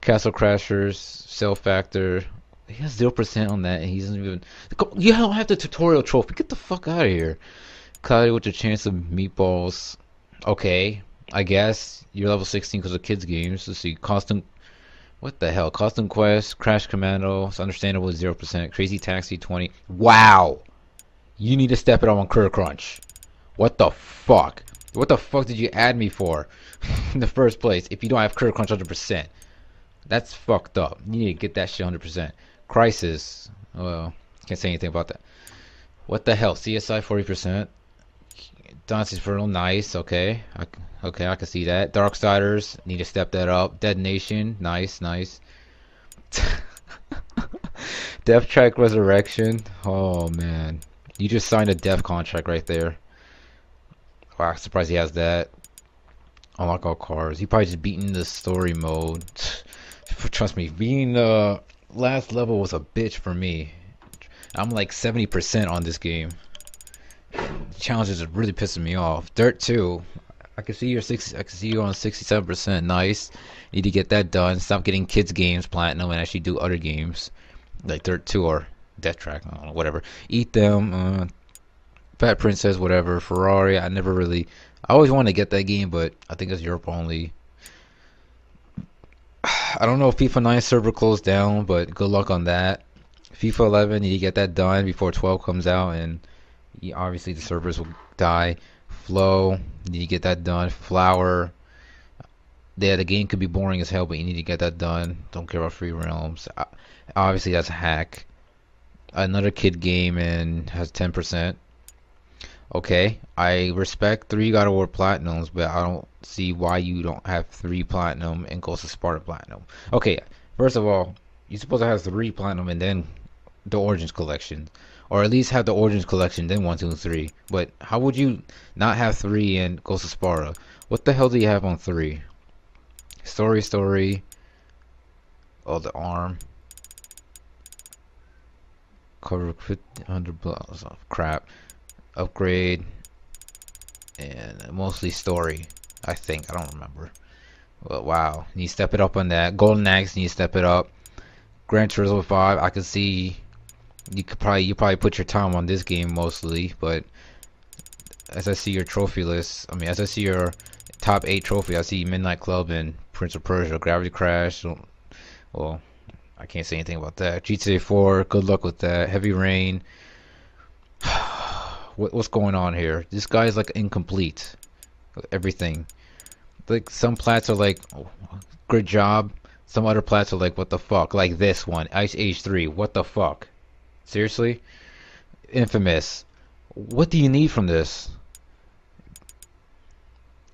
Castle Crashers, Cell Factor. He has zero percent on that, and he doesn't even. You don't have the tutorial trophy. Get the fuck out of here. Cloudy with a chance of meatballs. Okay, I guess you're level 16 because of kids games. Let's see, constant. What the hell? Costume Quest, Crash Commando. It's understandable. Zero percent. Crazy Taxi 20. Wow. You need to step it up on Critter Crunch. What the fuck? What the fuck did you add me for in the first place if you don't have Critter Crunch 100%? That's fucked up. You need to get that shit 100%. Crysis. Well, can't say anything about that. What the hell? CSI 40%. Dante's Inferno, nice. Okay. I, okay, I can see that. Darksiders, need to step that up. Dead Nation, nice, nice. Death Track Resurrection. Oh, man. You just signed a death contract right there. Wow, I'm surprised he has that. Unlock all cars. He probably just beaten the story mode. Trust me, being the last level was a bitch for me. I'm like 70% on this game. Challenges are really pissing me off. Dirt 2. I can see you're 60, I can see you on 67%. Nice. Need to get that done. Stop getting kids games platinum and actually do other games like Dirt 2 or Death Track, whatever. Eat them. Uh, Fat Princess, whatever. Ferrari, I never really. I always wanted to get that game, but I think it's Europe only. I don't know if FIFA 9 server closed down, but good luck on that. FIFA 11, you get that done before 12 comes out, and obviously the servers will die. Flow, you get that done. Flower, yeah, the game could be boring as hell, but you need to get that done. Don't care about free realms. Obviously, that's a hack. Another kid game and has 10%. Okay, I respect three God of War Platinums, but I don't see why you don't have three Platinum and Ghost of Sparta Platinum. Okay, first of all, you're supposed to have three Platinum and then the Origins Collection. Or at least have the Origins Collection, then 1, 2, and 3. But how would you not have 3 and Ghost of Sparta? What the hell do you have on 3? Story, story. Oh, the arm. Cover 100 blocks. Oh, crap upgrade, and mostly story. I think I don't remember. But wow, you step it up on that. Golden Axe, you step it up. Gran Turismo 5, I can see you could probably you probably put your time on this game mostly, but as I see your trophy list, I mean as I see your top eight trophy, I see Midnight Club and Prince of Persia, Gravity Crash. Well, I can't say anything about that. GTA 4, good luck with that. Heavy Rain what, what's going on here? This guy's like incomplete. Everything. Like some plats are like, oh, good job. Some other plats are like, what the fuck? Like this one, Ice Age 3. What the fuck? Seriously? Infamous. What do you need from this?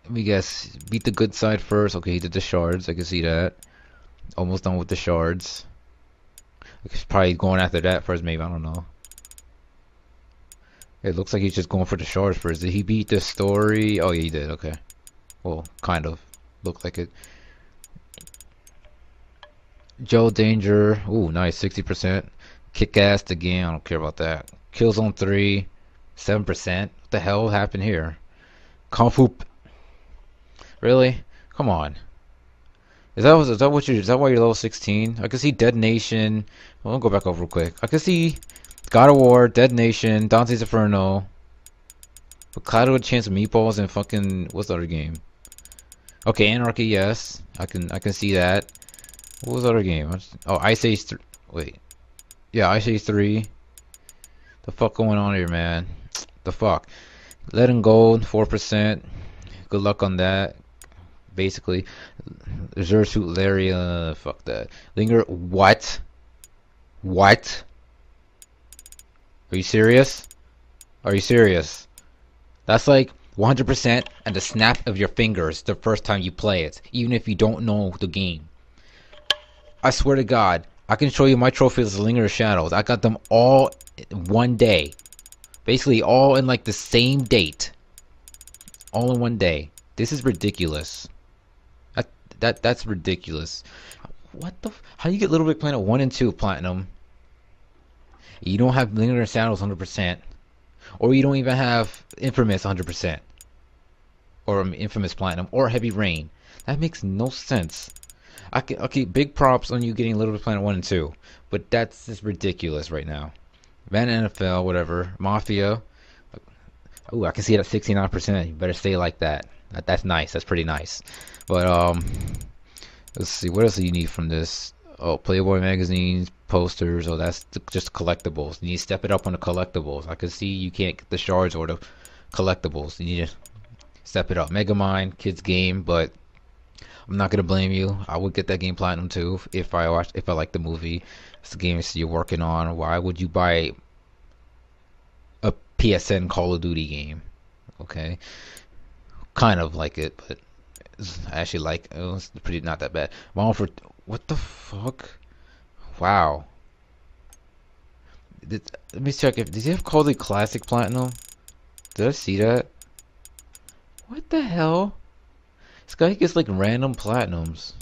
Let me guess. Beat the good side first. Okay, he did the shards. I can see that. Almost done with the shards. He's probably going after that first, maybe. I don't know. It looks like he's just going for the shards first. Did he beat the story? Oh, yeah, he did. Okay. Well, kind of. Looked like it. Joe Danger. Ooh, nice. 60%. Kick ass again. I don't care about that. Killzone 3. 7%. What the hell happened here? Kung Fu. Really? Come on. Is that is that what you is that why you're level 16? I can see Dead Nation. Well, I'll go back over real quick. I can see God of War, Dead Nation, Dante's Inferno, Cloud with a Chance of Meatballs, and fucking what's the other game? Okay, Anarchy, yes, I can I can see that. What was the other game? Oh, Ice Age 3. Wait, yeah, Ice Age 3. The fuck going on here, man? The fuck? Letting go, four percent. Good luck on that. Basically, Leisure Suit Larry, uh, fuck that. Linger, what? What? Are you serious? Are you serious? That's like 100% and the snap of your fingers the first time you play it, even if you don't know the game. I swear to God, I can show you my trophies Linger Shadows. I got them all one day. Basically, all in like the same date. All in one day. This is ridiculous. That, that That's ridiculous. What the... How do you get Little Big Planet 1 and 2 Platinum? You don't have Linger Shadows 100%. Or you don't even have Infamous 100%. Or Infamous Platinum. Or Heavy Rain. That makes no sense. I can, okay, big props on you getting a Little Big Planet 1 and 2. But that's just ridiculous right now. Van NFL, whatever. Mafia. Oh, I can see it at 69%. You better stay like that. that. That's nice. That's pretty nice. But, um, let's see. What else do you need from this? Oh, Playboy magazines, posters. Oh, that's just collectibles. You need to step it up on the collectibles. I can see you can't get the shards or the collectibles. You need to step it up. Megamind, kids game, but I'm not gonna blame you. I would get that game platinum too if I watch if I like the movie. It's the game you're working on. Why would you buy a PSN Call of Duty game? Okay, kind of like it, but I actually like oh, it was pretty not that bad. Modern for what the fuck? Wow. Did, let me check if did he have called it classic platinum? Did I see that? What the hell? This guy gets like random platinums.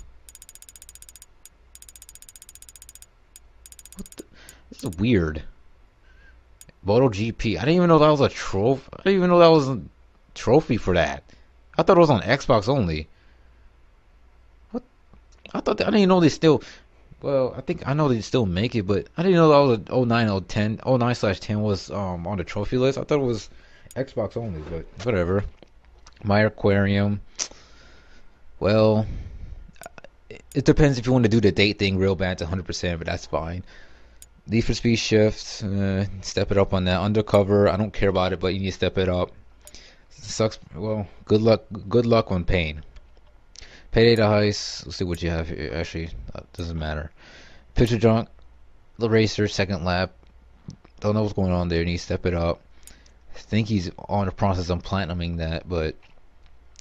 What the? This is weird. Moto GP. I didn't even know that was a trophy. I didn't even know that was a trophy for that. I thought it was on Xbox only. I thought I didn't know they still. Well, I think I know they still make it, but I didn't know that was a 09 010 09 slash 10 was um on the trophy list. I thought it was Xbox only, but whatever. My aquarium. Well, it depends if you want to do the date thing real bad to 100%, but that's fine. Need for Speed Shift, uh, step it up on that. Undercover, I don't care about it, but you need to step it up. Sucks. Well, good luck. Good luck on Pain. Payday the Heist. Let's see what you have here. Actually, doesn't matter. PixelJunk, the racer, second lap. Don't know what's going on there. Need to step it up. I think he's on the process of platinuming that, but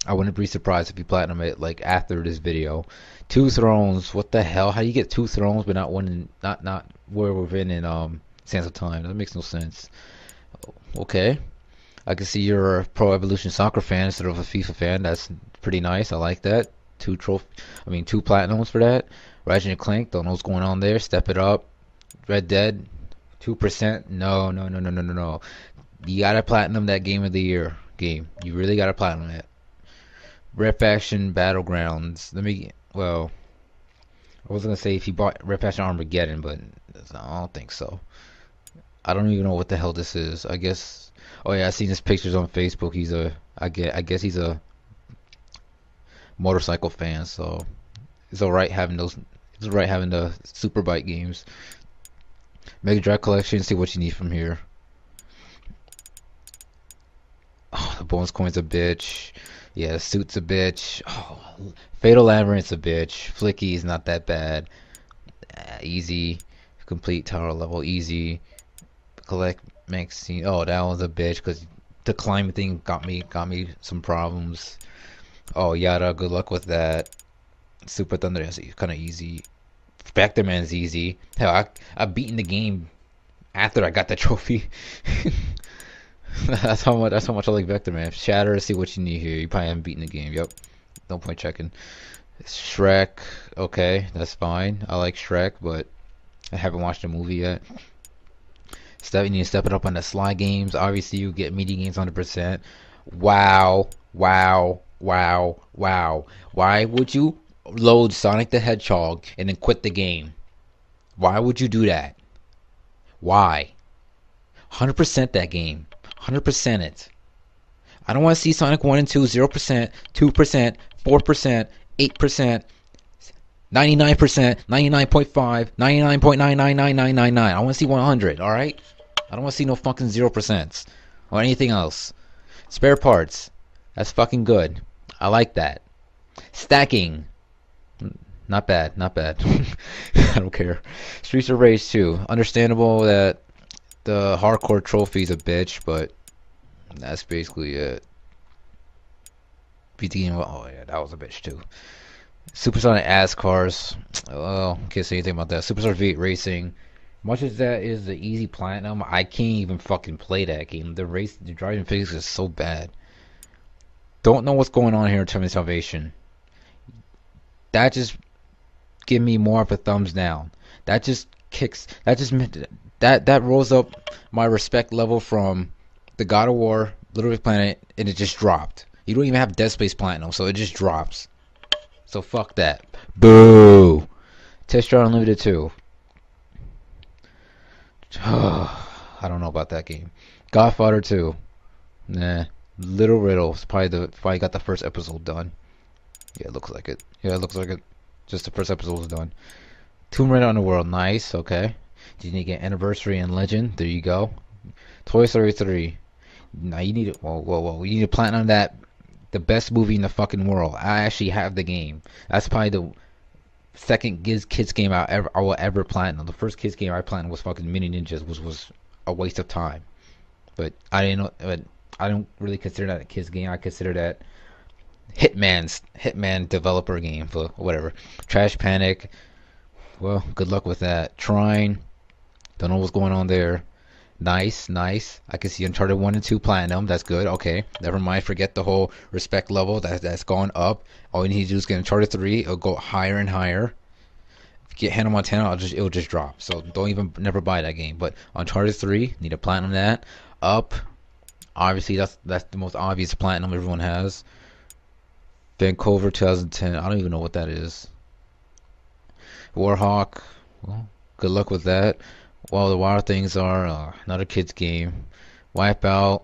I wouldn't be surprised if he platinum it like after this video. Two thrones. What the hell? How do you get two thrones but not one? In, not not where we've been in um Sands of Time? That makes no sense. Okay. I can see you're a Pro Evolution Soccer fan instead of a FIFA fan. That's pretty nice. I like that. Two trophy. I mean, two platinums for that. Ratchet and Clank. Don't know what's going on there. Step it up. Red Dead. Two percent. No, no, no, no, no, no, no. You gotta platinum that game of the year game. You really gotta platinum it. Red Faction Battlegrounds. Let me. Well, I was gonna say if he bought Red Faction Armageddon, but I don't think so. I don't even know what the hell this is. I guess. Oh yeah, I seen his pictures on Facebook. He's a. I get. I guess he's a motorcycle fan. So it's alright having those. It's alright having the super bike games. Mega Drive collection. See what you need from here. Oh, the bonus coin's a bitch. Yeah, Suit's a bitch. Oh, Fatal Labyrinth's a bitch. Flicky's not that bad. Uh, easy. Complete tower level, easy. Collect Maxine. Oh, that was a bitch because the climate thing got me got me some problems. Oh, Yada, good luck with that. Super Thunder is kind of easy. Vectorman's easy. Hell, I I beaten the game after I got the trophy. that's how much. That's how much I like Vectorman. Shatter. See what you need here. You probably haven't beaten the game. Yep. No point checking. Shrek. Okay, that's fine. I like Shrek, but I haven't watched the movie yet. Step. You need to step it up on the Sly games. Obviously, you get media games 100%. Wow. Wow. Wow. Wow. Why would you load Sonic the Hedgehog and then quit the game? Why would you do that? Why? 100% that game. 100% it. I don't want to see Sonic 1 and 2 0%, 2%, 4%, 8%, 99%, 99.5, 99.999999. I want to see 100, all right? I don't want to see no fucking 0% or anything else. Spare parts. That's fucking good. I like that. Stacking. Not bad, not bad. I don't care. Streets of Rage 2. Understandable that the hardcore trophy's a bitch, but that's basically it. Beat the game. Oh yeah, that was a bitch too. Supersonic ass cars. Oh, can't say anything about that. Supersonic V8 Racing. Much as that is the easy platinum, I can't even fucking play that game. The race, the driving physics is so bad. Don't know what's going on here in terms of salvation. That just give me more of a thumbs down. That just kicks. That just that that rolls up my respect level from the God of War, Little Big Planet, and it just dropped. You don't even have Dead Space Platinum, so it just drops. So fuck that. Boo. Test Drive Unlimited 2. I don't know about that game. Godfather 2. Nah. Little Riddle's probably the probably got the first episode done. Yeah, it looks like it. Yeah, it looks like it. Just the first episode is done. Tomb Raider Underworld, nice, okay. Do you need to get Anniversary and Legend. There you go. Toy Story 3. Now you need to, whoa, whoa, whoa. You need to plan on that. The best movie in the fucking world. I actually have the game. That's probably the second kids kids game I ever I will ever platinum. The first kids game I planned was fucking Mini Ninjas, which was a waste of time. But I didn't know. But I don't really consider that a kids game. I consider that Hitman's Hitman developer game for whatever. Trash Panic. Well, good luck with that. Trine. Don't know what's going on there. Nice, nice. I can see Uncharted 1 and 2 Platinum. That's good. Okay. Never mind. Forget the whole respect level. That, that's gone up. All you need to do is get Uncharted 3. It'll go higher and higher. If you get Hannah Montana, I'll just, it'll just drop. So don't even, never buy that game. But Uncharted 3, need a Platinum that. Up. Obviously, that's that's the most obvious Platinum everyone has. Vancouver 2010. I don't even know what that is. Warhawk. Well, good luck with that. Well, the wild things are uh, another kid's game. Wipeout.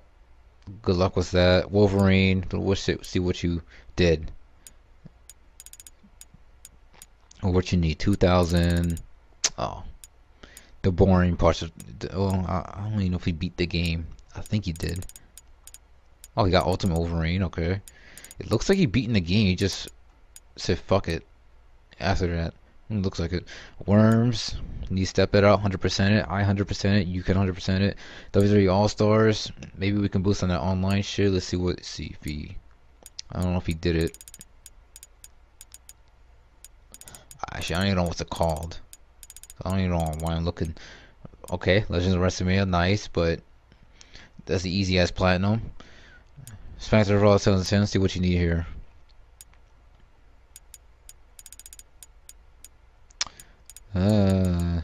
good luck with that. Wolverine, we'll see what you did. Or what you need. 2000. Oh. The boring parts of. Oh, I don't even know if he beat the game. I think he did. Oh, he got Ultimate Wolverine. Okay. It looks like he beat in the game. He just said fuck it after that. It looks like it. Worms, you step it out, 100% it. I 100% it. You can 100% it. WWE All Stars. Maybe we can boost on that online shit. Let's see what. See if he. I don't know if he did it. Actually, I don't even know what's it called. I don't even know why I'm looking. Okay, Legends of WrestleMania, nice, but that's the easy ass platinum. Spectre Raw 710, see what you need here. Uh,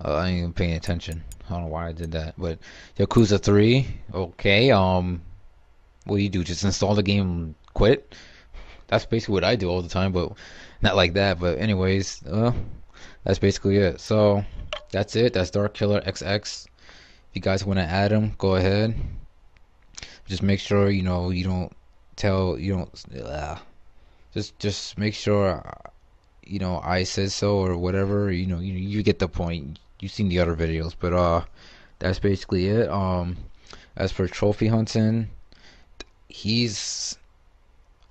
oh, I ain't even paying attention. I don't know why I did that, but Yakuza 3, okay. Um, what do you do? Just install the game, quit? That's basically what I do all the time, but not like that. But anyways, uh, that's basically it. So that's it. That's Dark Killer XX. If you guys want to add them, go ahead. Just make sure you know you don't tell you don't. Uh, just just make sure you know I said so or whatever. You know you you get the point. You've seen the other videos, but uh, that's basically it. Um, as for trophy hunting, he's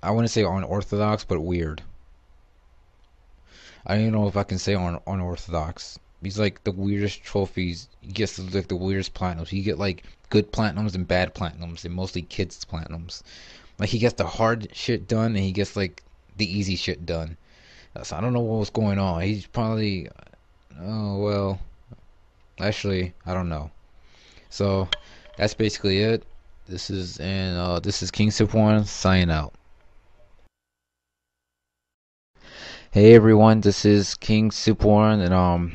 I wouldn't say unorthodox, but weird. I don't even know if I can say on unorthodox. He's like the weirdest trophies. He gets like the weirdest platinums. He get like good platinums and bad platinums, and mostly kids platinums. Like he gets the hard shit done, and he gets like the easy shit done. So I don't know what's going on. He's probably, oh well, actually I don't know. So that's basically it. This is and uh, this is King Sip signing out. Hey everyone, this is King Super One, and um,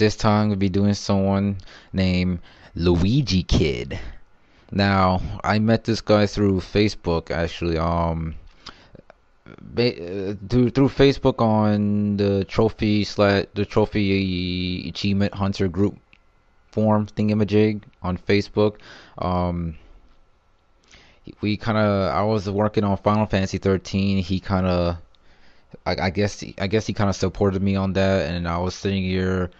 this time we'll be doing someone named Luigi Kid. Now, I met this guy through Facebook actually. Um, through through Facebook on the trophy slash the trophy achievement hunter group form thingamajig on Facebook. Um, we kind of I was working on Final Fantasy 13. He kind of I, I guess I guess he kind of supported me on that, and I was sitting here,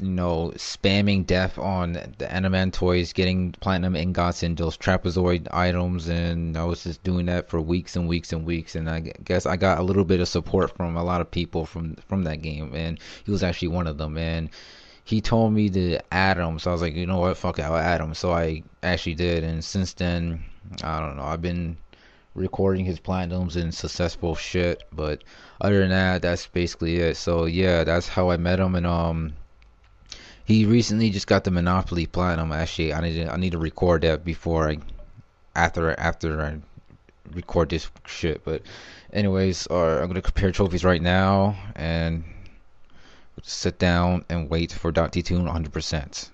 you know, spamming death on the Adamantoises, getting platinum ingots and those trapezoid items, and I was just doing that for weeks and weeks and weeks, and I guess I got a little bit of support from a lot of people from from that game, and he was actually one of them, and he told me to add him, so I was like, you know what, fuck it, I'll add him. So I actually did, and since then, I don't know, I've been recording his platinums and successful shit. But other than that, that's basically it. So yeah, that's how I met him, and um, he recently just got the Monopoly Platinum. Actually, I need to, I need to record that before I after after I record this shit. But anyways, uh, I'm gonna compare trophies right now and sit down and wait for Dot Tune 100%.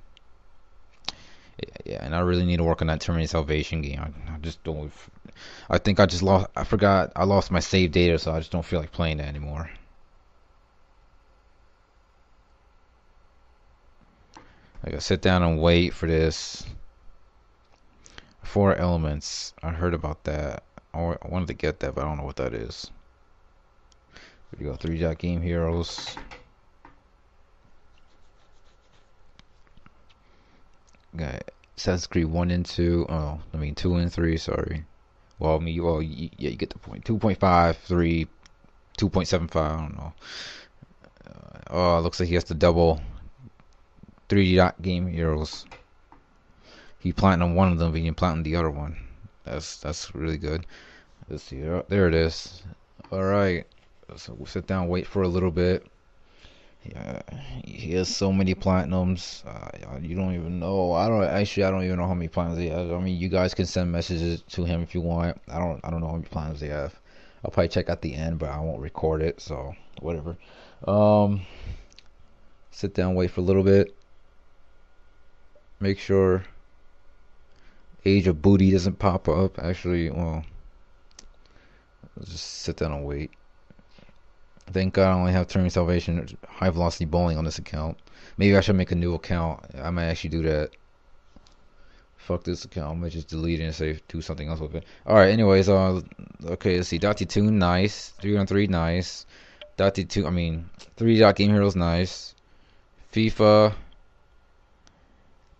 Yeah, and I really need to work on that Terminator Salvation game. I, I just don't I think I just lost. I forgot. I lost my save data, so I just don't feel like playing that anymore. I gotta sit down and wait for this. Four elements. I heard about that. I wanted to get that, but I don't know what that is. Here we go. Three dot game heroes. Got Assassin's Creed 1 and 2. Oh, I mean 2 and 3, sorry. Well, I mean, well, yeah, you get the point. 2.5, 3, 2.75, I don't know. Uh, oh, looks like he has to double 3D dot game heroes. He platinum one of them, but he platinum the other one. That's that's really good. Let's see. There it is. All right. So we'll sit down, wait for a little bit. Yeah, he has so many platinums. Uh, you don't even know. I don't actually. I don't even know how many platinums he has. I mean, you guys can send messages to him if you want. I don't. I don't know how many platinums they have. I'll probably check at the end, but I won't record it. So whatever. Um, sit down, wait for a little bit. Make sure age of booty doesn't pop up. Actually, well, just sit down and wait. Thank God I only have Terminator Salvation High Velocity Bowling on this account. Maybe I should make a new account. I might actually do that. Fuck this account. I'm gonna just delete it and say do something else with it. Alright, anyways, uh okay, let's see. Dotty 2, nice. 3 on 3, nice. Dotty 2, I mean, 3 dot game heroes, nice. FIFA.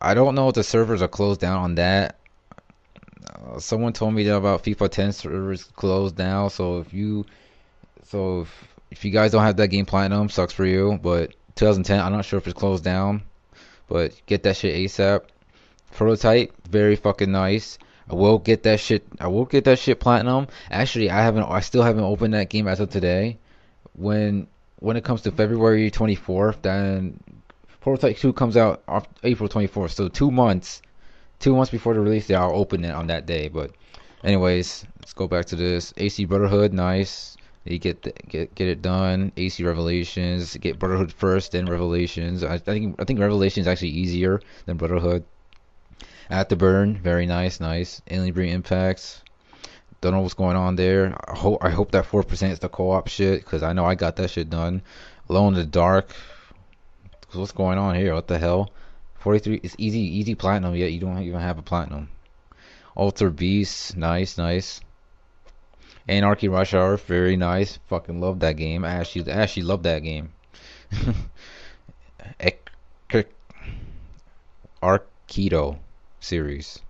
I don't know if the servers are closed down on that. Uh, someone told me that about FIFA 10 servers closed now, so if you so if, if you guys don't have that game platinum, sucks for you, but 2010, I'm not sure if it's closed down, but get that shit ASAP. Prototype, very fucking nice. I will get that shit. I will get that shit platinum. Actually, I haven't. I still haven't opened that game as of today. When when it comes to February 24th, then Prototype 2 comes out April 24th. So two months, two months before the release date, I'll open it on that day. But anyways, let's go back to this. AC Brotherhood, nice. You get the, get get it done. AC Revelations, get Brotherhood first, then Revelations. I, I think I think Revelations is actually easier than Brotherhood. At the burn, very nice, nice. Alien Breed Impacts. Don't know what's going on there. I hope I hope that four percent is the co-op shit because I know I got that shit done. Alone in the Dark. What's going on here? What the hell? 43. It's easy, easy platinum. Yet you don't even have a platinum. Altered Beast, nice, nice. Anarchy Rush Hour, very nice. Fucking love that game. I actually, I actually love that game. Arkedo series.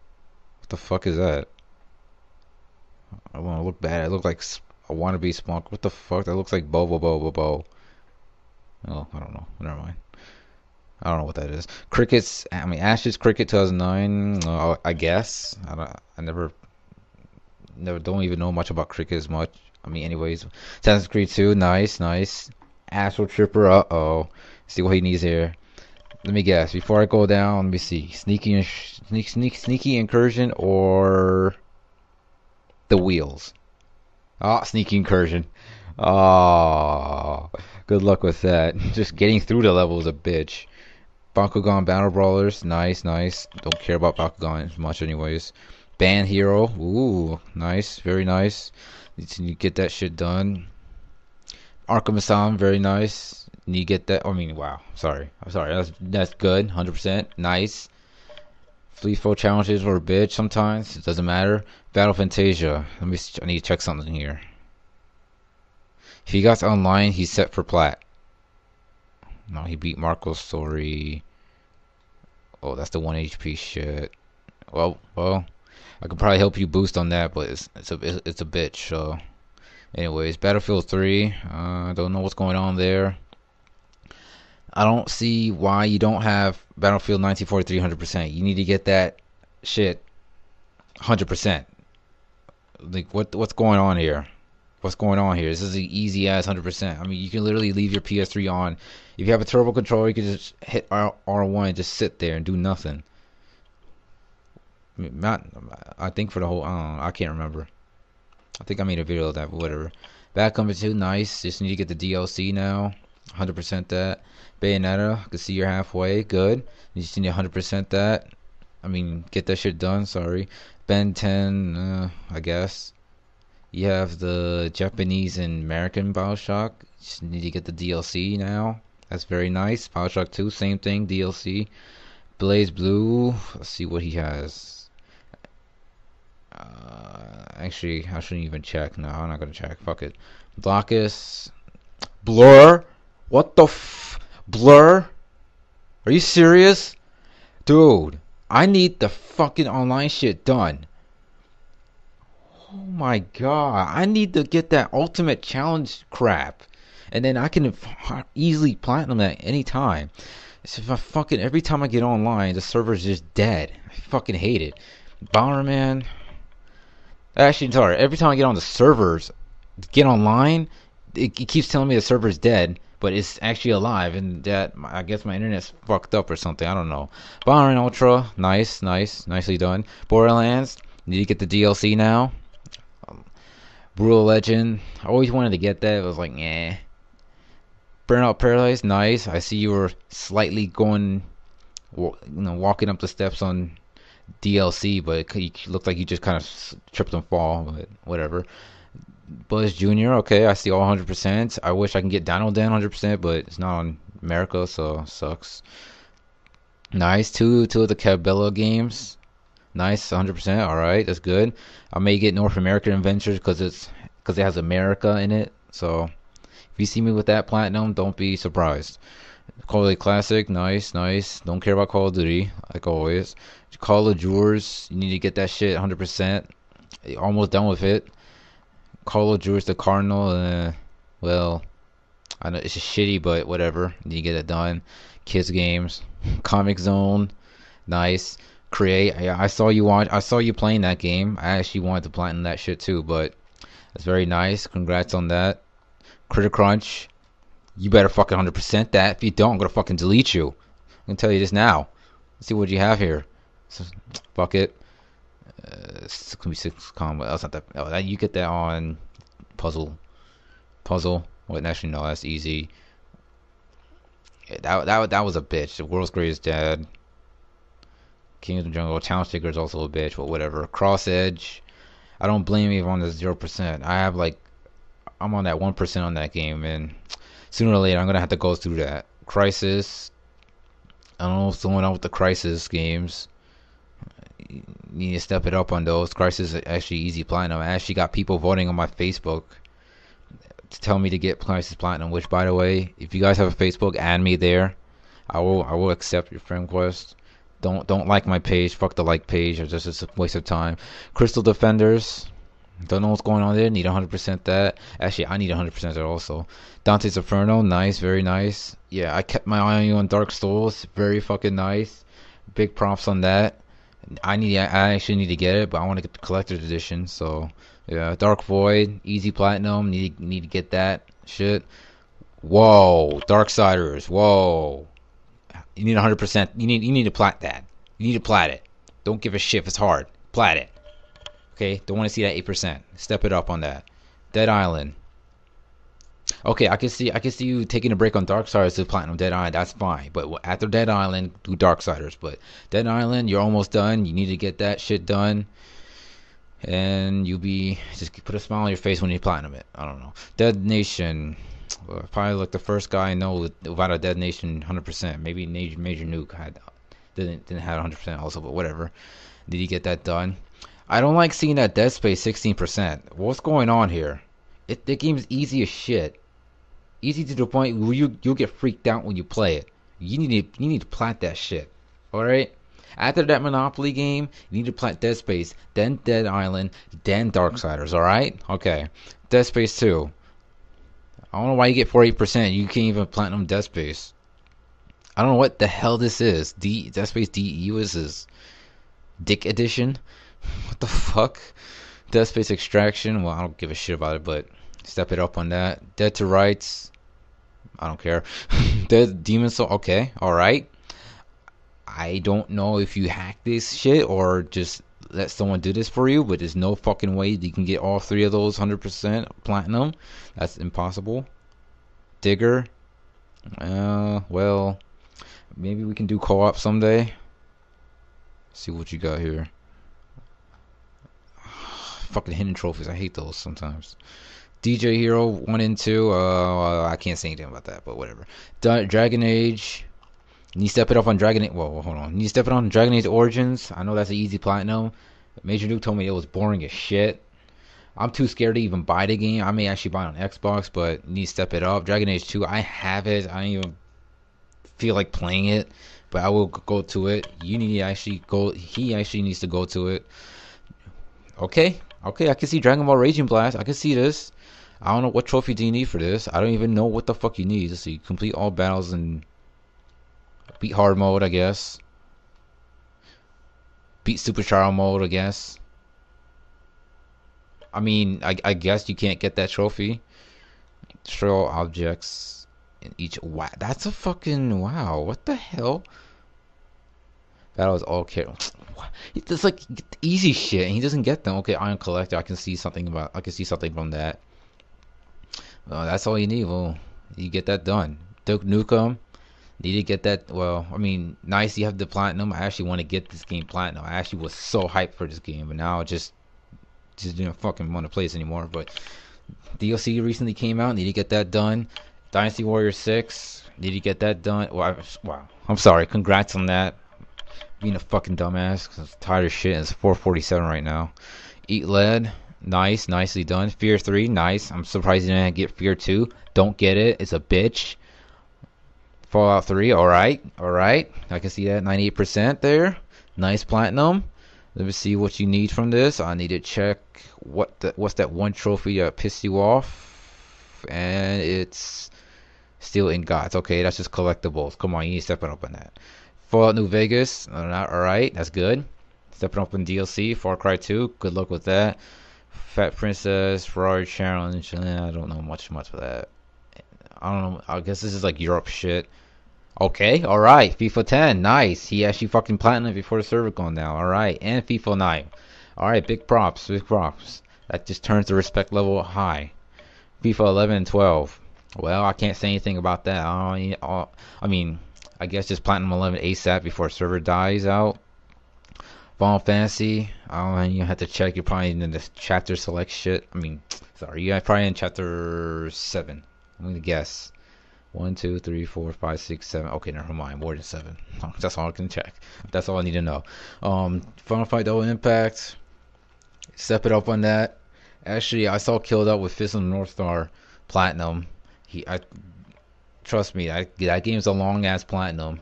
What the fuck is that? I want to look bad. I look like a wannabe spunk. What the fuck? That looks like Bobo Bobo Bo. Oh, I don't know. Never mind. I don't know what that is. Crickets. I mean, Ashes Cricket 2009. Uh, I guess. I don't. I never never don't even know much about cricket as much. I mean, anyways, Assassin's Creed 2, nice, nice. Astro Tripper, uh oh. See what he needs here. Let me guess. Before I go down, let me see. Sneaky, sneak, sneak, sneaky incursion or the wheels. Ah, oh, sneaky incursion. Oh, good luck with that. Just getting through the level is a bitch. Bakugan Battle Brawlers, nice, nice. Don't care about Bakugan much, anyways. Band Hero. Ooh, nice. Very nice. You get that shit done. Arkham Asylum, very nice. And you get that. I mean, wow. Sorry. I'm sorry. That's that's good. 100%. Nice. Fleet Flow challenges were a bitch sometimes. It doesn't matter. Battle Fantasia. Let me. I need to check something here. If he got online, he's set for plat. No, he beat Marco's story. Oh, that's the one HP shit. Well, well. I could probably help you boost on that, but it's it's a it's a bitch. So, anyways, Battlefield 3. Uh, I uh, don't know what's going on there. I don't see why you don't have Battlefield 1943 100%. You need to get that shit 100%. Like what what's going on here? What's going on here? This is an easy ass 100%. I mean, you can literally leave your PS3 on. If you have a turbo controller, you can just hit R- R1 and just sit there and do nothing. Not, I think for the whole, I, I can't remember. I think I made a video of that, whatever. Company 2, nice. Just need to get the DLC now. 100% that. Bayonetta, I can see you're halfway. Good. You just need 100% that. I mean, get that shit done. Sorry. Ben 10, uh, I guess. You have the Japanese and American Bioshock. Just need to get the DLC now. That's very nice. Bioshock 2, same thing. DLC. BlazBlue, Let's see what he has. Uh, actually, I shouldn't even check. No, I'm not gonna check. Fuck it. Blokus. Blur? What the f? Blur? Are you serious? Dude, I need the fucking online shit done. Oh my god. I need to get that ultimate challenge crap. And then I can easily platinum that anytime. So if I fucking, every time I get online, the server's just dead. I fucking hate it. Bomberman. Actually, sorry. Every time I get on the servers, get online, it, it keeps telling me the server's dead, but it's actually alive, and that I guess my internet's fucked up or something. I don't know. Bomberman Ultra, nice, nice, nicely done. Borderlands, need to get the DLC now. Brutal Legend, I always wanted to get that. It was like, eh. Burnout Paradise, nice. I see you were slightly going, you know, walking up the steps on DLC, but it looked like you just kind of tripped and fall. But whatever. Buzz Jr. Okay, I see all 100%. I wish I can get Dino Dan 100%, but it's not on America, so sucks. Nice. Two two of the Cabela games. Nice, 100%. All right, that's good. I may get North American Adventures because it's because it has America in it. So if you see me with that platinum, don't be surprised. Call of Classic, nice, nice. Don't care about Call of Duty, like always. Call of Juarez, you need to get that shit 100%. Almost done with it. Call of Juarez, the Cardinal, uh, well, I know it's just shitty, but whatever. You need to get it done. Kids games, Comix Zone, nice. Create, I, I saw you watch, I saw you playing that game. I actually wanted to platinum that shit too, but that's very nice. Congrats on that. Critter Crunch, you better fucking 100% that. If you don't, I'm gonna fucking delete you. I'm gonna tell you this now. Let's see what you have here. So, fuck it. Uh, gonna be six combo. That's not that. Oh, that you get that on puzzle. Puzzle. Wait, actually no, that's easy. Yeah, that that that was a bitch. The world's greatest dad. King of Jungle. Town Sticker is also a bitch, but whatever. Cross Edge. I don't blame you on the zero percent. I have like, I'm on that one percent on that game, and sooner or later I'm gonna have to go through that. Crysis. I don't know what's going on with the Crysis games. You need to step it up on those. Crysis is actually easy platinum. I actually got people voting on my Facebook to tell me to get Crysis Platinum. Which, by the way, if you guys have a Facebook, add me there. I will I will accept your friend request. Don't don't like my page. Fuck the like page. It's just it's a waste of time. Crystal Defenders. Don't know what's going on there. Need 100% that. Actually, I need 100% that also. Dante's Inferno. Nice. Very nice. Yeah, I kept my eye on you on Dark Souls. Very fucking nice. Big props on that. I need. I actually need to get it, but I want to get the collector's edition. So yeah, Dark Void, easy platinum. Need need to get that shit. Whoa, Dark Darksiders. Whoa, you need 100. percent You need you need to plat that. You need to plat it. Don't give a shit if it's hard. Plat it. Okay, don't want to see that eight percent. Step it up on that. Dead Island. Okay, I can see I can see you taking a break on Dark Darksiders to Platinum Dead Island. That's fine. But after Dead Island, do Dark Darksiders. But Dead Island, you're almost done. You need to get that shit done and you'll be just put a smile on your face when you platinum it. I don't know. Dead Nation, probably like the first guy I know without a Dead Nation 100%. Maybe Major, Major Nuke had didn't didn't have 100% also, but whatever. Did he get that done? I don't like seeing that Dead Space 16%. What's going on here? It the game's easy as shit. Easy to the point where you you'll get freaked out when you play it. You need to you need to plant that shit. All right. After that Monopoly game, you need to plant Dead Space, then Dead Island, then Darksiders, alright? Okay. Dead Space 2. I don't know why you get 48%. You can't even platinum Death Space. I don't know what the hell this is. D Dead Space DE was this Dick Edition? What the fuck? Death Space Extraction. Well, I don't give a shit about it, but step it up on that. Dead to Rights. I don't care. Dead Demon Soul. Okay, all right. I don't know if you hack this shit or just let someone do this for you, but there's no fucking way you can get all three of those 100% platinum. That's impossible. Digger. Uh, well, maybe we can do co-op someday. see what you got here. fucking hidden trophies. I hate those sometimes. DJ Hero 1 and 2. Uh, I can't say anything about that, but whatever. Dragon Age. You need to step it up on Dragon Age. Whoa, hold on. You need to step it on Dragon Age Origins. I know that's an easy platinum. Major Nuke told me it was boring as shit. I'm too scared to even buy the game. I may actually buy it on Xbox, but need to step it up. Dragon Age 2, I have it. I don't even feel like playing it, but I will go to it. You need to actually go. He actually needs to go to it. Okay, okay. I can see Dragon Ball Raging Blast. I can see this. I don't know what trophy do you need for this. I don't even know what the fuck you need. Let's see. Complete all battles and Beat hard mode, I guess. Beat super trial mode, I guess. I mean, I, I guess you can't get that trophy. Destroy objects in each. Wow, that's a fucking wow. What the hell? That was all care. It's like easy shit, and he doesn't get them. Okay, Iron Collector. I can see something about. I can see something from that. Uh, that's all you need. Well, you get that done. Duke Nukem. Need to get that. Well, I mean, nice you have the platinum. I actually want to get this game platinum. I actually was so hyped for this game, but now I just just didn't fucking want to play this anymore. But DLC recently came out. Need to get that done. Dynasty Warrior Six. Need to get that done. Wow, wow. I'm sorry. Congrats on that. being a fucking dumbass because I'm tired of shit. It's 447 right now. Eat lead. Nice, nicely done. Fear 3, nice. I'm surprised you didn't get Fear 2. Don't get it. It's a bitch. Fallout 3, alright, alright. I can see that 98% there. Nice platinum. Let me see what you need from this. I need to check what the, what's that one trophy that pissed you off. And it's still in gods. Okay, that's just collectibles. Come on, you need to step it up on that. Fallout New Vegas, alright, that's good. Stepping up in DLC, Far Cry 2, good luck with that. Fat Princess, Ferrari Challenge, eh, I don't know much much for that. I don't know, I guess this is like Europe shit. Okay, alright, FIFA 10, nice. He actually fucking platinum before the server going down, alright. And FIFA 9. Alright, big props, big props. That just turns the respect level high. FIFA 11 and 12. Well, I can't say anything about that. I, uh, I mean, I guess just Platinum 11 ASAP before server dies out. Final Fantasy. I don't know. You have to check. You're probably in the chapter select shit. I mean, sorry. You're probably in chapter seven. I'm gonna guess. One, two, three, four, five, six, seven. Okay, never mind. More than seven. That's all I can check. That's all I need to know. Um, Final Fight Double Impact. Step it up on that. Actually, I saw Kildot with Fist of the North Star Platinum. He, I trust me. I, that game's a long ass platinum.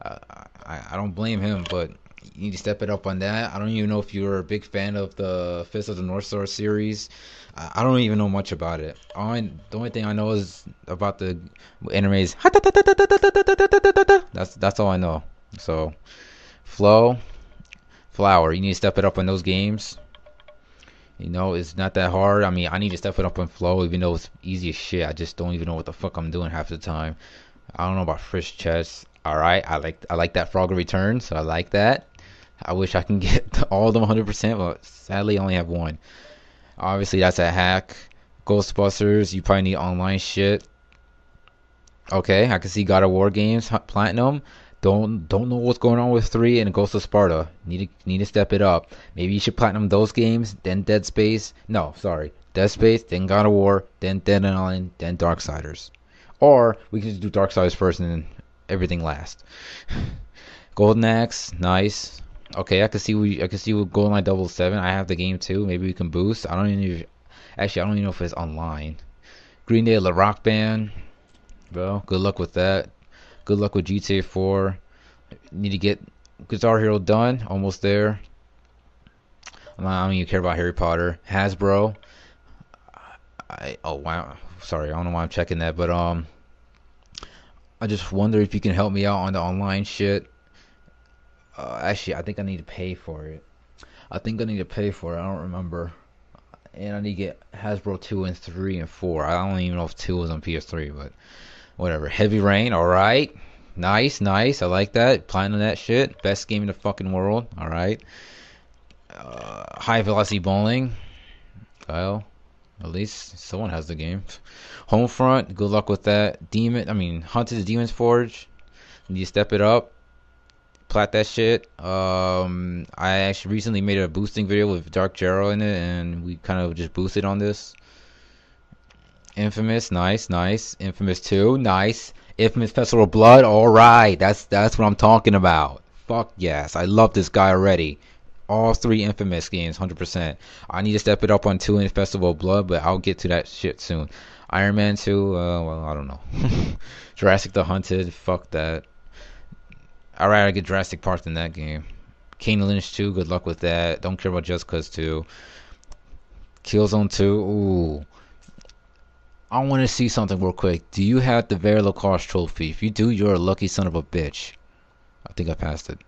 Uh, I, I don't blame him, but you need to step it up on that. I don't even know if you're a big fan of the Fist of the North Star series. I don't even know much about it. All I, the only thing I know is about the animes. That's that's all I know. So, flow, flower. You need to step it up on those games. You know, it's not that hard. I mean, I need to step it up on flow, even though it's easy as shit. I just don't even know what the fuck I'm doing half the time. I don't know about Fritz Chess. All right, I like I like that Frogger return, so I like that. I wish I can get all of them 100%, but sadly I only have one. Obviously, that's a hack. Ghostbusters, you probably need online shit. Okay, I can see God of War games, Platinum. Don't don't know what's going on with three and Ghost of Sparta. Need to need to step it up. Maybe you should platinum those games, then Dead Space. No, sorry, Dead Space, then God of War, then Dead Island, then Darksiders. Or we can just do Darksiders first and then everything last. Golden Axe, nice. Okay, I can see we I can see with GoldenEye Double Seven. I have the game too. Maybe we can boost. I don't even actually I don't even know if it's online. Green Day La Rock Band. Well, good luck with that. Good luck with GTA 4. Need to get Guitar Hero done. Almost there. I don't even care about Harry Potter. Hasbro. I oh wow. Sorry, I don't know why I'm checking that, but um, I just wonder if you can help me out on the online shit. Uh, actually, I think I need to pay for it. I think I need to pay for it. I don't remember. And I need to get Hasbro 2 and 3 and 4. I don't even know if 2 was on PS3, but whatever. Heavy Rain, alright. Nice, nice. I like that. Planning that shit. Best game in the fucking world. Alright. Uh, high Velocity Bowling. Well, at least someone has the game. Homefront, good luck with that. Demon, I mean, Hunted the Demon's Forge. Need to step it up plat that shit. Um, I actually recently made a boosting video with Dark Jero in it, and we kind of just boosted on this. Infamous, nice, nice. Infamous 2, nice. Infamous Festival of Blood, alright. That's that's what I'm talking about. Fuck yes. I love this guy already. All three Infamous games, 100%. I need to step it up on 2 in Festival of Blood, but I'll get to that shit soon. Iron Man 2, uh, well, I don't know. Jurassic the Hunted, fuck that. I'd rather get Jurassic Park than that game. Kane Lynch 2, good luck with that. Don't care about Just Cause 2. Killzone 2, ooh. I want to see something real quick. Do you have the Very Lacrosse trophy? If you do, you're a lucky son of a bitch. I think I passed it.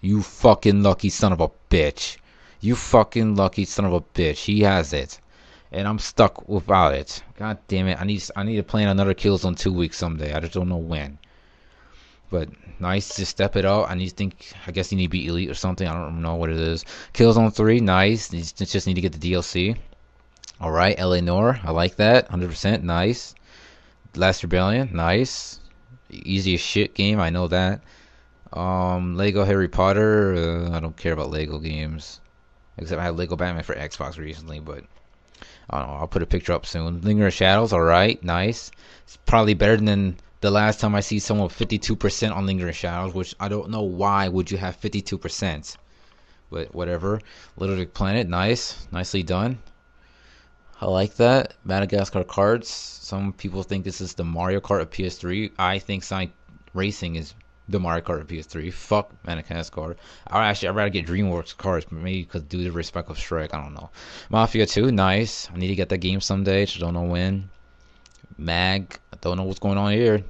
You fucking lucky son of a bitch. You fucking lucky son of a bitch. He has it and I'm stuck without it. God damn it! I need I need to plan another Killzone two weeks someday. I just don't know when. But nice to step it up. I need to think. I guess you need to be elite or something. I don't know what it is. Killzone three, nice. Just need to get the DLC. All right, Noire, I like that. 100% nice. Last Rebellion, nice. Easy as shit game. I know that. Um, Lego Harry Potter. Uh, I don't care about Lego games. Except I had Lego Batman for Xbox recently, but I don't know. I'll put a picture up soon. Linger Shadows, all right, nice. It's probably better than the last time I see someone 52% on Lingering Shadows, which I don't know why would you have 52%. But whatever. Little Big Planet, nice. Nicely done. I like that. Madagascar Kartz. Some people think this is the Mario Kart of PS3. I think Sonic Racing is the Mario Kart PS3. Fuck Madagascar. I actually I'd rather get DreamWorks cards, maybe because due to respect of Shrek. I don't know. Mafia 2, nice. I need to get that game someday. Just don't know when. Mag, I don't know what's going on here.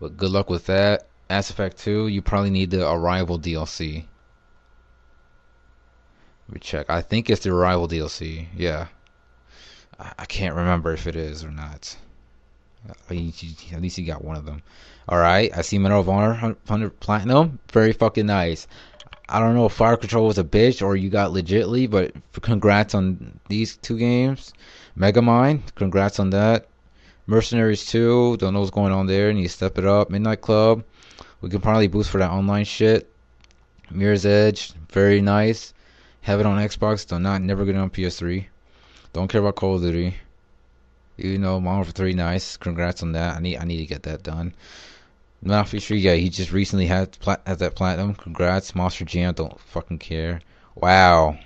But good luck with that. Mass Effect 2, you probably need the Arrival DLC. Let me check. I think it's the Arrival DLC. Yeah. I can't remember if it is or not. At least you got one of them. All right, I see Medal of Honor 100 Platinum. Very fucking nice. I don't know if Fire Control was a bitch or you got legitly, but congrats on these two games. Mega Megamind, congrats on that. Mercenaries 2, don't know what's going on there. Need to step it up. Midnight Club, we can probably boost for that online shit. Mirror's Edge, very nice. Have it on Xbox, not never get it on PS3. Don't care about Call of Duty. You know, Modern Warfare 3, nice. Congrats on that. I need I need to get that done. Mafia 3, yeah, he just recently had that platinum. Congrats. Monster Jam, don't fucking care. Wow.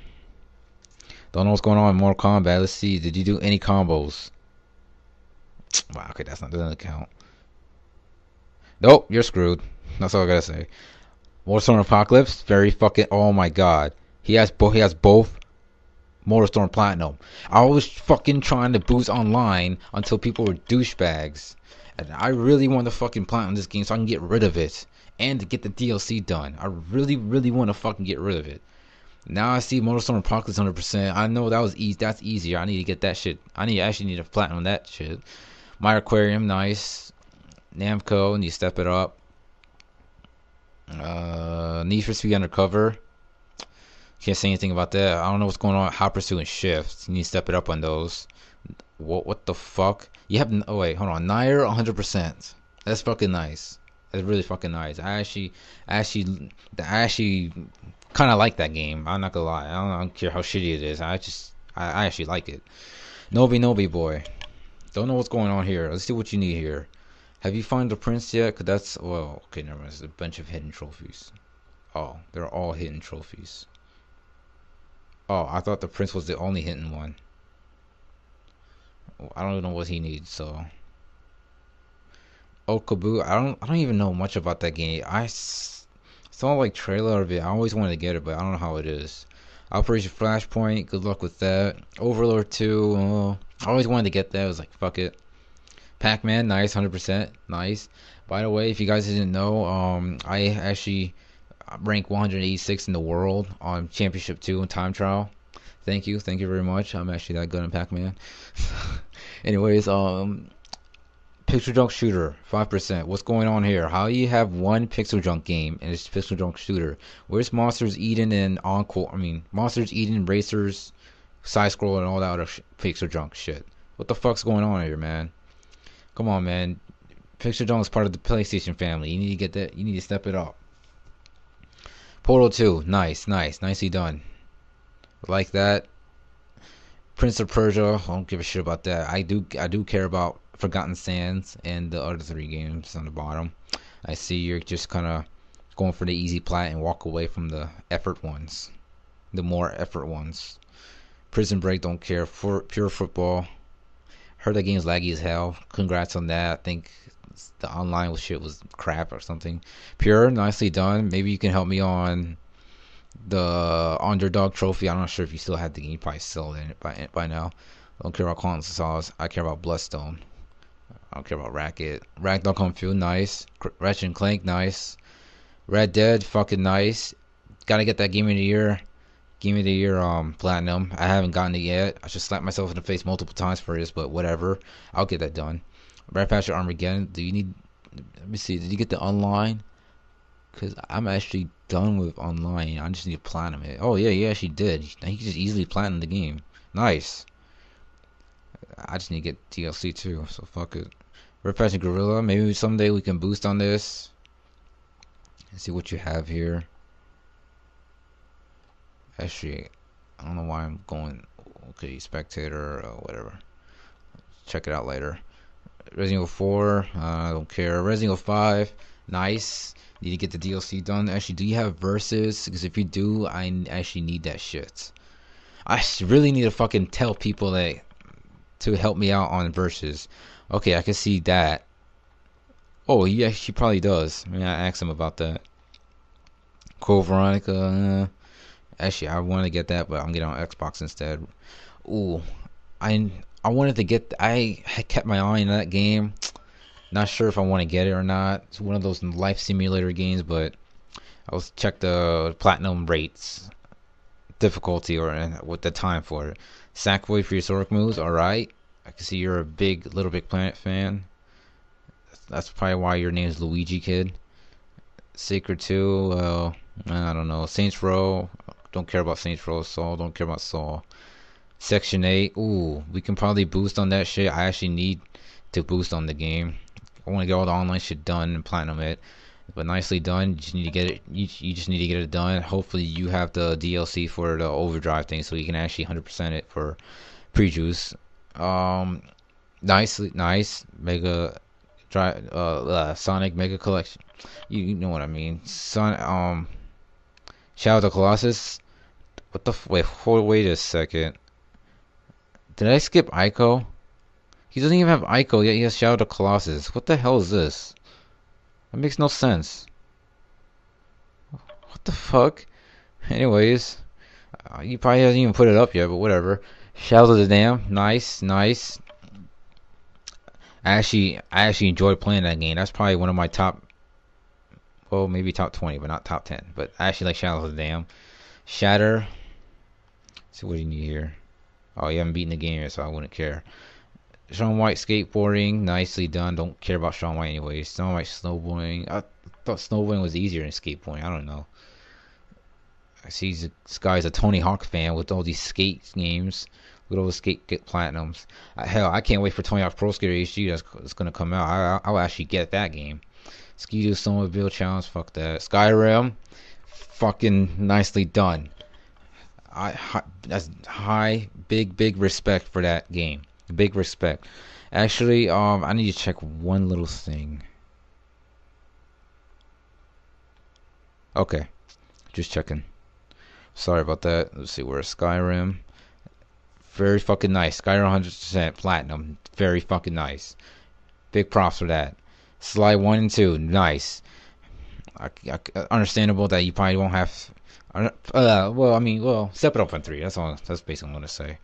Don't know what's going on in Mortal Kombat. Let's see. Did you do any combos? Wow, okay, that's not doesn't count. Nope, you're screwed. That's all I gotta say. Motorstorm Apocalypse, very fucking. Oh my god, he has both. He has both Motorstorm Platinum. I was fucking trying to boost online until people were douchebags. I really want to fucking platinum this game so I can get rid of it. And to get the DLC done. I really, really want to fucking get rid of it. Now I see Motorstorm Apocalypse 100%. I know that was easy. That's easier. I need to get that shit. I need actually need a platinum that shit. My Aquarium, nice. Namco, need to step it up. Uh, Need for Speed Undercover. Can't say anything about that. I don't know what's going on. Hot Pursuit and Shift. You need to step it up on those. What what the fuck? You have oh wait, hold on. Nier 100%. That's fucking nice. That's really fucking nice. I actually, actually, I actually kind of like that game. I'm not gonna lie. I don't, I don't, care how shitty it is. I just, I, I actually like it. Noby Noby boy. Don't know what's going on here. Let's see what you need here. Have you found the prince yet? Cause that's well, okay, never mind. It's a bunch of hidden trophies. Oh, they're all hidden trophies. Oh, I thought the prince was the only hidden one. I don't know what he needs, so. Okabu, I don't, I don't even know much about that game. I saw like trailer of it. I always wanted to get it, but I don't know how it is. Operation Flashpoint, good luck with that. Overlord 2, uh, I always wanted to get that. I was like, fuck it. Pac-Man, nice, 100%, nice. By the way, if you guys didn't know, um, I actually rank 186 in the world on Championship 2 in time trial. Thank you, thank you very much. I'm actually that good in Pac-Man. Anyways, um, PixelJunk Shooter, 5%. What's going on here? How you have one PixelJunk game and it's PixelJunk Shooter? Where's Monsters Eden and Encore? I mean, Monsters Eden, Racers, Side Scroll, and all that other sh- PixelJunk shit. What the fuck's going on here, man? Come on, man. PixelJunk is part of the PlayStation family. You need to get that. You need to step it up. Portal 2, nice, nice, nicely done. Like that. Prince of Persia, I don't give a shit about that. I do, I do care about Forgotten Sands and the other three games on the bottom. I see you're just kind of going for the easy plat and walk away from the effort ones, the more effort ones. Prison Break, don't care. For pure football, heard that game's laggy as hell. Congrats on that. I think the online shit was crap or something. Pure, nicely done. Maybe you can help me on the underdog trophy. I'm not sure if you still had the game. You probably still in it by by now. I don't care about Quantum Sauce. I care about Bloodstone. I don't care about Racket. Rack.com feel nice. Ratchet and Clank, nice. Red Dead, fucking nice. Gotta get that game of the year. Game of the year, um, platinum. I haven't gotten it yet. I should slap myself in the face multiple times for this, but whatever. I'll get that done. Red Faction Armageddon. Do you need? Let me see. Did you get the online? Cause I'm actually done with online. I just need to platinum it. Oh yeah, yeah, she did. He just easily platinum the game. Nice. I just need to get DLC too. So fuck it. Faction Guerrilla. Maybe someday we can boost on this. And see what you have here. Actually, I don't know why I'm going. Okay, spectator or whatever. Check it out later. Resident Evil 4, uh, I don't care. Resident Evil 5, nice. Need to get the DLC done. Actually, do you have verses? Because if you do, I actually need that shit. I really need to fucking tell people that to help me out on verses. Okay, I can see that. Oh, he actually probably does. I mean, I asked him about that. Code Veronica. Uh, actually, I want to get that, but I'm getting on Xbox instead. Ooh, I I wanted to get. I kept my eye on that game. Not sure if I want to get it or not. It's one of those life simulator games, but I was check the platinum rates, difficulty, or uh, what the time for it. Sackboy for your moves. All right. I can see you're a big Little Big Planet fan. That's probably why your name is Luigi Kid. Sacred 2, well, I don't know. Saints Row, don't care about Saints Row. Saw, don't care about Saw. Section 8, ooh, we can probably boost on that shit. I actually need to boost on the game. I want to get all the online shit done and platinum it. But nicely done. You just need to get it. You, you just need to get it done. Hopefully, you have the DLC for the overdrive thing, so you can actually 100% it for pre-juice. Um, nicely, nice. Mega Dry, uh, uh, Sonic Mega Collection. You, you, know what I mean. Son, um, Shadow of the Colossus. What the? F- wait, hold, wait a second. Did I skip Ico? He doesn't even have Ico yet. He has Shadow of the Colossus. What the hell is this? That makes no sense. What the fuck? Anyways, uh, he probably hasn't even put it up yet, but whatever. Shadow of the Dam, nice, nice. I actually I actually enjoyed playing that game. That's probably one of my top well, maybe top 20, but not top 10. But I actually like Shadow of the Dam. Shatter. Let's see what do you need here? Oh, you haven't beaten the game yet, so I wouldn't care. Shaun White skateboarding, nicely done. Don't care about Shaun White anyways. Shaun White snowboarding. I thought snowboarding was easier than skateboarding. I don't know. I see this guy's a Tony Hawk fan with all these skate games. with all the skate get platinums. Uh, hell, I can't wait for Tony Hawk Pro Skater HD that's, that's gonna come out. I, I, will actually get that game. Ski-Doo Snowmobile Challenge, fuck that. Skyrim, fucking nicely done. I that's high, big, big respect for that game. Big respect. Actually, um, I need to check one little thing. Okay, just checking. Sorry about that. Let's see where Skyrim. Very fucking nice. Skyrim 100% platinum. Very fucking nice. Big props for that. Slide 1 and 2, nice. I, I, understandable that you probably won't have. Uh, well, I mean, well, step it up on 3. That's all. That's basically what I'm going to say.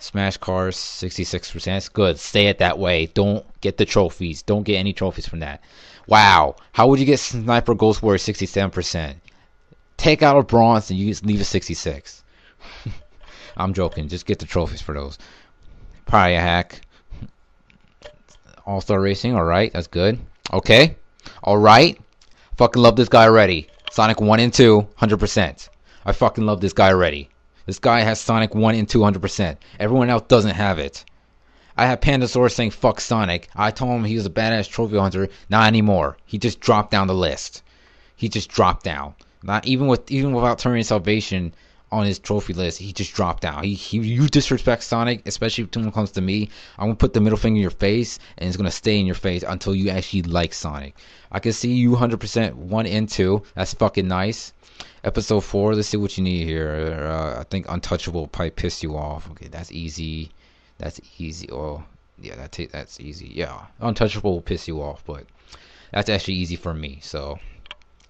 Smash Cars 66%. That's good. Stay it that way. Don't get the trophies. Don't get any trophies from that. Wow. How would you get Sniper Ghost Warrior 67%? Take out a bronze and you just leave a 66. I'm joking. Just get the trophies for those. Probably a hack. All Star Racing. All right, that's good. Okay. All right. Fucking love this guy already. Sonic 1 and 2, 100%. I fucking love this guy already. This guy has Sonic 1 and 2, 100%. Everyone else doesn't have it. I have PanDa-SauRus saying fuck Sonic. I told him he was a badass trophy hunter. Not anymore. He just dropped down the list. He just dropped down. Not even with even without turning salvation on his trophy list, he just dropped out. He, he you disrespect Sonic, especially when it comes to me. I'm gonna put the middle finger in your face, and it's gonna stay in your face until you actually like Sonic. I can see you 100% one and two. That's fucking nice. Episode four. Let's see what you need here. Uh, I think Untouchable probably piss you off. Okay, that's easy. That's easy. Oh, yeah, that t- that's easy. Yeah, Untouchable will piss you off, but that's actually easy for me. So,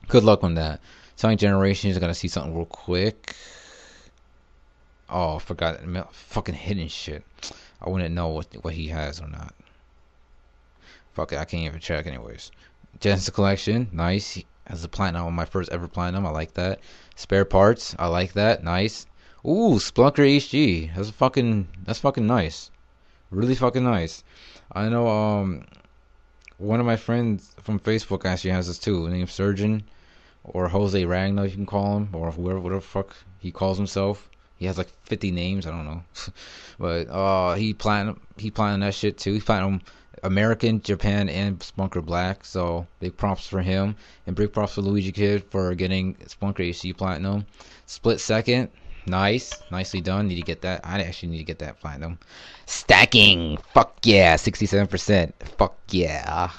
good luck on that. Sonic Generations. I gotta see something real quick. Oh, I forgot. Fucking hidden shit. I wouldn't know what what he has or not. Fuck it, I can't even check anyways. Genesis Collection, nice. Has a platinum my first ever platinum. I like that. Spare parts, I like that. Nice. Ooh, Spelunker HD. That's fucking that's fucking nice. Really fucking nice. I know um one of my friends from Facebook actually has this too, named Surgeon or Jose Ragnar you can call him, or whoever whatever fuck he calls himself. He has like 50 names. I don't know, but uh, he platinum he platinum that shit too. He platinum American, Japan, and Spelunker Black. So big props for him, and big props for Luigi Kid for getting Spelunker HD platinum. Split second, Nice. Nicely done. Need to get that. I actually need to get that platinum. Stacking. Fuck yeah. 67%. Fuck yeah.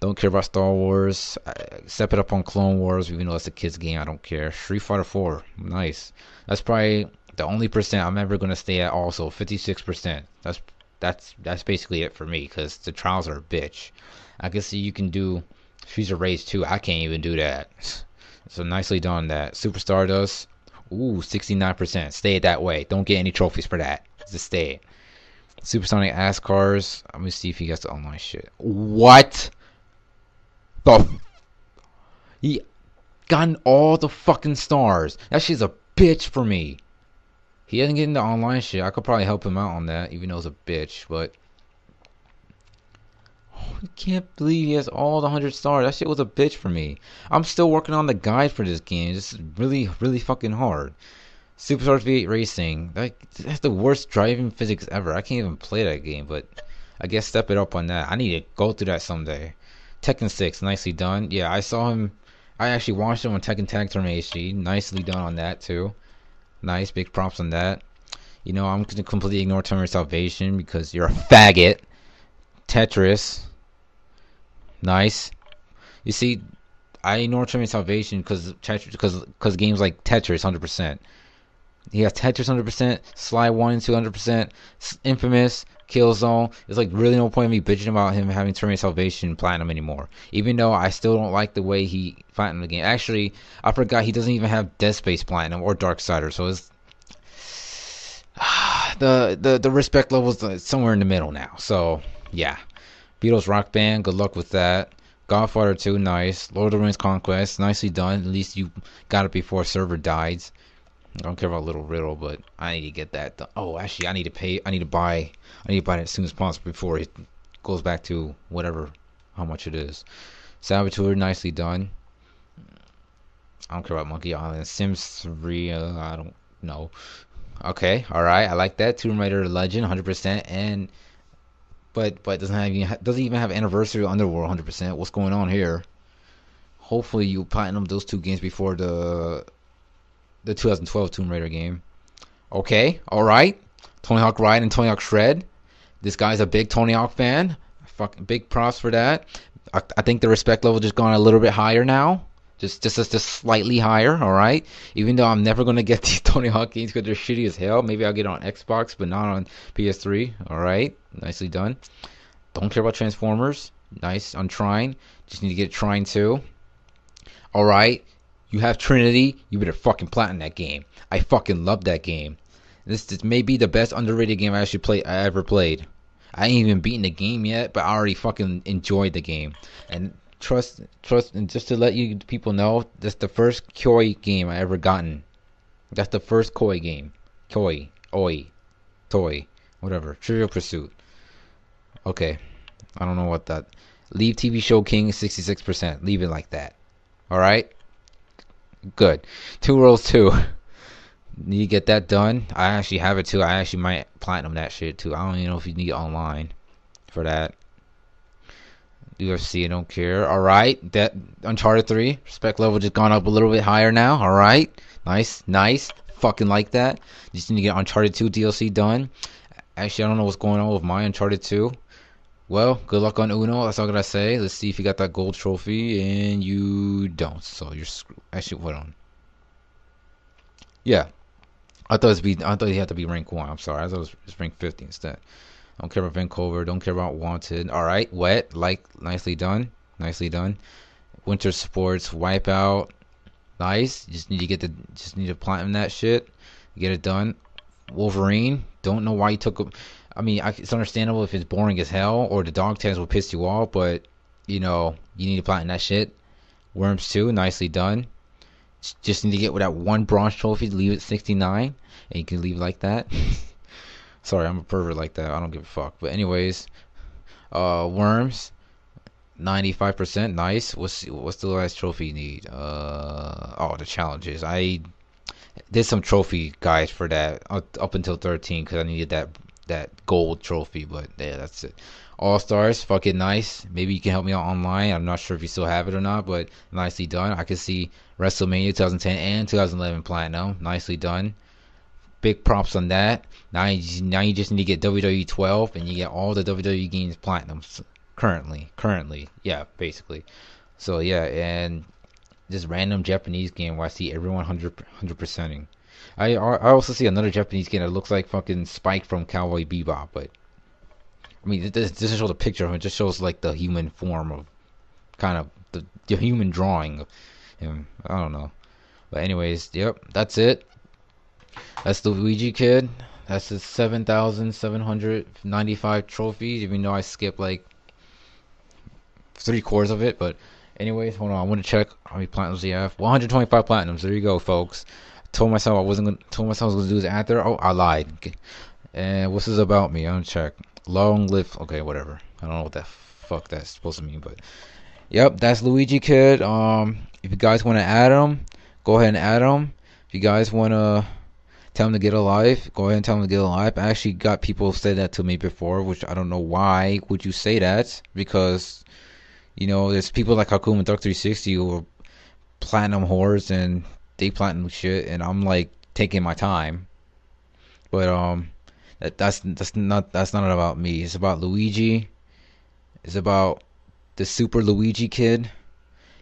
Don't care about Star Wars. step it up on Clone Wars, even though it's a kids game. I don't care. Street Fighter 4. Nice. That's probably the only percent I'm ever gonna stay at. Also, 56%. That's that's that's basically it for me because the trials are a bitch. I guess you can do Streets of Rage too. I can't even do that. So nicely done that. Super Stardust. Ooh, 69%. Stay it that way. Don't get any trophies for that. Just stay it. Supersonic Ass Cars. Let me see if he gets the online shit. What? He gotten all the fucking stars. That shit's a bitch for me. He doesn't get into online shit. I could probably help him out on that, even though he's a bitch, but. I can't believe he has all the 100 stars. That shit was a bitch for me. I'm still working on the guide for this game. It's really, really fucking hard. Superstars V8 Racing. That, that's the worst driving physics ever. I can't even play that game, but I guess step it up on that. I need to go through that someday. Tekken 6, nicely done. Yeah, I saw him. I actually watched him on Tekken Tag Tournament HD. Nicely done on that, too. Nice, big props on that. You know, I'm going to completely ignore Terminator Salvation because you're a faggot. Tetris. Nice. You see, I ignore Terminator Salvation because because because games like Tetris 100%. He has Tetris 100%, Sly 1 and 200%, Infamous, Killzone. It's like really no point in me bitching about him having Terminator Salvation Platinum anymore. Even though I still don't like the way he Platinum the game. Actually, I forgot he doesn't even have Dead Space Platinum or Dark Darksider, so it's the the the respect levels somewhere in the middle now. So yeah, Beatles Rock Band. Good luck with that. Godfather 2, nice. Lord of the Rings Conquest, nicely done. At least you got it before server dies. I don't care about Little Riddle, but I need to get that. Done. Oh, actually, I need to pay. I need to buy. I need to buy it as soon as possible before it goes back to whatever, how much it is. Saboteur, nicely done. I don't care about Monkey Island. Sims 3, uh, I don't know. Okay, all right, I like that. Tomb Raider Legend, 100%, and but but doesn't have even doesn't even have Anniversary Underworld, 100%. What's going on here? Hopefully, you platinum those two games before the the 2012 Tomb Raider game. Okay, all right. Tony Hawk Ride and Tony Hawk Shred. This guy's a big Tony Hawk fan. Fucking big props for that. I, I think the respect level just gone a little bit higher now. Just, just, just slightly higher. All right. Even though I'm never gonna get these Tony Hawk games because they're shitty as hell. Maybe I'll get on Xbox, but not on PS3. All right. Nicely done. Don't care about Transformers. Nice on Trine. Just need to get Trine too. All right. You have Trinity, you better fucking platinum that game. I fucking love that game. This, this may be the best underrated game I actually play I ever played. I ain't even beaten the game yet, but I already fucking enjoyed the game. And trust, trust, and just to let you people know, that's the first Koi game I ever gotten. That's the first Koi game. Koi, Oi, Toy, whatever. Trivial Pursuit. Okay, I don't know what that. Leave TV show King 66%. Leave it like that. All right. Good. Two rolls too. Need to get that done. I actually have it too. I actually might platinum that shit too. I don't even know if you need online for that. UFC, I don't care. All right, that Uncharted 3 respect level just gone up a little bit higher now. All right, nice, nice. Fucking like that. Just need to get Uncharted 2 DLC done. Actually, I don't know what's going on with my Uncharted 2. Well, good luck on Uno. That's all I gotta say. Let's see if you got that gold trophy, and you don't. So you're screwed. Actually, hold on. Yeah, I thought it'd be. I thought he had to be rank one. I'm sorry. I thought it was rank 50 instead. Don't care about Vancouver. Don't care about Wanted. All right, wet. Like nicely done. Nicely done. Winter Sports Wipeout. Nice. Just need to get the. Just need to platinum that shit. Get it done. Wolverine. Don't know why you took. I mean, it's understandable if it's boring as hell or the dog tags will piss you off, but you know, you need to platinum that shit. Worms too, nicely done. Just need to get with that one bronze trophy, leave it 69, and you can leave like that. Sorry, I'm a pervert like that. I don't give a fuck. But anyways, uh, Worms, 95%, nice. What's what's the last trophy you need? Uh, oh, the challenges. I did some trophy guides for that up, up until 13 because I needed that that gold trophy. But yeah, that's it. All Stars, fucking nice. Maybe you can help me out online. I'm not sure if you still have it or not, but nicely done. I can see WrestleMania 2010 and 2011 Platinum. Nicely done. Big props on that. Now you, now you just need to get WWE 12 and you get all the WWE games Platinum currently. Currently, yeah, basically. So yeah, and this random Japanese game where I see everyone 100 percenting. I I also see another Japanese game that looks like fucking Spike from Cowboy Bebop, but I mean, this doesn't show the picture of him. It just shows like the human form of, kind of the, the human drawing of him. I don't know. But anyways, yep, that's it. That's the Luigi Kid. That's the 7,795 trophies, even though I skipped like three quarters of it. But anyways, hold on. I want to check how many platinums you have. 125 platinums. There you go, folks. Told myself I wasn't gonna. Told myself I was gonna do this after. Oh, I lied. And what's this about me? I'm check. Long live. Okay, whatever. I don't know what that fuck that's supposed to mean, but yep, that's Luigi Kid. Um, if you guys want to add him, go ahead and add him. If you guys want to tell him to get alive, go ahead and tell him to get alive. I actually got people say that to me before, which I don't know why would you say that because you know there's people like Hakum and Duck 360 who are platinum whores and they platinum shit, and I'm like taking my time. But um, that, that's that's not that's not about me. It's about Luigi. It's about the Super Luigi Kid.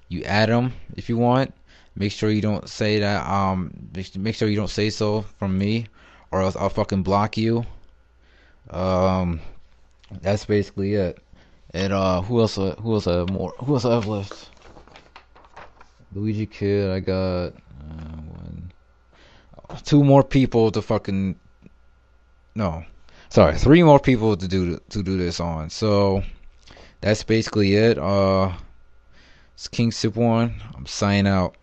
You add him if you want. Make sure you don't say that. Um, make sure you don't say so from me, or else I'll fucking block you. Um, that's basically it. And uh, who else? Who else? Uh, more? Who else I have left? Luigi Kid. I got uh, one, two more people to fucking no, sorry, three more people to do to do this on. So that's basically it. Uh, it's King Super One. I'm signing out.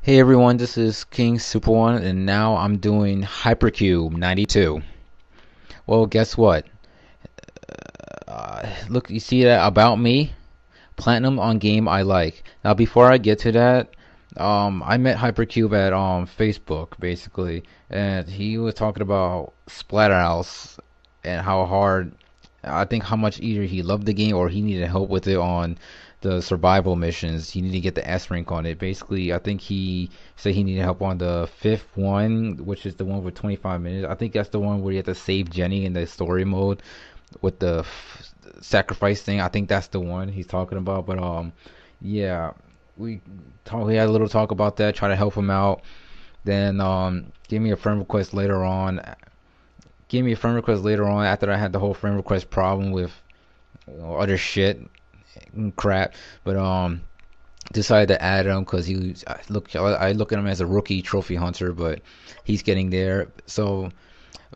Hey everyone, this is King Super One, and now I'm doing Hypercube 92. Well, guess what? Uh, look, you see that about me? Platinum on game I like. Now, before I get to that, um, I met Hypercube at um Facebook basically, and he was talking about Splatterhouse and how hard. I think how much either he loved the game or he needed help with it on the survival missions. He needed to get the S rank on it. Basically, I think he said he needed help on the fifth one, which is the one with 25 minutes. I think that's the one where you have to save Jenny in the story mode with the f- sacrifice thing. I think that's the one he's talking about. But um, yeah, we talk, we had a little talk about that, try to help him out. Then um, gave me a friend request later on. Gave me a friend request later on after I had the whole friend request problem with you know, other shit and crap. But um, decided to add him because he I look I look at him as a rookie trophy hunter, but he's getting there. So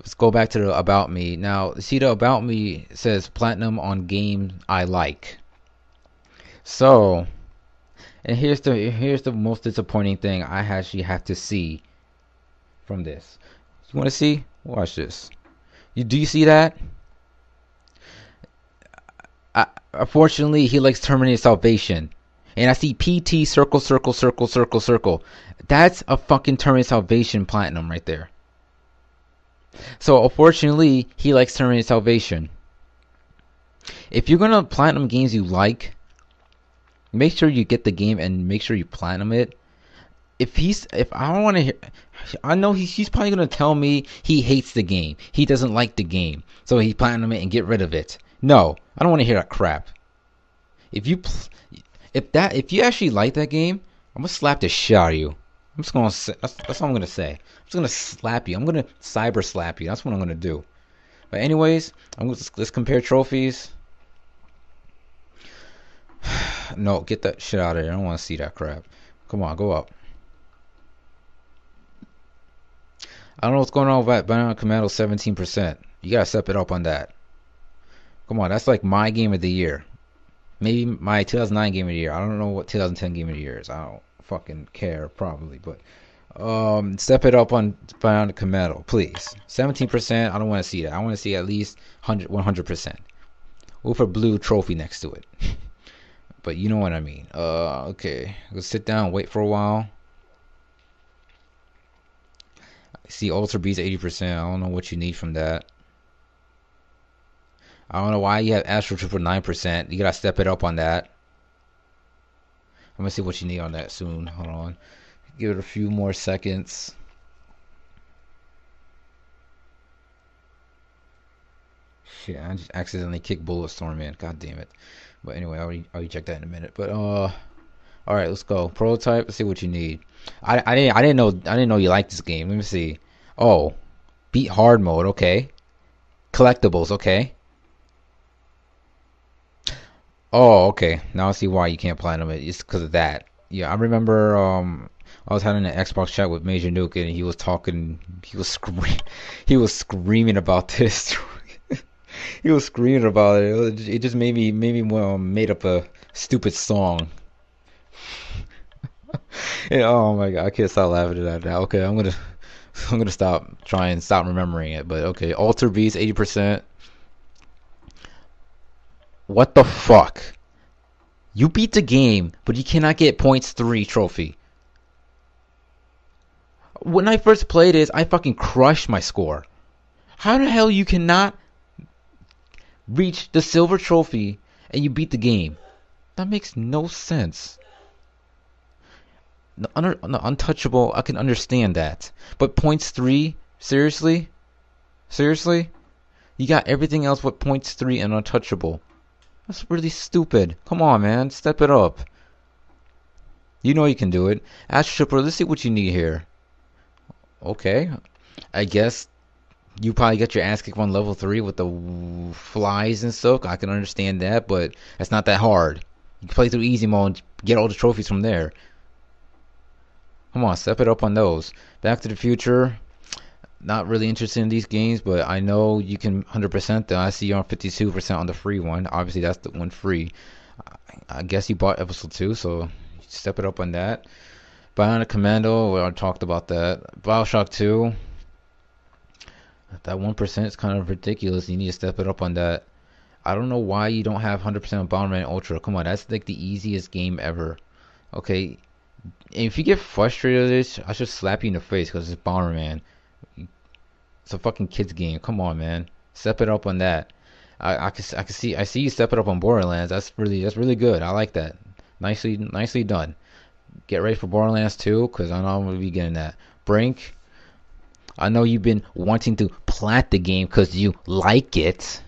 let's go back to the about me now. See the about me says platinum on game I like. So and here's the here's the most disappointing thing I actually have to see from this. You want to see? Watch this. You do you see that? I, unfortunately, he likes Terminator Salvation, and I see PT circle circle circle circle circle. That's a fucking Terminator Salvation platinum right there. So unfortunately, he likes Terminator Salvation. If you're gonna platinum games you like, make sure you get the game and make sure you platinum it. If he's, if I don't want to hear, I know he's, he's probably gonna tell me he hates the game. He doesn't like the game, so he platinum it and get rid of it. No, I don't want to hear that crap. If you, if that, if you actually like that game, I'm gonna slap the shit out of you. I'm just gonna say, that's, that's what I'm gonna say. I'm just gonna slap you. I'm gonna cyber slap you. That's what I'm gonna do. But anyways, I'm gonna, let's compare trophies. no, get that shit out of here. I don't want to see that crap. Come on, go up. I don't know what's going on with that Bionic Commando 17%. You gotta step it up on that. Come on, that's like my game of the year. Maybe my 2009 game of the year. I don't know what 2010 game of the year is. I don't fucking care, probably. But um, step it up on Bionic Commando, please. 17%, I don't want to see that. I want to see at least 100, 100%. With a blue trophy next to it. but you know what I mean. Uh, okay, let's sit down, wait for a while. See, Altered Beast 80%. I don't know what you need from that. I don't know why you have Astro Tripper 9%. You gotta step it up on that. I'm gonna see what you need on that soon. Hold on. Give it a few more seconds. Shit, I just accidentally kicked Bulletstorm in. God damn it. But anyway, I'll, re- I'll recheck that in a minute. But uh, all right, let's go. Prototype. Let's see what you need. I, I didn't I didn't know I didn't know you liked this game. Let me see. Oh, beat hard mode. Okay. Collectibles. Okay. Oh, okay. Now I see why you can't platinum it. It's because of that. Yeah, I remember. Um, I was having an Xbox chat with Major Nuke, and he was talking. He was screaming. He was screaming about this. he was screaming about it. It, just made me made me well, made up a stupid song. and, oh my god, I can't stop laughing at that now. Okay, I'm gonna I'm gonna stop trying stop remembering it. But okay, Altered Beast eighty percent. What the fuck? You beat the game, but you cannot get points three trophy. When I first played this, I fucking crushed my score. How the hell you cannot reach the silver trophy and you beat the game? That makes no sense. The, un- the untouchable, I can understand that. But points three? Seriously? Seriously? You got everything else but points three and untouchable. That's really stupid. Come on, man. Step it up. You know you can do it. Astro Tripper, let's see what you need here. Okay. I guess you probably got your ass kicked on level 3 with the flies and stuff. I can understand that, but that's not that hard. You can play through easy mode and get all the trophies from there. Come on, step it up on those. Back to the Future. Not really interested in these games, but I know you can 100% them. I see you're on 52% on the free one. Obviously, that's the one free. I guess you bought episode 2, so step it up on that. Bionic Commando, we already talked about that. Bioshock 2. That 1% is kind of ridiculous. You need to step it up on that. I don't know why you don't have 100% of Bomberman Ultra. Come on, that's like the easiest game ever. Okay, if you get frustrated with this, I should slap you in the face because it's Bomberman. It's a fucking kids game. Come on, man. Step it up on that. I, I can I can see I see you step it up on Borderlands. That's really that's really good. I like that. Nicely nicely done. Get ready for Borderlands 2 because I know I'm gonna be getting that. Brink. I know you've been wanting to plat the game because you like it.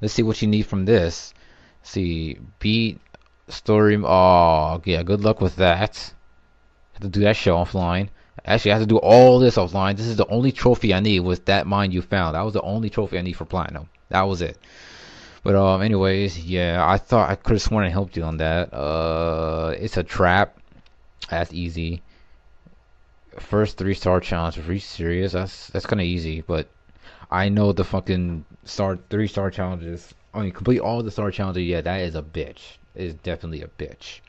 Let's see what you need from this. Let's see, beat story. Oh, yeah. Good luck with that. Have to do that show offline. Actually, I have to do all this offline. This is the only trophy I need was that mine you found. That was the only trophy I need for platinum. That was it. But um, anyways, yeah, I thought I could have sworn I helped you on that. Uh, it's a trap. That's easy. First three star challenge. Are you serious? That's that's kind of easy. But I know the fucking star three star challenges. I mean, complete all the star challenges. Yeah, that is a bitch. It is definitely a bitch.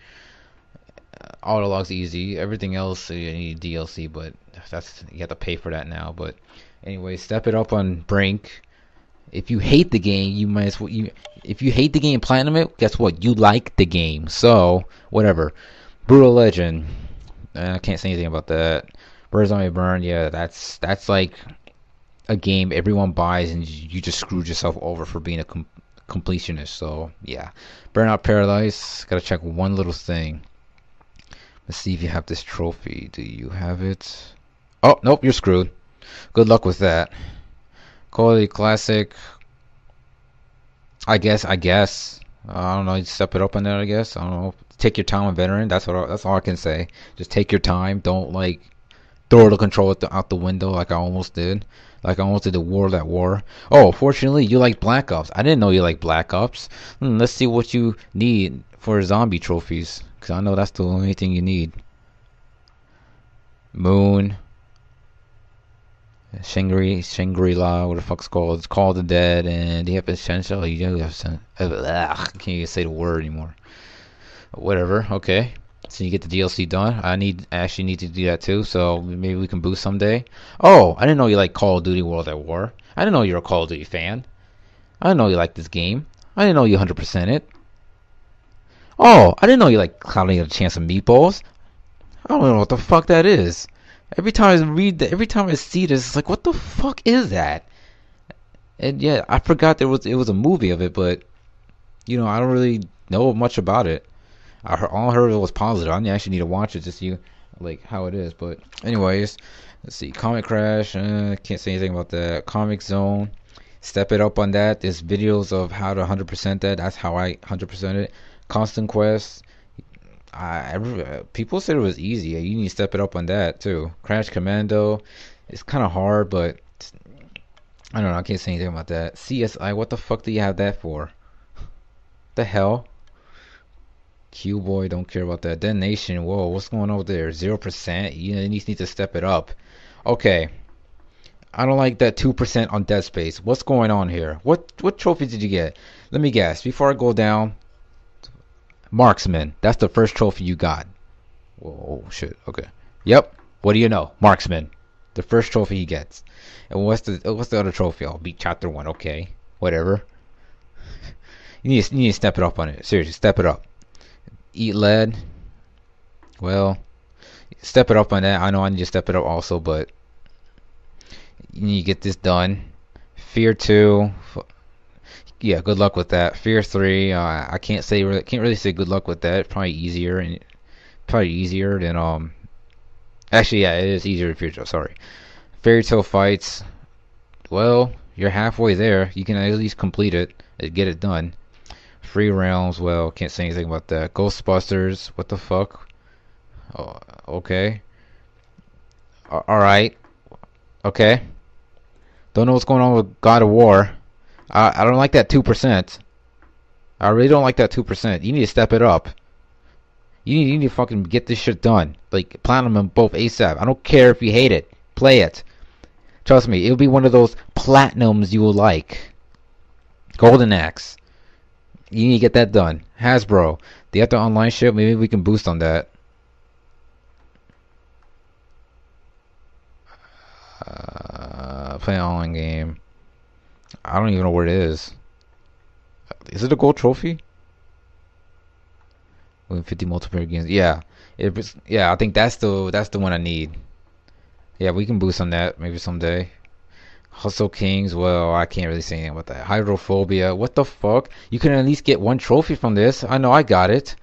Autolog's easy. Everything else you need DLC, but that's you have to pay for that now. But anyway, step it up on Brink. If you hate the game, you might as well. You if you hate the game, platinum it. Guess what? You like the game, so whatever. Brutal Legend. Uh, I can't say anything about that. Birds on Burn. Yeah, that's that's like a game everyone buys, and you just screwed yourself over for being a com- completionist. So yeah, Burnout Paradise. Gotta check one little thing. Let's see if you have this trophy. Do you have it? Oh nope, you're screwed. Good luck with that. Quality Classic. I guess. I guess. I don't know. You step it up on there. I guess. I don't know. Take your time on veteran. That's what. I, that's all I can say. Just take your time. Don't like throw the control out the window like I almost did. Like I almost did the war that War. Oh, fortunately, you like Black Ops. I didn't know you like Black Ops. Hmm, let's see what you need for zombie trophies. Because I know that's the only thing you need. Moon. Shangri Shangri-La, what the fuck's called? It's called the Dead, and you have essential. You have sen- I can't even say the word anymore. Whatever. Okay. So you get the DLC done. I need I actually need to do that too. So maybe we can boost someday. Oh, I didn't know you like Call of Duty World at War. I didn't know you're a Call of Duty fan. I didn't know you like this game. I didn't know you 100% it. Oh, I didn't know you like Cloudy with a Chance of Meatballs. I don't know what the fuck that is. Every time I read that, every time I see this, it's like, what the fuck is that? And yeah, I forgot there was it was a movie of it, but you know, I don't really know much about it. I heard, all I heard it was positive. I actually need to watch it to see like how it is. But anyways, let's see. Comic Crash. Uh, can't say anything about that. Comix Zone. Step it up on that. There's videos of how to 100% that. That's how I 100% it. Costume Quest. I, people said it was easy. You need to step it up on that too. Crash Commando. It's kind of hard, but I don't know. I can't say anything about that. CSI. What the fuck do you have that for? The hell? Q boy, don't care about that. Dead Nation, whoa, what's going on there? Zero percent. You need to step it up. Okay. I don't like that two percent on Dead Space. What's going on here? What what trophy did you get? Let me guess. Before I go down, Marksman. That's the first trophy you got. Whoa, oh, shit. Okay. Yep. What do you know? Marksman. The first trophy he gets. And what's the uh, what's the other trophy? I'll beat chapter one. Okay. Whatever. You need, to, you need to step it up on it. Seriously, step it up. Eat lead. Well, step it up on that. I know I need to step it up also, but you need to get this done. Fear 2. Yeah, good luck with that. Fear 3. Uh, I can't say can't really say good luck with that. Probably easier and probably easier than um. Actually, yeah, it is easier in Fear 2. Sorry. Fairy Tale fights. Well, you're halfway there. You can at least complete it, and get it done. Free Realms, well, can't say anything about that. Ghostbusters, what the fuck? Oh, okay. Alright. Okay. Don't know what's going on with God of War. I, I don't like that 2%. I really don't like that 2%. You need to step it up. You need, you need to fucking get this shit done. Like, platinum them both ASAP. I don't care if you hate it. Play it. Trust me, it'll be one of those platinums you will like. Golden Axe. You need to get that done. Hasbro, the online ship? Maybe we can boost on that. Uh, play online game. I don't even know where it is. Is it a gold trophy? Win 50 multiplayer games. Yeah, it yeah. I think that's the that's the one I need. Yeah, we can boost on that maybe someday. Hustle Kings, well, I can't really say anything about that. Hydrophobia, what the fuck? You can at least get one trophy from this. I know I got it.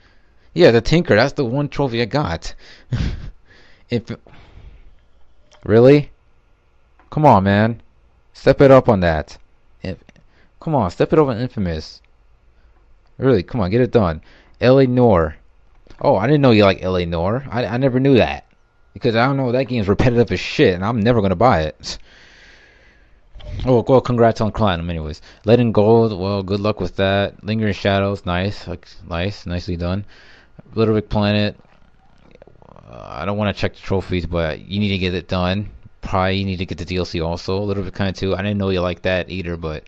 Yeah, the Tinker, that's the one trophy I got. if Really? Come on, man. Step it up on that. Come on, step it over Infamous. Really, come on, get it done. L.A. Noire. Oh, I didn't know you like L.A. Noire. I, I never knew that. Because I don't know, that game's repetitive as shit, and I'm never going to buy it. Oh, well, congrats on Platinum, anyways. Lead and Gold, well, good luck with that. Lingering Shadows, nice. Nice, nicely done. Little Big Planet, uh, I don't want to check the trophies, but you need to get it done. Probably you need to get the DLC also. A little bit kind of too. I didn't know you like that either, but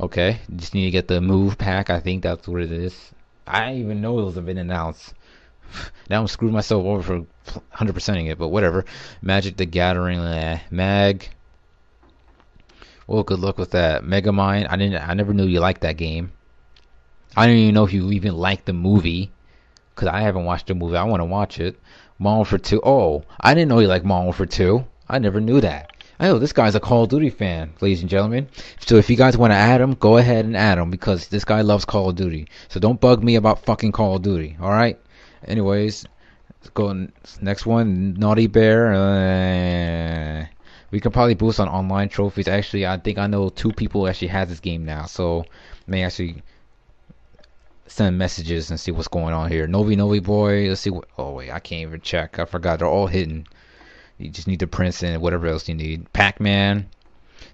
okay. Just need to get the move pack. I think that's what it is. I didn't even know those have been announced. now I'm screwing myself over for 100%ing it, but whatever. Magic the Gathering, eh. Mag. Well, good luck with that. Megamind. I didn't. I never knew you liked that game. I don't even know if you even liked the movie, cause I haven't watched the movie. I want to watch it. Modern Warfare 2. Oh, I didn't know you liked Modern Warfare 2. I never knew that. Oh, this guy's a Call of Duty fan, ladies and gentlemen. So if you guys want to add him, go ahead and add him because this guy loves Call of Duty. So don't bug me about fucking Call of Duty. All right. Anyways, let's go next one. Naughty Bear. Uh, we can probably boost on online trophies. Actually, I think I know two people actually has this game now, so may actually send messages and see what's going on here. Noby Noby boy, let's see what. Oh wait, I can't even check. I forgot they're all hidden. You just need the prince and whatever else you need. Pac-Man,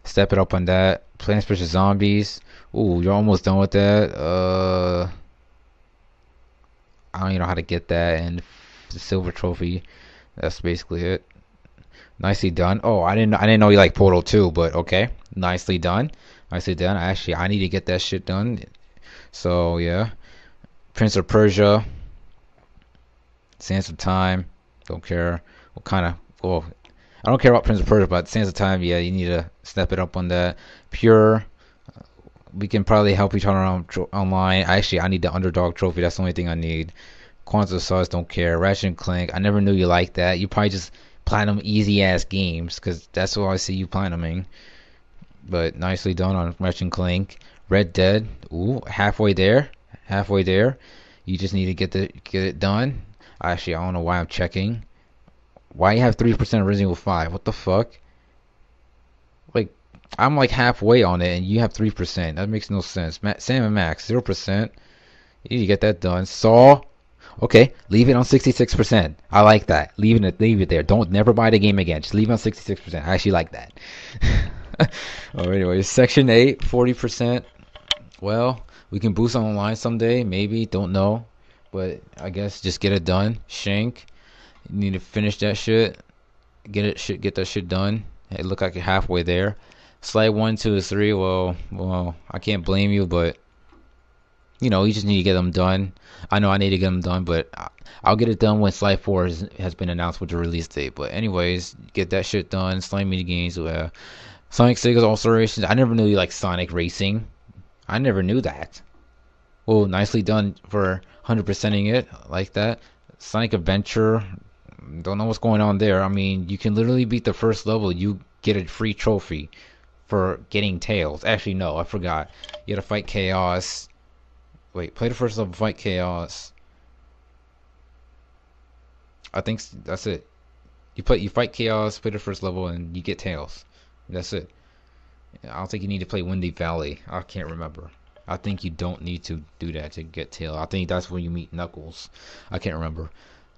step it up on that. Plants vs Zombies. Ooh, you're almost done with that. Uh, I don't even know how to get that and the silver trophy. That's basically it. Nicely done. Oh, I didn't I didn't know you like Portal 2, but okay. Nicely done. Nicely done. Actually, I need to get that shit done. So, yeah. Prince of Persia. Sands of Time. Don't care what kind of well, I don't care about Prince of Persia, but Sands of Time, yeah, you need to step it up on that. Pure, uh, we can probably help each other on, online. Actually, I need the underdog trophy. That's the only thing I need. Quantum Sauce, don't care. Ratchet and Clank, I never knew you liked that. You probably just platinum easy ass games because that's what I see you platinuming. But nicely done on Ratchet and Clank. Red Dead, ooh, halfway there, halfway there. You just need to get the get it done. Actually, I don't know why I'm checking. Why you have three percent Resident Evil Five? What the fuck? Like, I'm like halfway on it, and you have three percent. That makes no sense. Sam and Max zero percent. You need to get that done. Saw. Okay, leave it on 66%. I like that. Leave it, leave it there. Don't never buy the game again. Just leave it on 66%. I actually like that. oh, anyway, Section 8, 40%. Well, we can boost online someday. Maybe. Don't know. But I guess just get it done. Shank. You need to finish that shit. Get it shit. Get that shit done. It look like you're halfway there. Sly one, two, three. Well, well, I can't blame you, but you know, you just need to get them done. I know I need to get them done, but I'll get it done when Sly 4 is, has been announced with the release date. But anyways, get that shit done. Slime Mini Games. Uh, Sonic Sega's Alterations. I never knew you like Sonic Racing. I never knew that. Well, nicely done for 100%ing it like that. Sonic Adventure. Don't know what's going on there. I mean, you can literally beat the first level. You get a free trophy for getting Tails. Actually, no, I forgot. You gotta fight Chaos Wait, play the first level, fight Chaos. I think that's it. You play, you fight Chaos, play the first level, and you get Tails. That's it. I don't think you need to play Windy Valley. I can't remember. I think you don't need to do that to get Tail. I think that's when you meet Knuckles. I can't remember.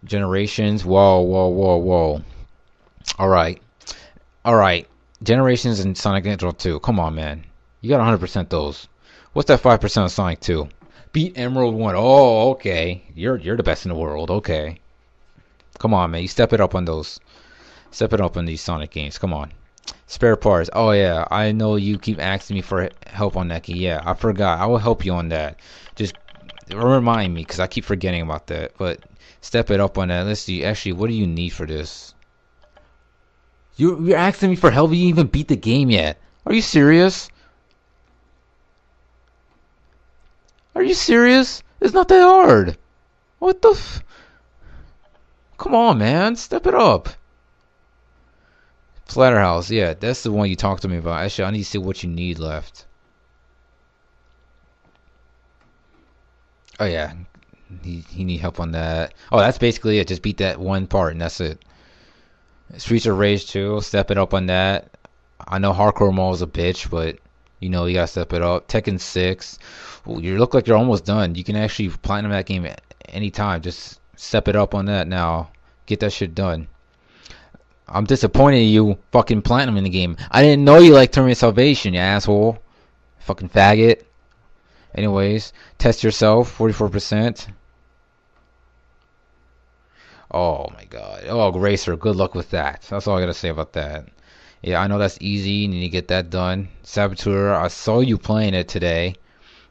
Generations. Whoa, whoa, whoa, whoa. All right, all right. Generations and Sonic Adventure 2. Come on, man. You got 100% those. What's that 5% of Sonic 2? beat Emerald One. Oh, okay. You're you're the best in the world. Okay. Come on, man. You step it up on those. Step it up on these Sonic games. Come on. Spare parts. Oh yeah, I know you keep asking me for help on that. Yeah, I forgot. I will help you on that. Just remind me because I keep forgetting about that. But step it up on that. Let's see. Actually, what do you need for this? You you're asking me for help. You even beat the game yet? Are you serious? Are you serious? It's not that hard. What the f... Come on, man. Step it up. Splatterhouse. Yeah, that's the one you talked to me about. Actually, I need to see what you need left. Oh, yeah. He, he need help on that. Oh, that's basically it. Just beat that one part, and that's it. Streets of Rage 2. Step it up on that. I know Hardcore Mall is a bitch, but, you know, you gotta step it up. Tekken 6 you look like you're almost done. You can actually platinum that game any time. Just step it up on that now. Get that shit done. I'm disappointed in you fucking platinum in the game. I didn't know you like Terminator Salvation, you asshole. Fucking faggot. Anyways, test yourself, 44%. Oh my god. Oh, Racer, good luck with that. That's all I gotta say about that. Yeah, I know that's easy. You need to get that done. Saboteur, I saw you playing it today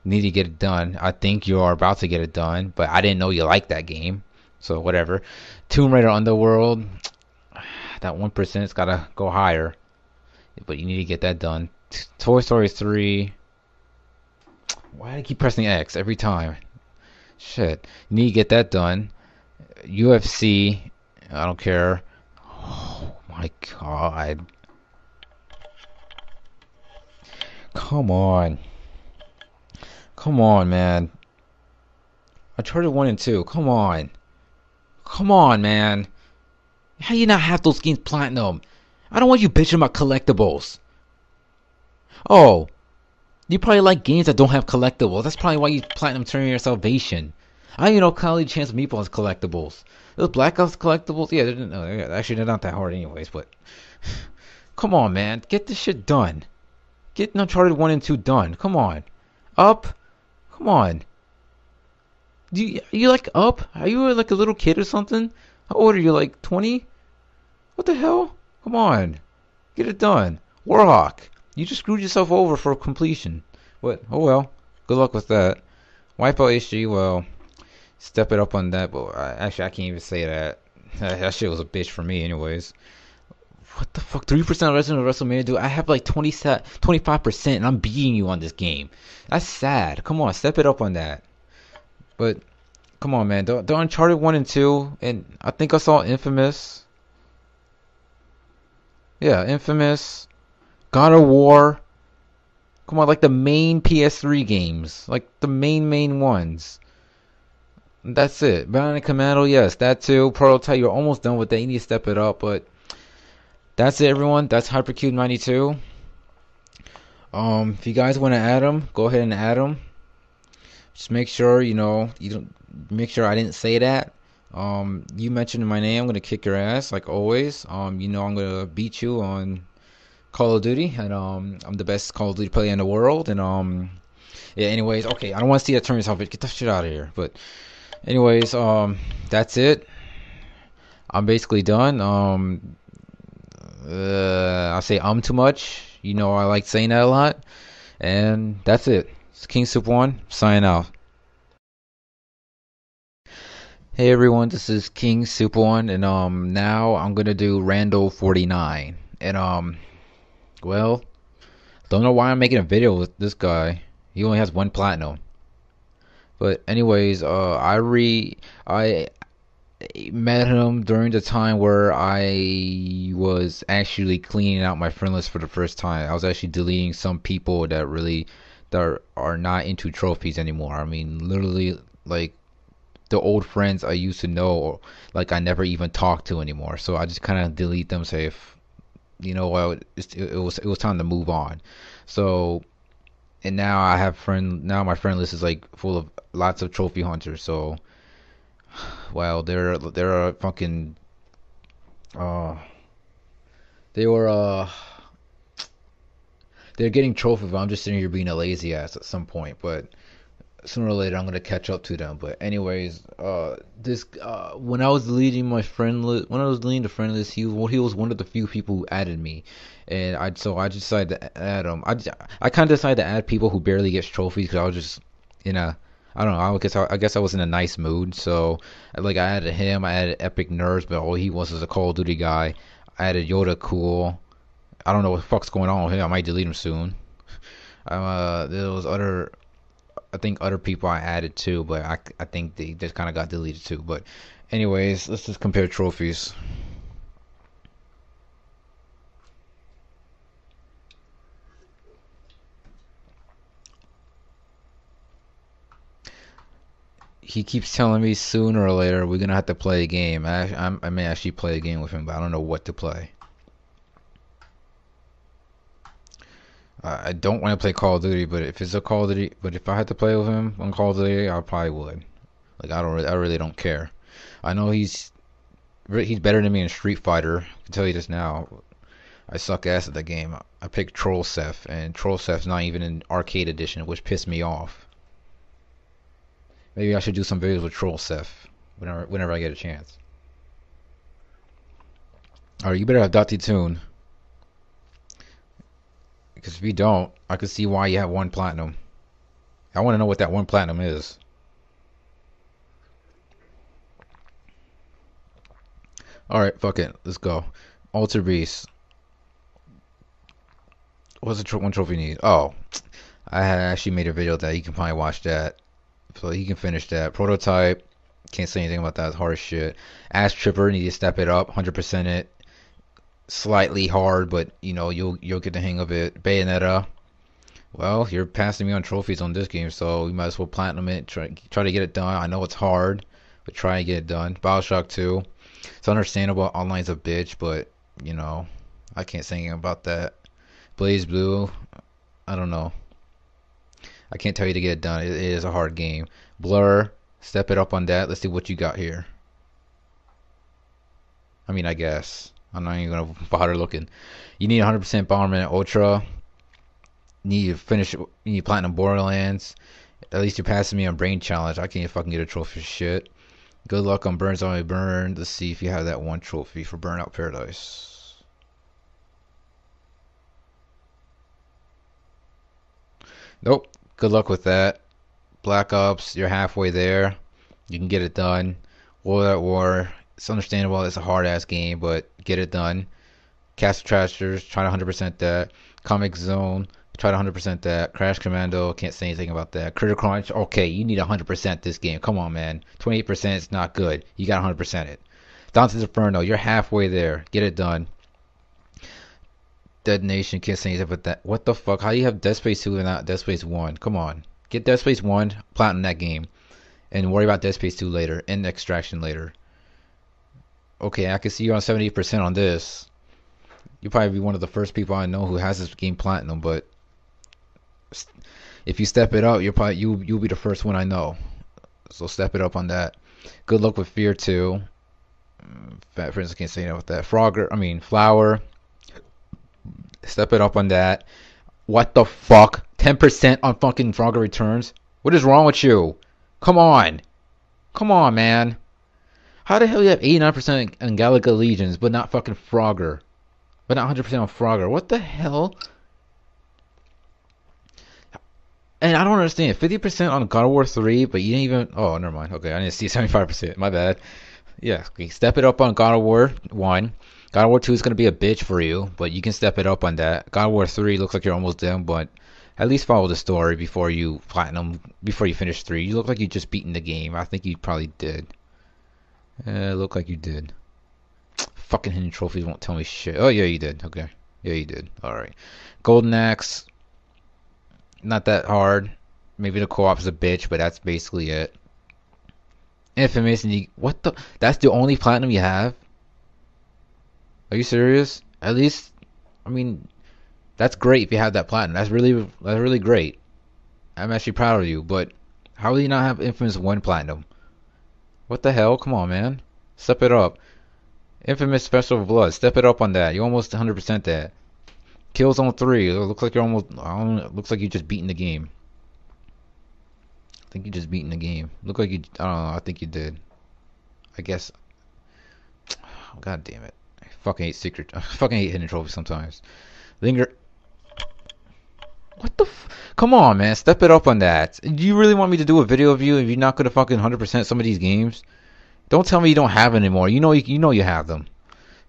need to get it done. I think you are about to get it done, but I didn't know you liked that game. So whatever. Tomb Raider Underworld, that one percent's gotta go higher, but you need to get that done. Toy Story 3. Why do I keep pressing X every time? Shit, you need to get that done. UFC, I don't care. Oh my god. Come on. Come on, man. I Uncharted 1 and 2. Come on. Come on, man. How you not have those games platinum? I don't want you bitching about collectibles. Oh. You probably like games that don't have collectibles. That's probably why you platinum your Salvation. I don't know Kylie Chance Meatballs collectibles. Those Black Ops collectibles, yeah, they're, no, actually they're not that hard anyways, but come on, man, get this shit done. Get Uncharted 1 and 2 done. Come on. Up Come on. Do you, you like up? Are you like a little kid or something? How old are you? Like 20? What the hell? Come on. Get it done. Warhawk. You just screwed yourself over for completion. What? Oh well. Good luck with that. Wipeout HD, well, step it up on that, but I, actually I can't even say that. That shit was a bitch for me anyways. What the fuck? 3% of Resident WrestleMania, dude. I have like 20 25% and I'm beating you on this game. That's sad. Come on, step it up on that. But, come on, man. The, the Uncharted 1 and 2, and I think I saw Infamous. Yeah, Infamous, God of War. Come on, like the main PS3 games, like the main main ones. That's it. Bionic Commando, yes, that too. Prototype, you're almost done with that. You need to step it up, but that's it, everyone. That's Hypercube 92. Um, if you guys want to add them, go ahead and add them. Just make sure you know you don't make sure I didn't say that. Um, you mentioned my name, I'm gonna kick your ass like always. Um, you know I'm gonna beat you on Call of Duty, and um, I'm the best Call of Duty player in the world. And um, yeah. Anyways, okay, I don't want to see that turn yourself. Get that shit out of here. But anyways, um, that's it. I'm basically done. Um, uh, I say I'm too much. You know I like saying that a lot, and that's it. It's King Soup One signing out. Hey everyone, this is King Super One, and um, now I'm gonna do Rando 49, and um, well, don't know why I'm making a video with this guy. He only has one platinum. But anyways, uh, I re I met him during the time where I was actually cleaning out my friend list for the first time. I was actually deleting some people that really that are, are not into trophies anymore. I mean, literally like the old friends I used to know, like I never even talked to anymore. So I just kind of delete them. Say if you know what, it, it was it was time to move on. So and now I have friend now my friend list is like full of lots of trophy hunters. So well, they're they're fucking uh they were uh they're getting trophies. I'm just sitting here being a lazy ass at some point, but sooner or later I'm gonna catch up to them. But anyways, uh, this uh, when I was deleting my friend list, when I was deleting the friend list, he was he was one of the few people who added me, and I so I decided to add him. I I kind of decided to add people who barely gets trophies because I was just in a I don't know. I guess I, I, guess I was in a nice mood. So like I added him. I added Epic Nerds, but all he was was a Call of Duty guy. I added Yoda Cool. I don't know what the fuck's going on with him. I might delete him soon. Uh, there was other I think other people I added too, but I, I think they just kind of got deleted too. But anyways, let's just compare trophies. He keeps telling me sooner or later we're gonna have to play a game. I, I, I may actually play a game with him, but I don't know what to play. I don't want to play Call of Duty, but if it's a Call of Duty, but if I had to play with him on Call of Duty, I probably would. Like I don't, really, I really don't care. I know he's he's better than me in Street Fighter. I can tell you this now. I suck ass at the game. I picked Troll Seth, and Troll Seth's not even in Arcade Edition, which pissed me off. Maybe I should do some videos with Troll Seth whenever whenever I get a chance. Alright, you better have Dottie Tune. Because if you don't, I can see why you have one platinum. I want to know what that one platinum is. Alright, fuck it. Let's go. Altered Beast. What's the tro one trophy need? Oh, I had actually made a video that you can probably watch that. So he can finish that. Prototype. Can't say anything about that. It's hard as shit. Ass Tripper. Need to step it up. 100% it slightly hard, but you know you'll you'll get the hang of it. Bayonetta. Well, you're passing me on trophies on this game, so you might as well platinum it. Try try to get it done. I know it's hard, but try and get it done. Bioshock 2. It's understandable. Online's a bitch, but you know I can't say anything about that. BlazBlue, I don't know. I can't tell you to get it done. it, it is a hard game. Blur. Step it up on that. Let's see what you got here. I mean, I guess. I'm not even gonna bother looking. You need 100% Bomberman Ultra. You need to finish. You need Platinum Borderlands. At least you're passing me on Brain Challenge. I can't even fucking get a trophy for shit. Good luck on Burn Zombie Burn. Let's see if you have that one trophy for Burnout Paradise. Nope. Good luck with that. Black Ops, you're halfway there. You can get it done. World at War, it's understandable. It's a hard ass game, but get it done. Castle Crashers, try to 100% that. Comix Zone, try to 100% that. Crash Commando, can't say anything about that. Critter Crunch, okay, you need 100% this game. Come on, man. 28% is not good. You got 100% it. Dante's Inferno, you're halfway there. Get it done. Dead Nation can't say anything but that. What the fuck? How do you have Dead Space 2 and not Dead Space 1? Come on. Get Dead Space 1, platinum that game. And worry about Dead Space 2 later. And Extraction later. Okay, I can see you on 70% on this. You'll probably be one of the first people I know who has this game platinum, but if you step it up, you're probably you you'll be the first one I know. So step it up on that. Good luck with Fear 2. Mm, Fat Prince can't say anything with that. Frogger, I mean Flower. Step it up on that. What the fuck? 10% on fucking Frogger Returns? What is wrong with you? Come on. Come on, man. How the hell you have 89% on Galaga Legions, but not fucking Frogger? But not 100% on Frogger. What the hell? And I don't understand. 50% on God of War 3, but you didn't even. Oh, never mind. Okay, I didn't see 75%. My bad. Yeah, step it up on God of War 1. God War 2 is going to be a bitch for you, but you can step it up on that. God War 3 looks like you're almost done, but at least follow the story before you platinum, before you finish 3. You look like you just beaten the game. I think you probably did. Uh, look like you did. Fucking hidden trophies won't tell me shit. Oh, yeah, you did. Okay. Yeah, you did. Alright. Golden Axe. Not that hard. Maybe the co-op's a bitch, but that's basically it. Infamous and you, what the? That's the only platinum you have? Are you serious? At least, I mean, that's great if you have that platinum. That's really, that's really great. I'm actually proud of you. But how do you not have Infamous one platinum? What the hell? Come on, man. Step it up. Infamous of Blood. Step it up on that. You're almost 100% that. Killzone 3. It looks like you're almost. It looks like you just beating the game I think you just beaten the game. Look like you. I don't know. I think you did. I guess. God damn it! Fucking hate secret. I fucking hate hidden trophies sometimes. Linger. What the? Come on, man. Step it up on that. Do you really want me to do a video of you if you're not gonna fucking 100% some of these games? Don't tell me you don't have anymore. You know you, you know you have them.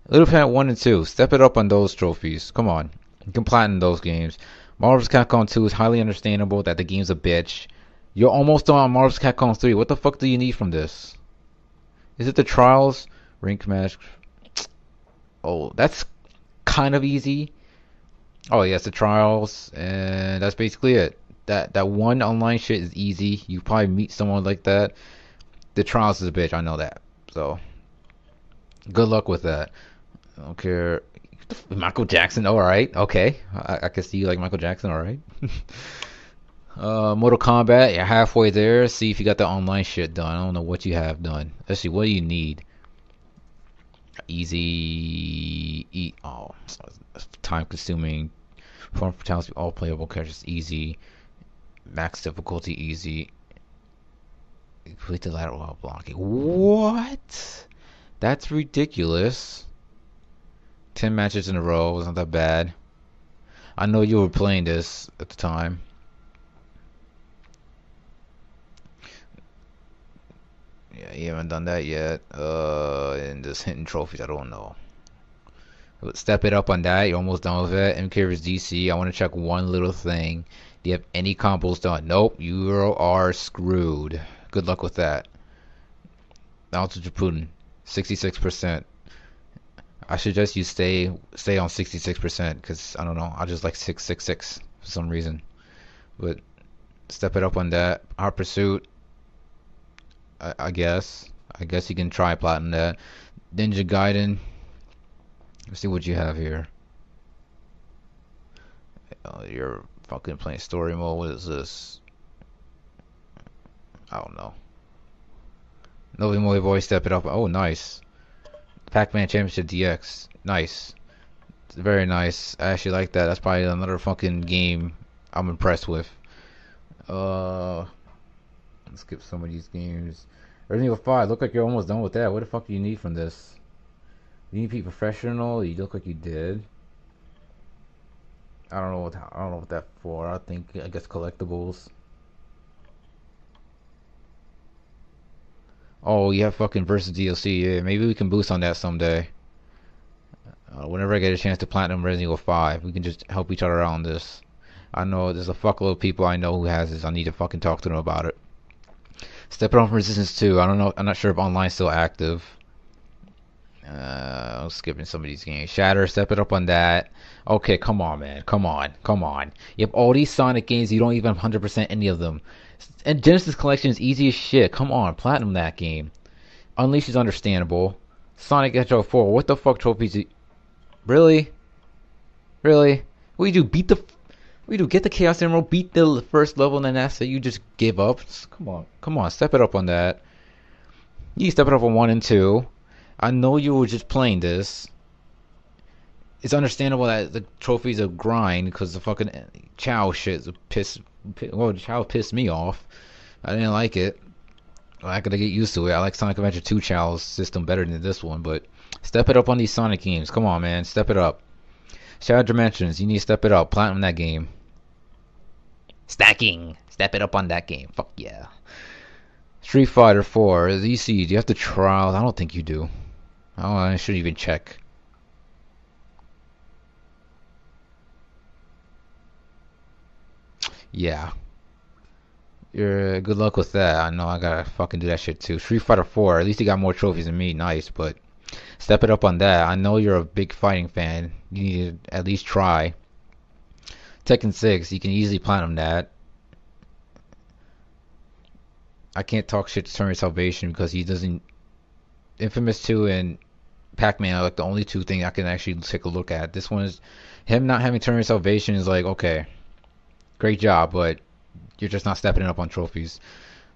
Little Planet 1 and 2. Step it up on those trophies. Come on. You can platinum those games. Marvel's Capcom 2 is highly understandable that the game's a bitch. You're almost on Marvel's Capcom 3. What the fuck do you need from this? Is it the trials? Rink match. Oh, that's kind of easy. Oh yes, the trials, and that's basically it. That that one online shit is easy. You probably meet someone like that. The trials is a bitch. I know that. So good luck with that. I don't care. Michael Jackson. All right. Okay. I, I can see you like Michael Jackson. All right. Uh, Mortal Kombat, you're halfway there. See if you got the online shit done. I don't know what you have done. Let's see, what do you need? Easy, eat. Oh, time consuming. Form fatalities, all playable characters, easy. Max difficulty, easy. Complete the lateral while blocking. What? That's ridiculous. 10 matches in a row wasn't that bad. I know you were playing this at the time. Yeah, you haven't done that yet. Uh, and just hitting trophies, I don't know. Step it up on that. You're almost done with it. MK vs DC. I want to check one little thing. Do you have any combos done? Nope. You are screwed. Good luck with that. to Putin, 66%. I suggest you stay stay on 66% because I don't know. I just like 666 for some reason. But step it up on that. Hot Pursuit. I, I guess. I guess you can try plotting that. Ninja Gaiden. Let's see what you have here. Oh, you're fucking playing story mode. What is this? I don't know. Noby Noby Boy step it up. Oh, nice. Pac-Man Championship DX. Nice. Very nice. I actually like that. That's probably another fucking game I'm impressed with. Uh, Let's skip some of these games. Resident Evil 5, look like you're almost done with that. What the fuck do you need from this? You need to be professional? You look like you did. I don't know what I don't know what that for. I think I guess collectibles. Oh, you have fucking versus DLC. Yeah, maybe we can boost on that someday. Uh, whenever I get a chance to platinum Resident Evil 5, we can just help each other out on this. I know there's a fuckload of people I know who has this. I need to fucking talk to them about it. Step it on from Resistance 2. I don't know. I'm not sure if online is still active. Uh, I'm skipping some of these games. Shatter, step it up on that. Okay, come on, man. Come on. Come on. You have all these Sonic games, you don't even have 100% any of them. And Genesis Collection is easy as shit. Come on, platinum that game. Unleash is understandable. Sonic Hedgehog 4, what the fuck trophies? Really? Really? What do you do? Beat the. What do? Get the Chaos Emerald, beat the first level, and then after you just give up? Come on. Come on, step it up on that. You step it up on 1 and 2. I know you were just playing this. It's understandable that the trophies are grind because the fucking eh, Chao shit piss. Well, Chao pissed me off. I didn't like it. I gotta get used to it. I like Sonic Adventure 2 Chao's system better than this one, but step it up on these Sonic games. Come on, man, step it up. Shattered Dimensions, you need to step it up. Platinum that game. Stacking, step it up on that game. Fuck yeah. Street Fighter 4, EC, do you have to trial? I don't think you do. Oh, I shouldn't even check. Yeah. You're uh, good luck with that. I know I gotta fucking do that shit too. Street Fighter 4, at least you got more trophies than me. Nice, but step it up on that. I know you're a big fighting fan. You need to at least try. Tekken 6, you can easily platinum that. I can't talk shit to Terminator Salvation because he doesn't. Infamous 2 and Pac-Man are like the only two things I can actually take a look at. This one is him not having Terminator Salvation is like okay, great job, but you're just not stepping up on trophies.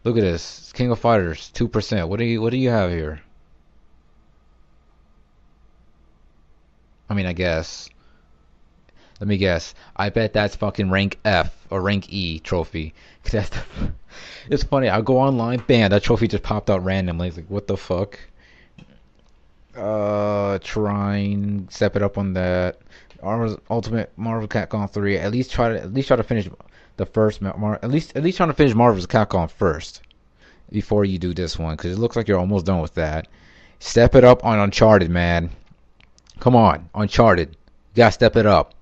Look at this, King of Fighters, two percent. What do you what do you have here? I mean, I guess. Let me guess. I bet that's fucking rank F or rank E trophy. Cause That's the, it's funny. I go online, bam, that trophy just popped out randomly. It's like, what the fuck? Uh, trying step it up on that. Marvel's Ultimate Marvel Capcom 3. At least try to at least try to finish the first Mar- at least at least trying to finish Marvel's Capcom first before you do this one because it looks like you're almost done with that. Step it up on Uncharted, man. Come on, Uncharted. You gotta step it up.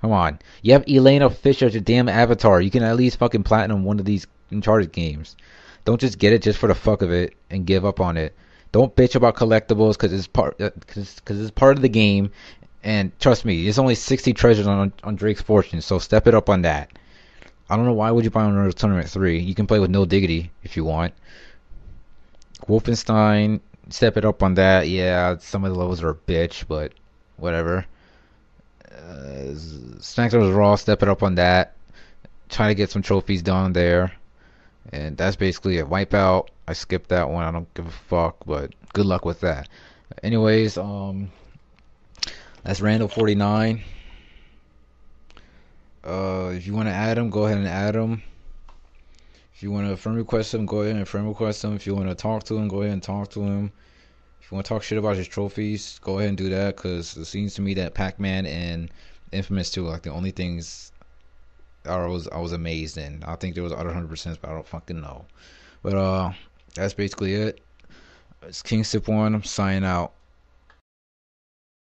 Come on. You have Elena Fisher as your damn avatar. You can at least fucking platinum one of these Uncharted games. Don't just get it just for the fuck of it and give up on it. Don't bitch about collectibles because it's part because uh, it's part of the game. And trust me, there's only 60 treasures on on Drake's Fortune, so step it up on that. I don't know why would you buy Unreal Tournament 3. You can play with no diggity if you want. Wolfenstein, step it up on that. Yeah, some of the levels are a bitch, but whatever. Uh, Smack Bros. Raw, step it up on that. Try to get some trophies done there. And that's basically it. Wipeout. I skipped that one. I don't give a fuck, but good luck with that. Anyways, um, that's Rando 49. Uh, if you want to add him, go ahead and add him. If you want to friend request him, go ahead and friend request him. If you want to talk to him, go ahead and talk to him. If you want to talk shit about his trophies, go ahead and do that. Cause it seems to me that Pac-Man and Infamous 2 like the only things I was I was amazed in. I think there was other hundred percent, but I don't fucking know. But uh, that's basically it. It's King Super One. I'm signing out.